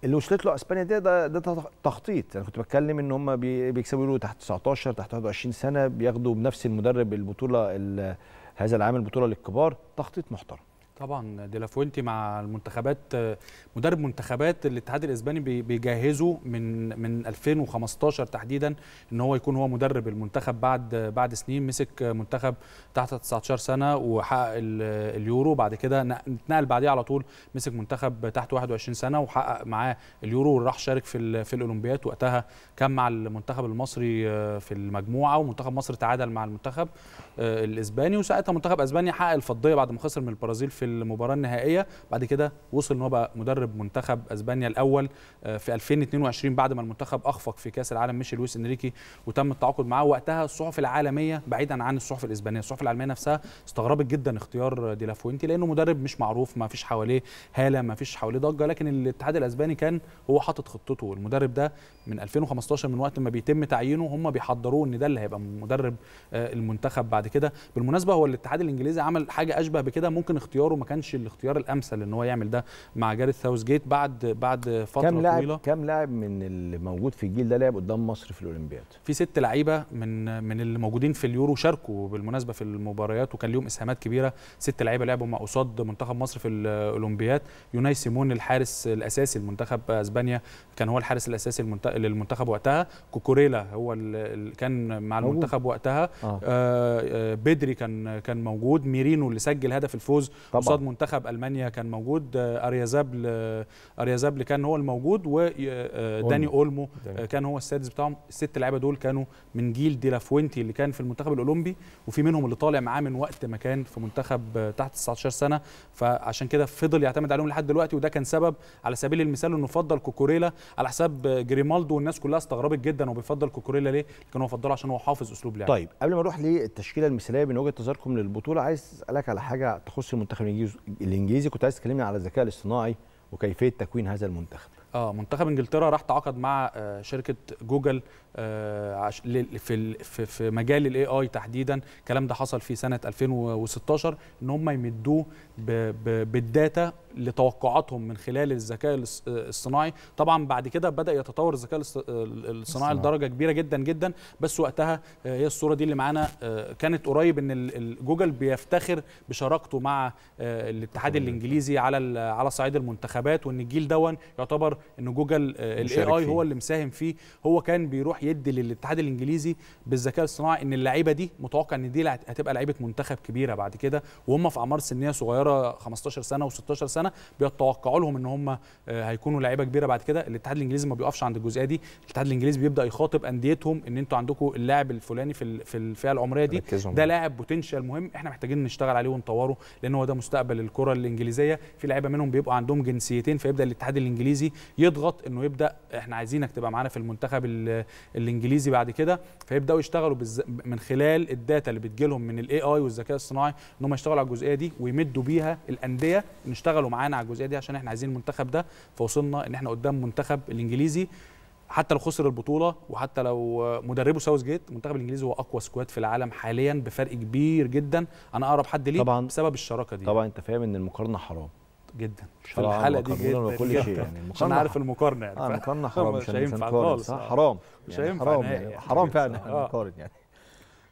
اللي وصلت له أسبانيا ده ده, ده تخ- تخطيط. أنا كنت بتكلم إن هم بي- بيكسبوا يورو تحت 19 تحت 21 سنة بياخدوا بنفس المدرب البطولة ال- هذا العام البطولة للكبار. تخطيط محترم. طبعا دي لا فوينتي مع المنتخبات مدرب منتخبات الاتحاد الإسباني بي- بيجهزه من من 2015 تحديدا إن هو يكون هو مدرب المنتخب بعد بعد سنين. مسك منتخب تحت 19 سنة وحقق ال- اليورو. بعد كده اتنقل بعديه على طول مسك منتخب تحت 21 سنة وحقق معاه اليورو وراح شارك في في الأولمبياد. وقتها كان مع المنتخب المصري آه، في المجموعة. ومنتخب مصر تعادل مع المنتخب آه، الإسباني. وساعتها منتخب أسبانيا حقق الفضية بعد ما خسر من البرازيل في المباراة النهائية. بعد كده وصل إن هو بقى مدرب منتخب أسبانيا الأول آه، في 2022 بعد ما المنتخب أخفق في كأس العالم مشي لويس إنريكي وتم التعاقد معاه. وقتها الصحف العالمية بعيدا عن الصحف الإسبانية الصحف العالمية نفسها استغربت جدا اختيار ديلافوينتي لأنه مدرب مش معروف ما فيش حواليه هالة ما فيش حواليه ضجة. لكن الاتحاد الأسباني كان هو حاطط خطته. المدرب ده من 2015 من وقت ما بيتم تعيينه هم بيحضروه إن ده اللي هيبقى مدرب آه، المنتخب بعد كده. بالمناسبة هو الاتحاد الإنجليزي عمل حاجة أشبه بكده. ممكن اختياره ما كانش الاختيار الأمثل إن هو يعمل ده مع جاريث ساوثجيت بعد بعد فترة كام لاعب طويلة كام لاعب من اللي موجود في الجيل ده لعب قدام مصر في الأولمبياد في ست لعيبة من من اللي موجودين في اليورو شاركوا بالمناسبة في المباريات وكان ليهم إسهامات كبيرة ست لعيبة لعبوا مع قصاد منتخب مصر في الأولمبياد يوناي سيمون الحارس الأساسي لمنتخب أسبانيا كان هو الحارس الأساسي للمنتخب وقتها كوكوريلا هو اللي كان مع موجود. المنتخب وقتها آه. آه. آه بدري كان كان موجود ميرينو اللي سجل هدف الفوز. قصاد منتخب ألمانيا كان موجود آه أويارزابال أويارزابال كان هو الموجود وداني أولمو. داني. آه، كان هو السادس بتاعهم. الست لعيبة دول كانوا من جيل ديلافوينتي اللي كان في المنتخب الأولمبي وفي منهم اللي طالع معاه من وقت ما كان في منتخب آه، تحت 19 سنة. فعشان كده فضل يعتمد عليهم لحد دلوقتي وده كان سبب على سبيل المثال إنه فضل كوكوريلا على حساب آه، جريمالدو والناس كلها استغربت جدا وبيفضل كوكوريلا ليه؟ لكن هو فضله عشان هو حافظ أسلوب لعب طيب قبل ما نروح للتشكيلة المثالية من وجهة نظركم للبطولة عايز أسألك على حاجة تخص المنتخب الإنجليزي كنت عايز تكلمني على الذكاء الاصطناعي وكيفية تكوين هذا المنتخب. آه منتخب إنجلترا راح تعاقد مع آه، شركة جوجل آه، في في مجال ال AI تحديدا. الكلام ده حصل في سنة 2016 إن هم يمدوه بالداتا لتوقعاتهم من خلال الذكاء الاص- الصناعي. طبعا بعد كده بدأ يتطور الذكاء الصناعي لدرجة كبيرة جدا جدا. بس وقتها آه، هي الصورة دي اللي معانا آه، كانت قريب إن جوجل بيفتخر بشراكته مع آه، الاتحاد الإنجليزي على على صعيد المنتخبات وإن الجيل ده يعتبر إن جوجل ال AI مشارك. هو اللي مساهم فيه. هو كان بيروح يدي للاتحاد الإنجليزي بالذكاء الصناعي إن اللعيبة دي متوقع إن دي هتبقى لعيبة منتخب كبيرة بعد كده. وهم في أعمار سنية صغيرة 15 سنة و16 سنة بيتوقعوا لهم إن هم آه، هيكونوا لعيبة كبيرة بعد كده. الاتحاد الإنجليزي ما بيقفش عند الجزئية دي. الاتحاد الإنجليزي بيبدأ يخاطب أنديتهم إن أنتوا عندكم اللاعب الفلاني في في الفئة العمرية دي. ده. لاعب potential مهم. إحنا محتاجين نشتغل عليه ونطوره لأن هو ده مستقبل الكرة الإنجليزية. في لعيبة منهم بيبقوا عندهم جنسيتين فيبدأ الاتحاد الإنجليزي يضغط إنه يبدأ إحنا عايزينك تبقى معانا في المنتخب ال- الإنجليزي بعد كده. فيبدأوا يشتغلوا. من خلال الداتا اللي بتجيلهم من ال AI والذكاء الصناعي إن هم يشتغلوا على الجزئية دي ويمدوا بيها الأندية إن يشتغلوا معانا على الجزئية دي عشان إحنا عايزين المنتخب ده. فوصلنا إن إحنا قدام منتخب الإنجليزي حتى لو خسر البطولة وحتى لو مدربه ساوثجيت المنتخب الإنجليزي هو أقوى squad في العالم حاليا بفرق كبير جدا. أنا أقرب حد ليه؟ طبعاً. بسبب الشراكة دي. طبعا أنت فاهم إن المقارنة حرام. جدا في الحالة دي جدا وكل. شيء يعني عشان عارف حرام. المقارنة يعني آه ف- المقارنه <laughs> حرام مش هينفع خالص صح. حرام مش يعني هينفع حرام يعني يعني. حرام <laughs> فعلا. إحنا نقارن يعني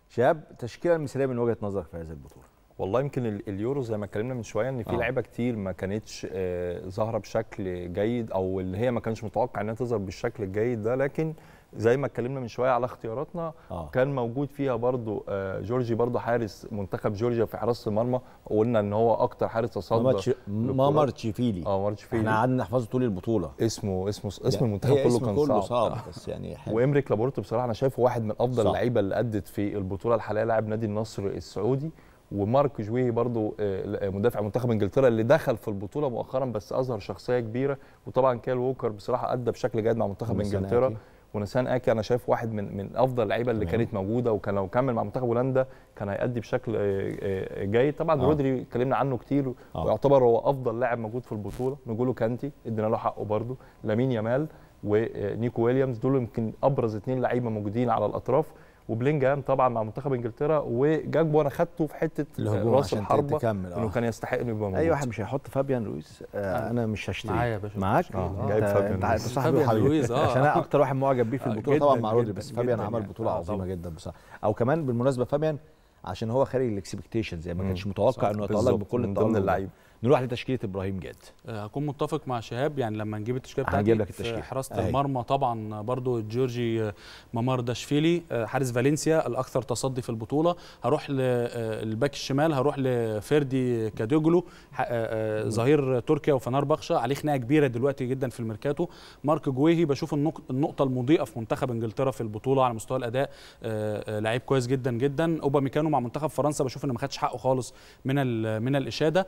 شباب التشكيله المثالية من وجهة نظرك في هذه البطوله والله يمكن ال- اليورو زي ما اتكلمنا من شوية إن في آه. لعيبة كتير ما كانتش آه، ظاهرة بشكل جيد أو اللي هي ما كانش متوقع إنها تظهر بالشكل الجيد ده لكن زي ما اتكلمنا من شوية على اختياراتنا آه. كان موجود فيها برضو آه، جورجي برضو حارس منتخب جورجيا في حراسة المرمى وقلنا إن هو أكتر حارس تصدى مامارداشفيلي آه مارتش إحنا قعدنا نحفظه طول البطولة. اسمه اسمه اسم يعني المنتخب كله اسم كان كله صعب, صعب <laughs> بس يعني. وإيمريك لابورت بصراحة أنا شايفه واحد من أفضل. اللعيبة اللي أدت في البطولة الحالية لاعب نادي النصر السعودي. ومارك جويهي برضو آه، مدافع منتخب إنجلترا اللي دخل في البطولة مؤخرا بس أظهر شخصية كبيرة. وطبعا كايل ووكر بصراحة أدى بشكل جيد مع منتخب إنجلترا. وناثان آكي أنا شايف واحد من من أفضل اللعيبة اللي. كانت موجودة وكان لو كمل مع منتخب هولندا كان هيأدي بشكل آه، آه، جيد طبعا آه. رودري اتكلمنا عنه كتير آه. ويعتبر هو أفضل لاعب موجود في البطولة نقوله كانتي ادينا له حقه برضه لامين يامال ونيكو ويليامز دول يمكن أبرز اثنين لعيبة موجودين على الأطراف وبيلينجهام طبعا مع منتخب إنجلترا وجاكبو أنا خدته في حتة الهجوم راس عشان الحربة تكمل إنه آه كان يستحق إنه يبقى موجود أي واحد مش هيحط فابيان رويز آه أنا مش هشتري معايا يا باشا. معاك آه، جايب فابيان أنت رويز. صاحبي فابيان رويز، آه. عشان أنا أكتر واحد معجب بيه في <laughs> آه، البطولة طبعا مع رودري بس فابيان عمل يعني. بطولة آه، عظيمة. جدا بصراحه أو كمان بالمناسبة فابيان عشان هو خارج ال expectations يعني ما. كانش متوقع إنه يتألق بكل من التألق ضمن. اللعيبة نروح لتشكيلة إبراهيم جاد. آه، هكون متفق مع شهاب يعني لما نجيب التشكيلة بتاعتي هنجيب لك في التشكيلة. حراسة أيوة. المرمى طبعا برضو جورجي آه، مامارداشفيلي آه، حارس فالنسيا الأكثر تصدي في البطولة. هروح للباك الشمال هروح لفيردي كاديوجلو ظهير تركيا وفنربخشة عليه خناقة كبيرة دلوقتي جدا في الميركاتو. مارك جويهي بشوف النق- النقطة المضيئة في منتخب إنجلترا في البطولة على مستوى الأداء لعيب كويس جدا جدا. أوباميكانو مع منتخب فرنسا بشوف إنه ما خدش حقه خالص من من الإشادة.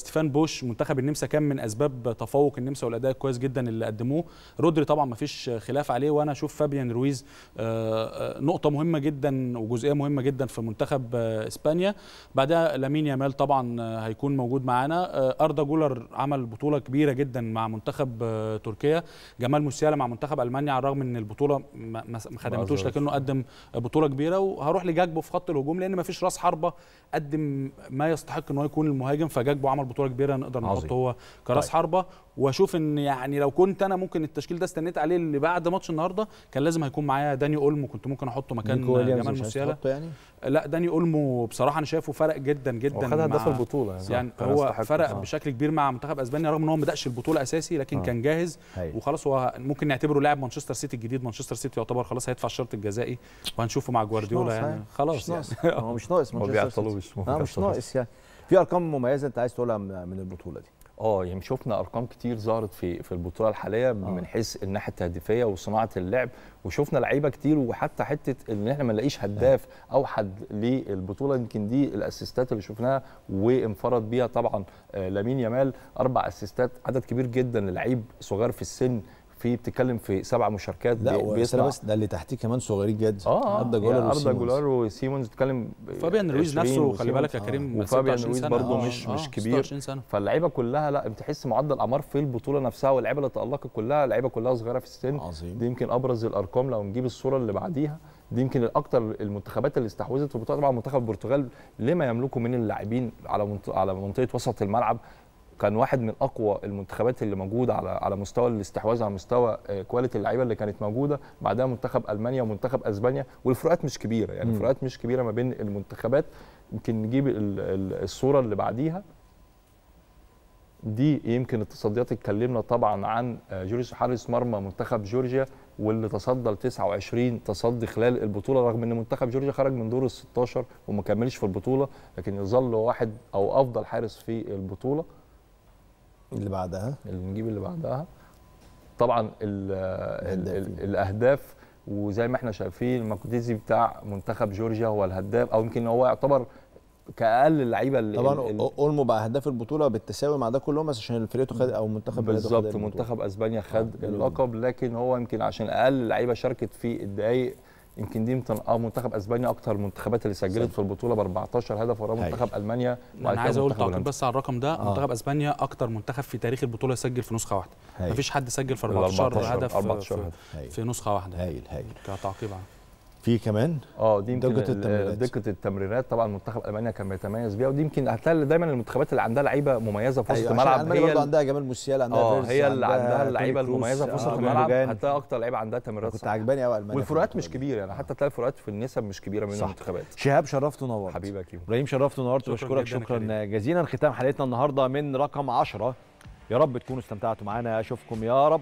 وستيفان بوش منتخب النمسا كان من أسباب تفوق النمسا والأداء الكويس جدا اللي قدموه. رودري طبعا ما فيش خلاف عليه وأنا أشوف فابيان رويز آه، آه، نقطة مهمة جدا وجزئية مهمة جدا في منتخب آه، إسبانيا. بعدها لامين يامال طبعا هيكون موجود معانا. أردا جولر عمل بطولة كبيرة جدا مع منتخب تركيا. جمال موسيالا مع منتخب ألمانيا على الرغم إن البطولة ما خدمتوش. لكنه قدم بطولة كبيرة. وهروح لجاكبو في خط الهجوم لأن ما فيش راس حربة قدم ما يستحق إن هو يكون المهاجم فجاكبو عمل بطولة كبيرة نقدر. نحطه هو كراس طيب. حربة وأشوف إن يعني لو كنت أنا ممكن التشكيل ده استنيت عليه اللي بعد ماتش النهارده كان لازم هيكون معايا داني أولمو كنت ممكن أحطه مكان جمال موسيالا يعني لا داني أولمو بصراحة أنا شايفه فرق جدا جدا هداف مع- البطولة يعني, يعني هو. فرق آه. بشكل كبير مع منتخب أسبانيا رغم إن هو ما بدأش البطولة أساسي لكن آه. كان جاهز هايل. وخلاص هو ممكن نعتبره لاعب مانشستر سيتي الجديد مانشستر سيتي يعتبر خلاص هيدفع الشرط الجزائي وهنشوفه مع جوارديولا يعني. خلاص مش يعني ناقص هو مش ناقص <laughs> ما مانشستر سيتي. مش. ناقص يعني في أرقام مميزة أنت عايز تقولها من البطولة دي. آه يعني شفنا أرقام كتير ظهرت في في البطولة الحالية من حيث الناحية التهديفية وصناعة اللعب وشفنا لعيبة كتير وحتى حتة إن إحنا ما نلاقيش هداف اوحد للبطولة يمكن دي الأسيستات اللي شفناها وانفرد بيها طبعا آه، لامين يامال أربع أسيستات عدد كبير جدا للعيب صغير في السن في بتتكلم في سبع مشاركات لا بي- وسنة بس ده اللي تحتيه كمان صغيرين جدا آه أردا اردا جولر أردا وسيمونز. جولر وسيمونز بتتكلم فابيان رويز 20 نفسه خلي بالك يا. كريم وفابيان 26 رويز. برضه آه، مش آه، مش كبير 26 سنة فاللعيبة كلها لا بتحس معدل الأعمار في البطولة نفسها واللعيبة اللي تألقت كلها لعيبة كلها صغيرة في السن عظيم. دي يمكن أبرز الأرقام لو نجيب الصورة اللي بعديها دي يمكن الاكثر المنتخبات اللي استحوذت في البطوله طبعا منتخب البرتغال لما يملكه من اللاعبين على منط- على منطقة وسط الملعب كان واحد من أقوى المنتخبات اللي موجودة على على مستوى الاستحواذ على مستوى آه، كواليتي اللعيبة اللي كانت موجودة. بعدها منتخب ألمانيا ومنتخب أسبانيا. والفروقات مش كبيرة يعني الفروقات مش كبيرة ما بين المنتخبات. يمكن نجيب ال- ال- الصورة اللي بعديها. دي يمكن التصديات اتكلمنا طبعا عن آه، جوريس حارس مرمى منتخب جورجيا واللي تصدى ل 29 تصدي خلال البطولة رغم إن منتخب جورجيا خرج من دور ال 16 وما كملش في البطولة لكن يظل واحد أو أفضل حارس في البطولة. اللي بعدها اللي نجيب اللي بعدها طبعا ال ال الهداف. ال الأهداف وزي ما إحنا شايفين المقدسي بتاع منتخب جورجيا هو الهداف أو يمكن هو يعتبر كأقل اللعيبة اللي طبعا أولمو بقى هداف البطولة بالتساوي مع ده كلهم بس عشان فرقته خد أو منتخب خد بالظبط. منتخب أسبانيا خد آه، اللقب لكن هو يمكن عشان أقل لعيبه شاركت في الدقائق يمكن دي يمكن آه منتخب أسبانيا أكتر المنتخبات اللي سجلت في البطولة ب 14 هدف وراه. منتخب ألمانيا أنا عايز أقول تعقيب. بس على الرقم ده آه. منتخب أسبانيا أكتر منتخب في تاريخ البطولة يسجل في نسخة واحدة. مفيش حد سجل في ال 14 14 هدف 14 في. هايل في نسخة واحدة هايل هايل كتعقيب عنه في كمان آه دي يمكن دقة ال- التمريرات. دقة التمريرات طبعا منتخب المانيا كان بيتميز بيها ودي يمكن هتلاقي دايما المنتخبات اللي عندها لعيبة مميزة في وسط عشان الملعب ألمانيا هي برضه عندها جمال موسيالا عندها آه هي اللي عندها اللعيبه المميزة في وسط آه، الملعب. هتلاقي أكتر لعيبة عندها تمريرات كنت. عجباني قوي ألمانيا والفروقات مش. كبيرة يعني حتى تلاقي الفروقات في النسب مش كبيرة بين صح. المنتخبات شهاب شرفت ونورت كيمو إبراهيم شرفت ونورت يا شكرا. جزيلا ختام حلقتنا النهارده من رقم 10 يا رب تكونوا استمتعتوا معانا أشوفكم يا رب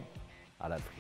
على الف خير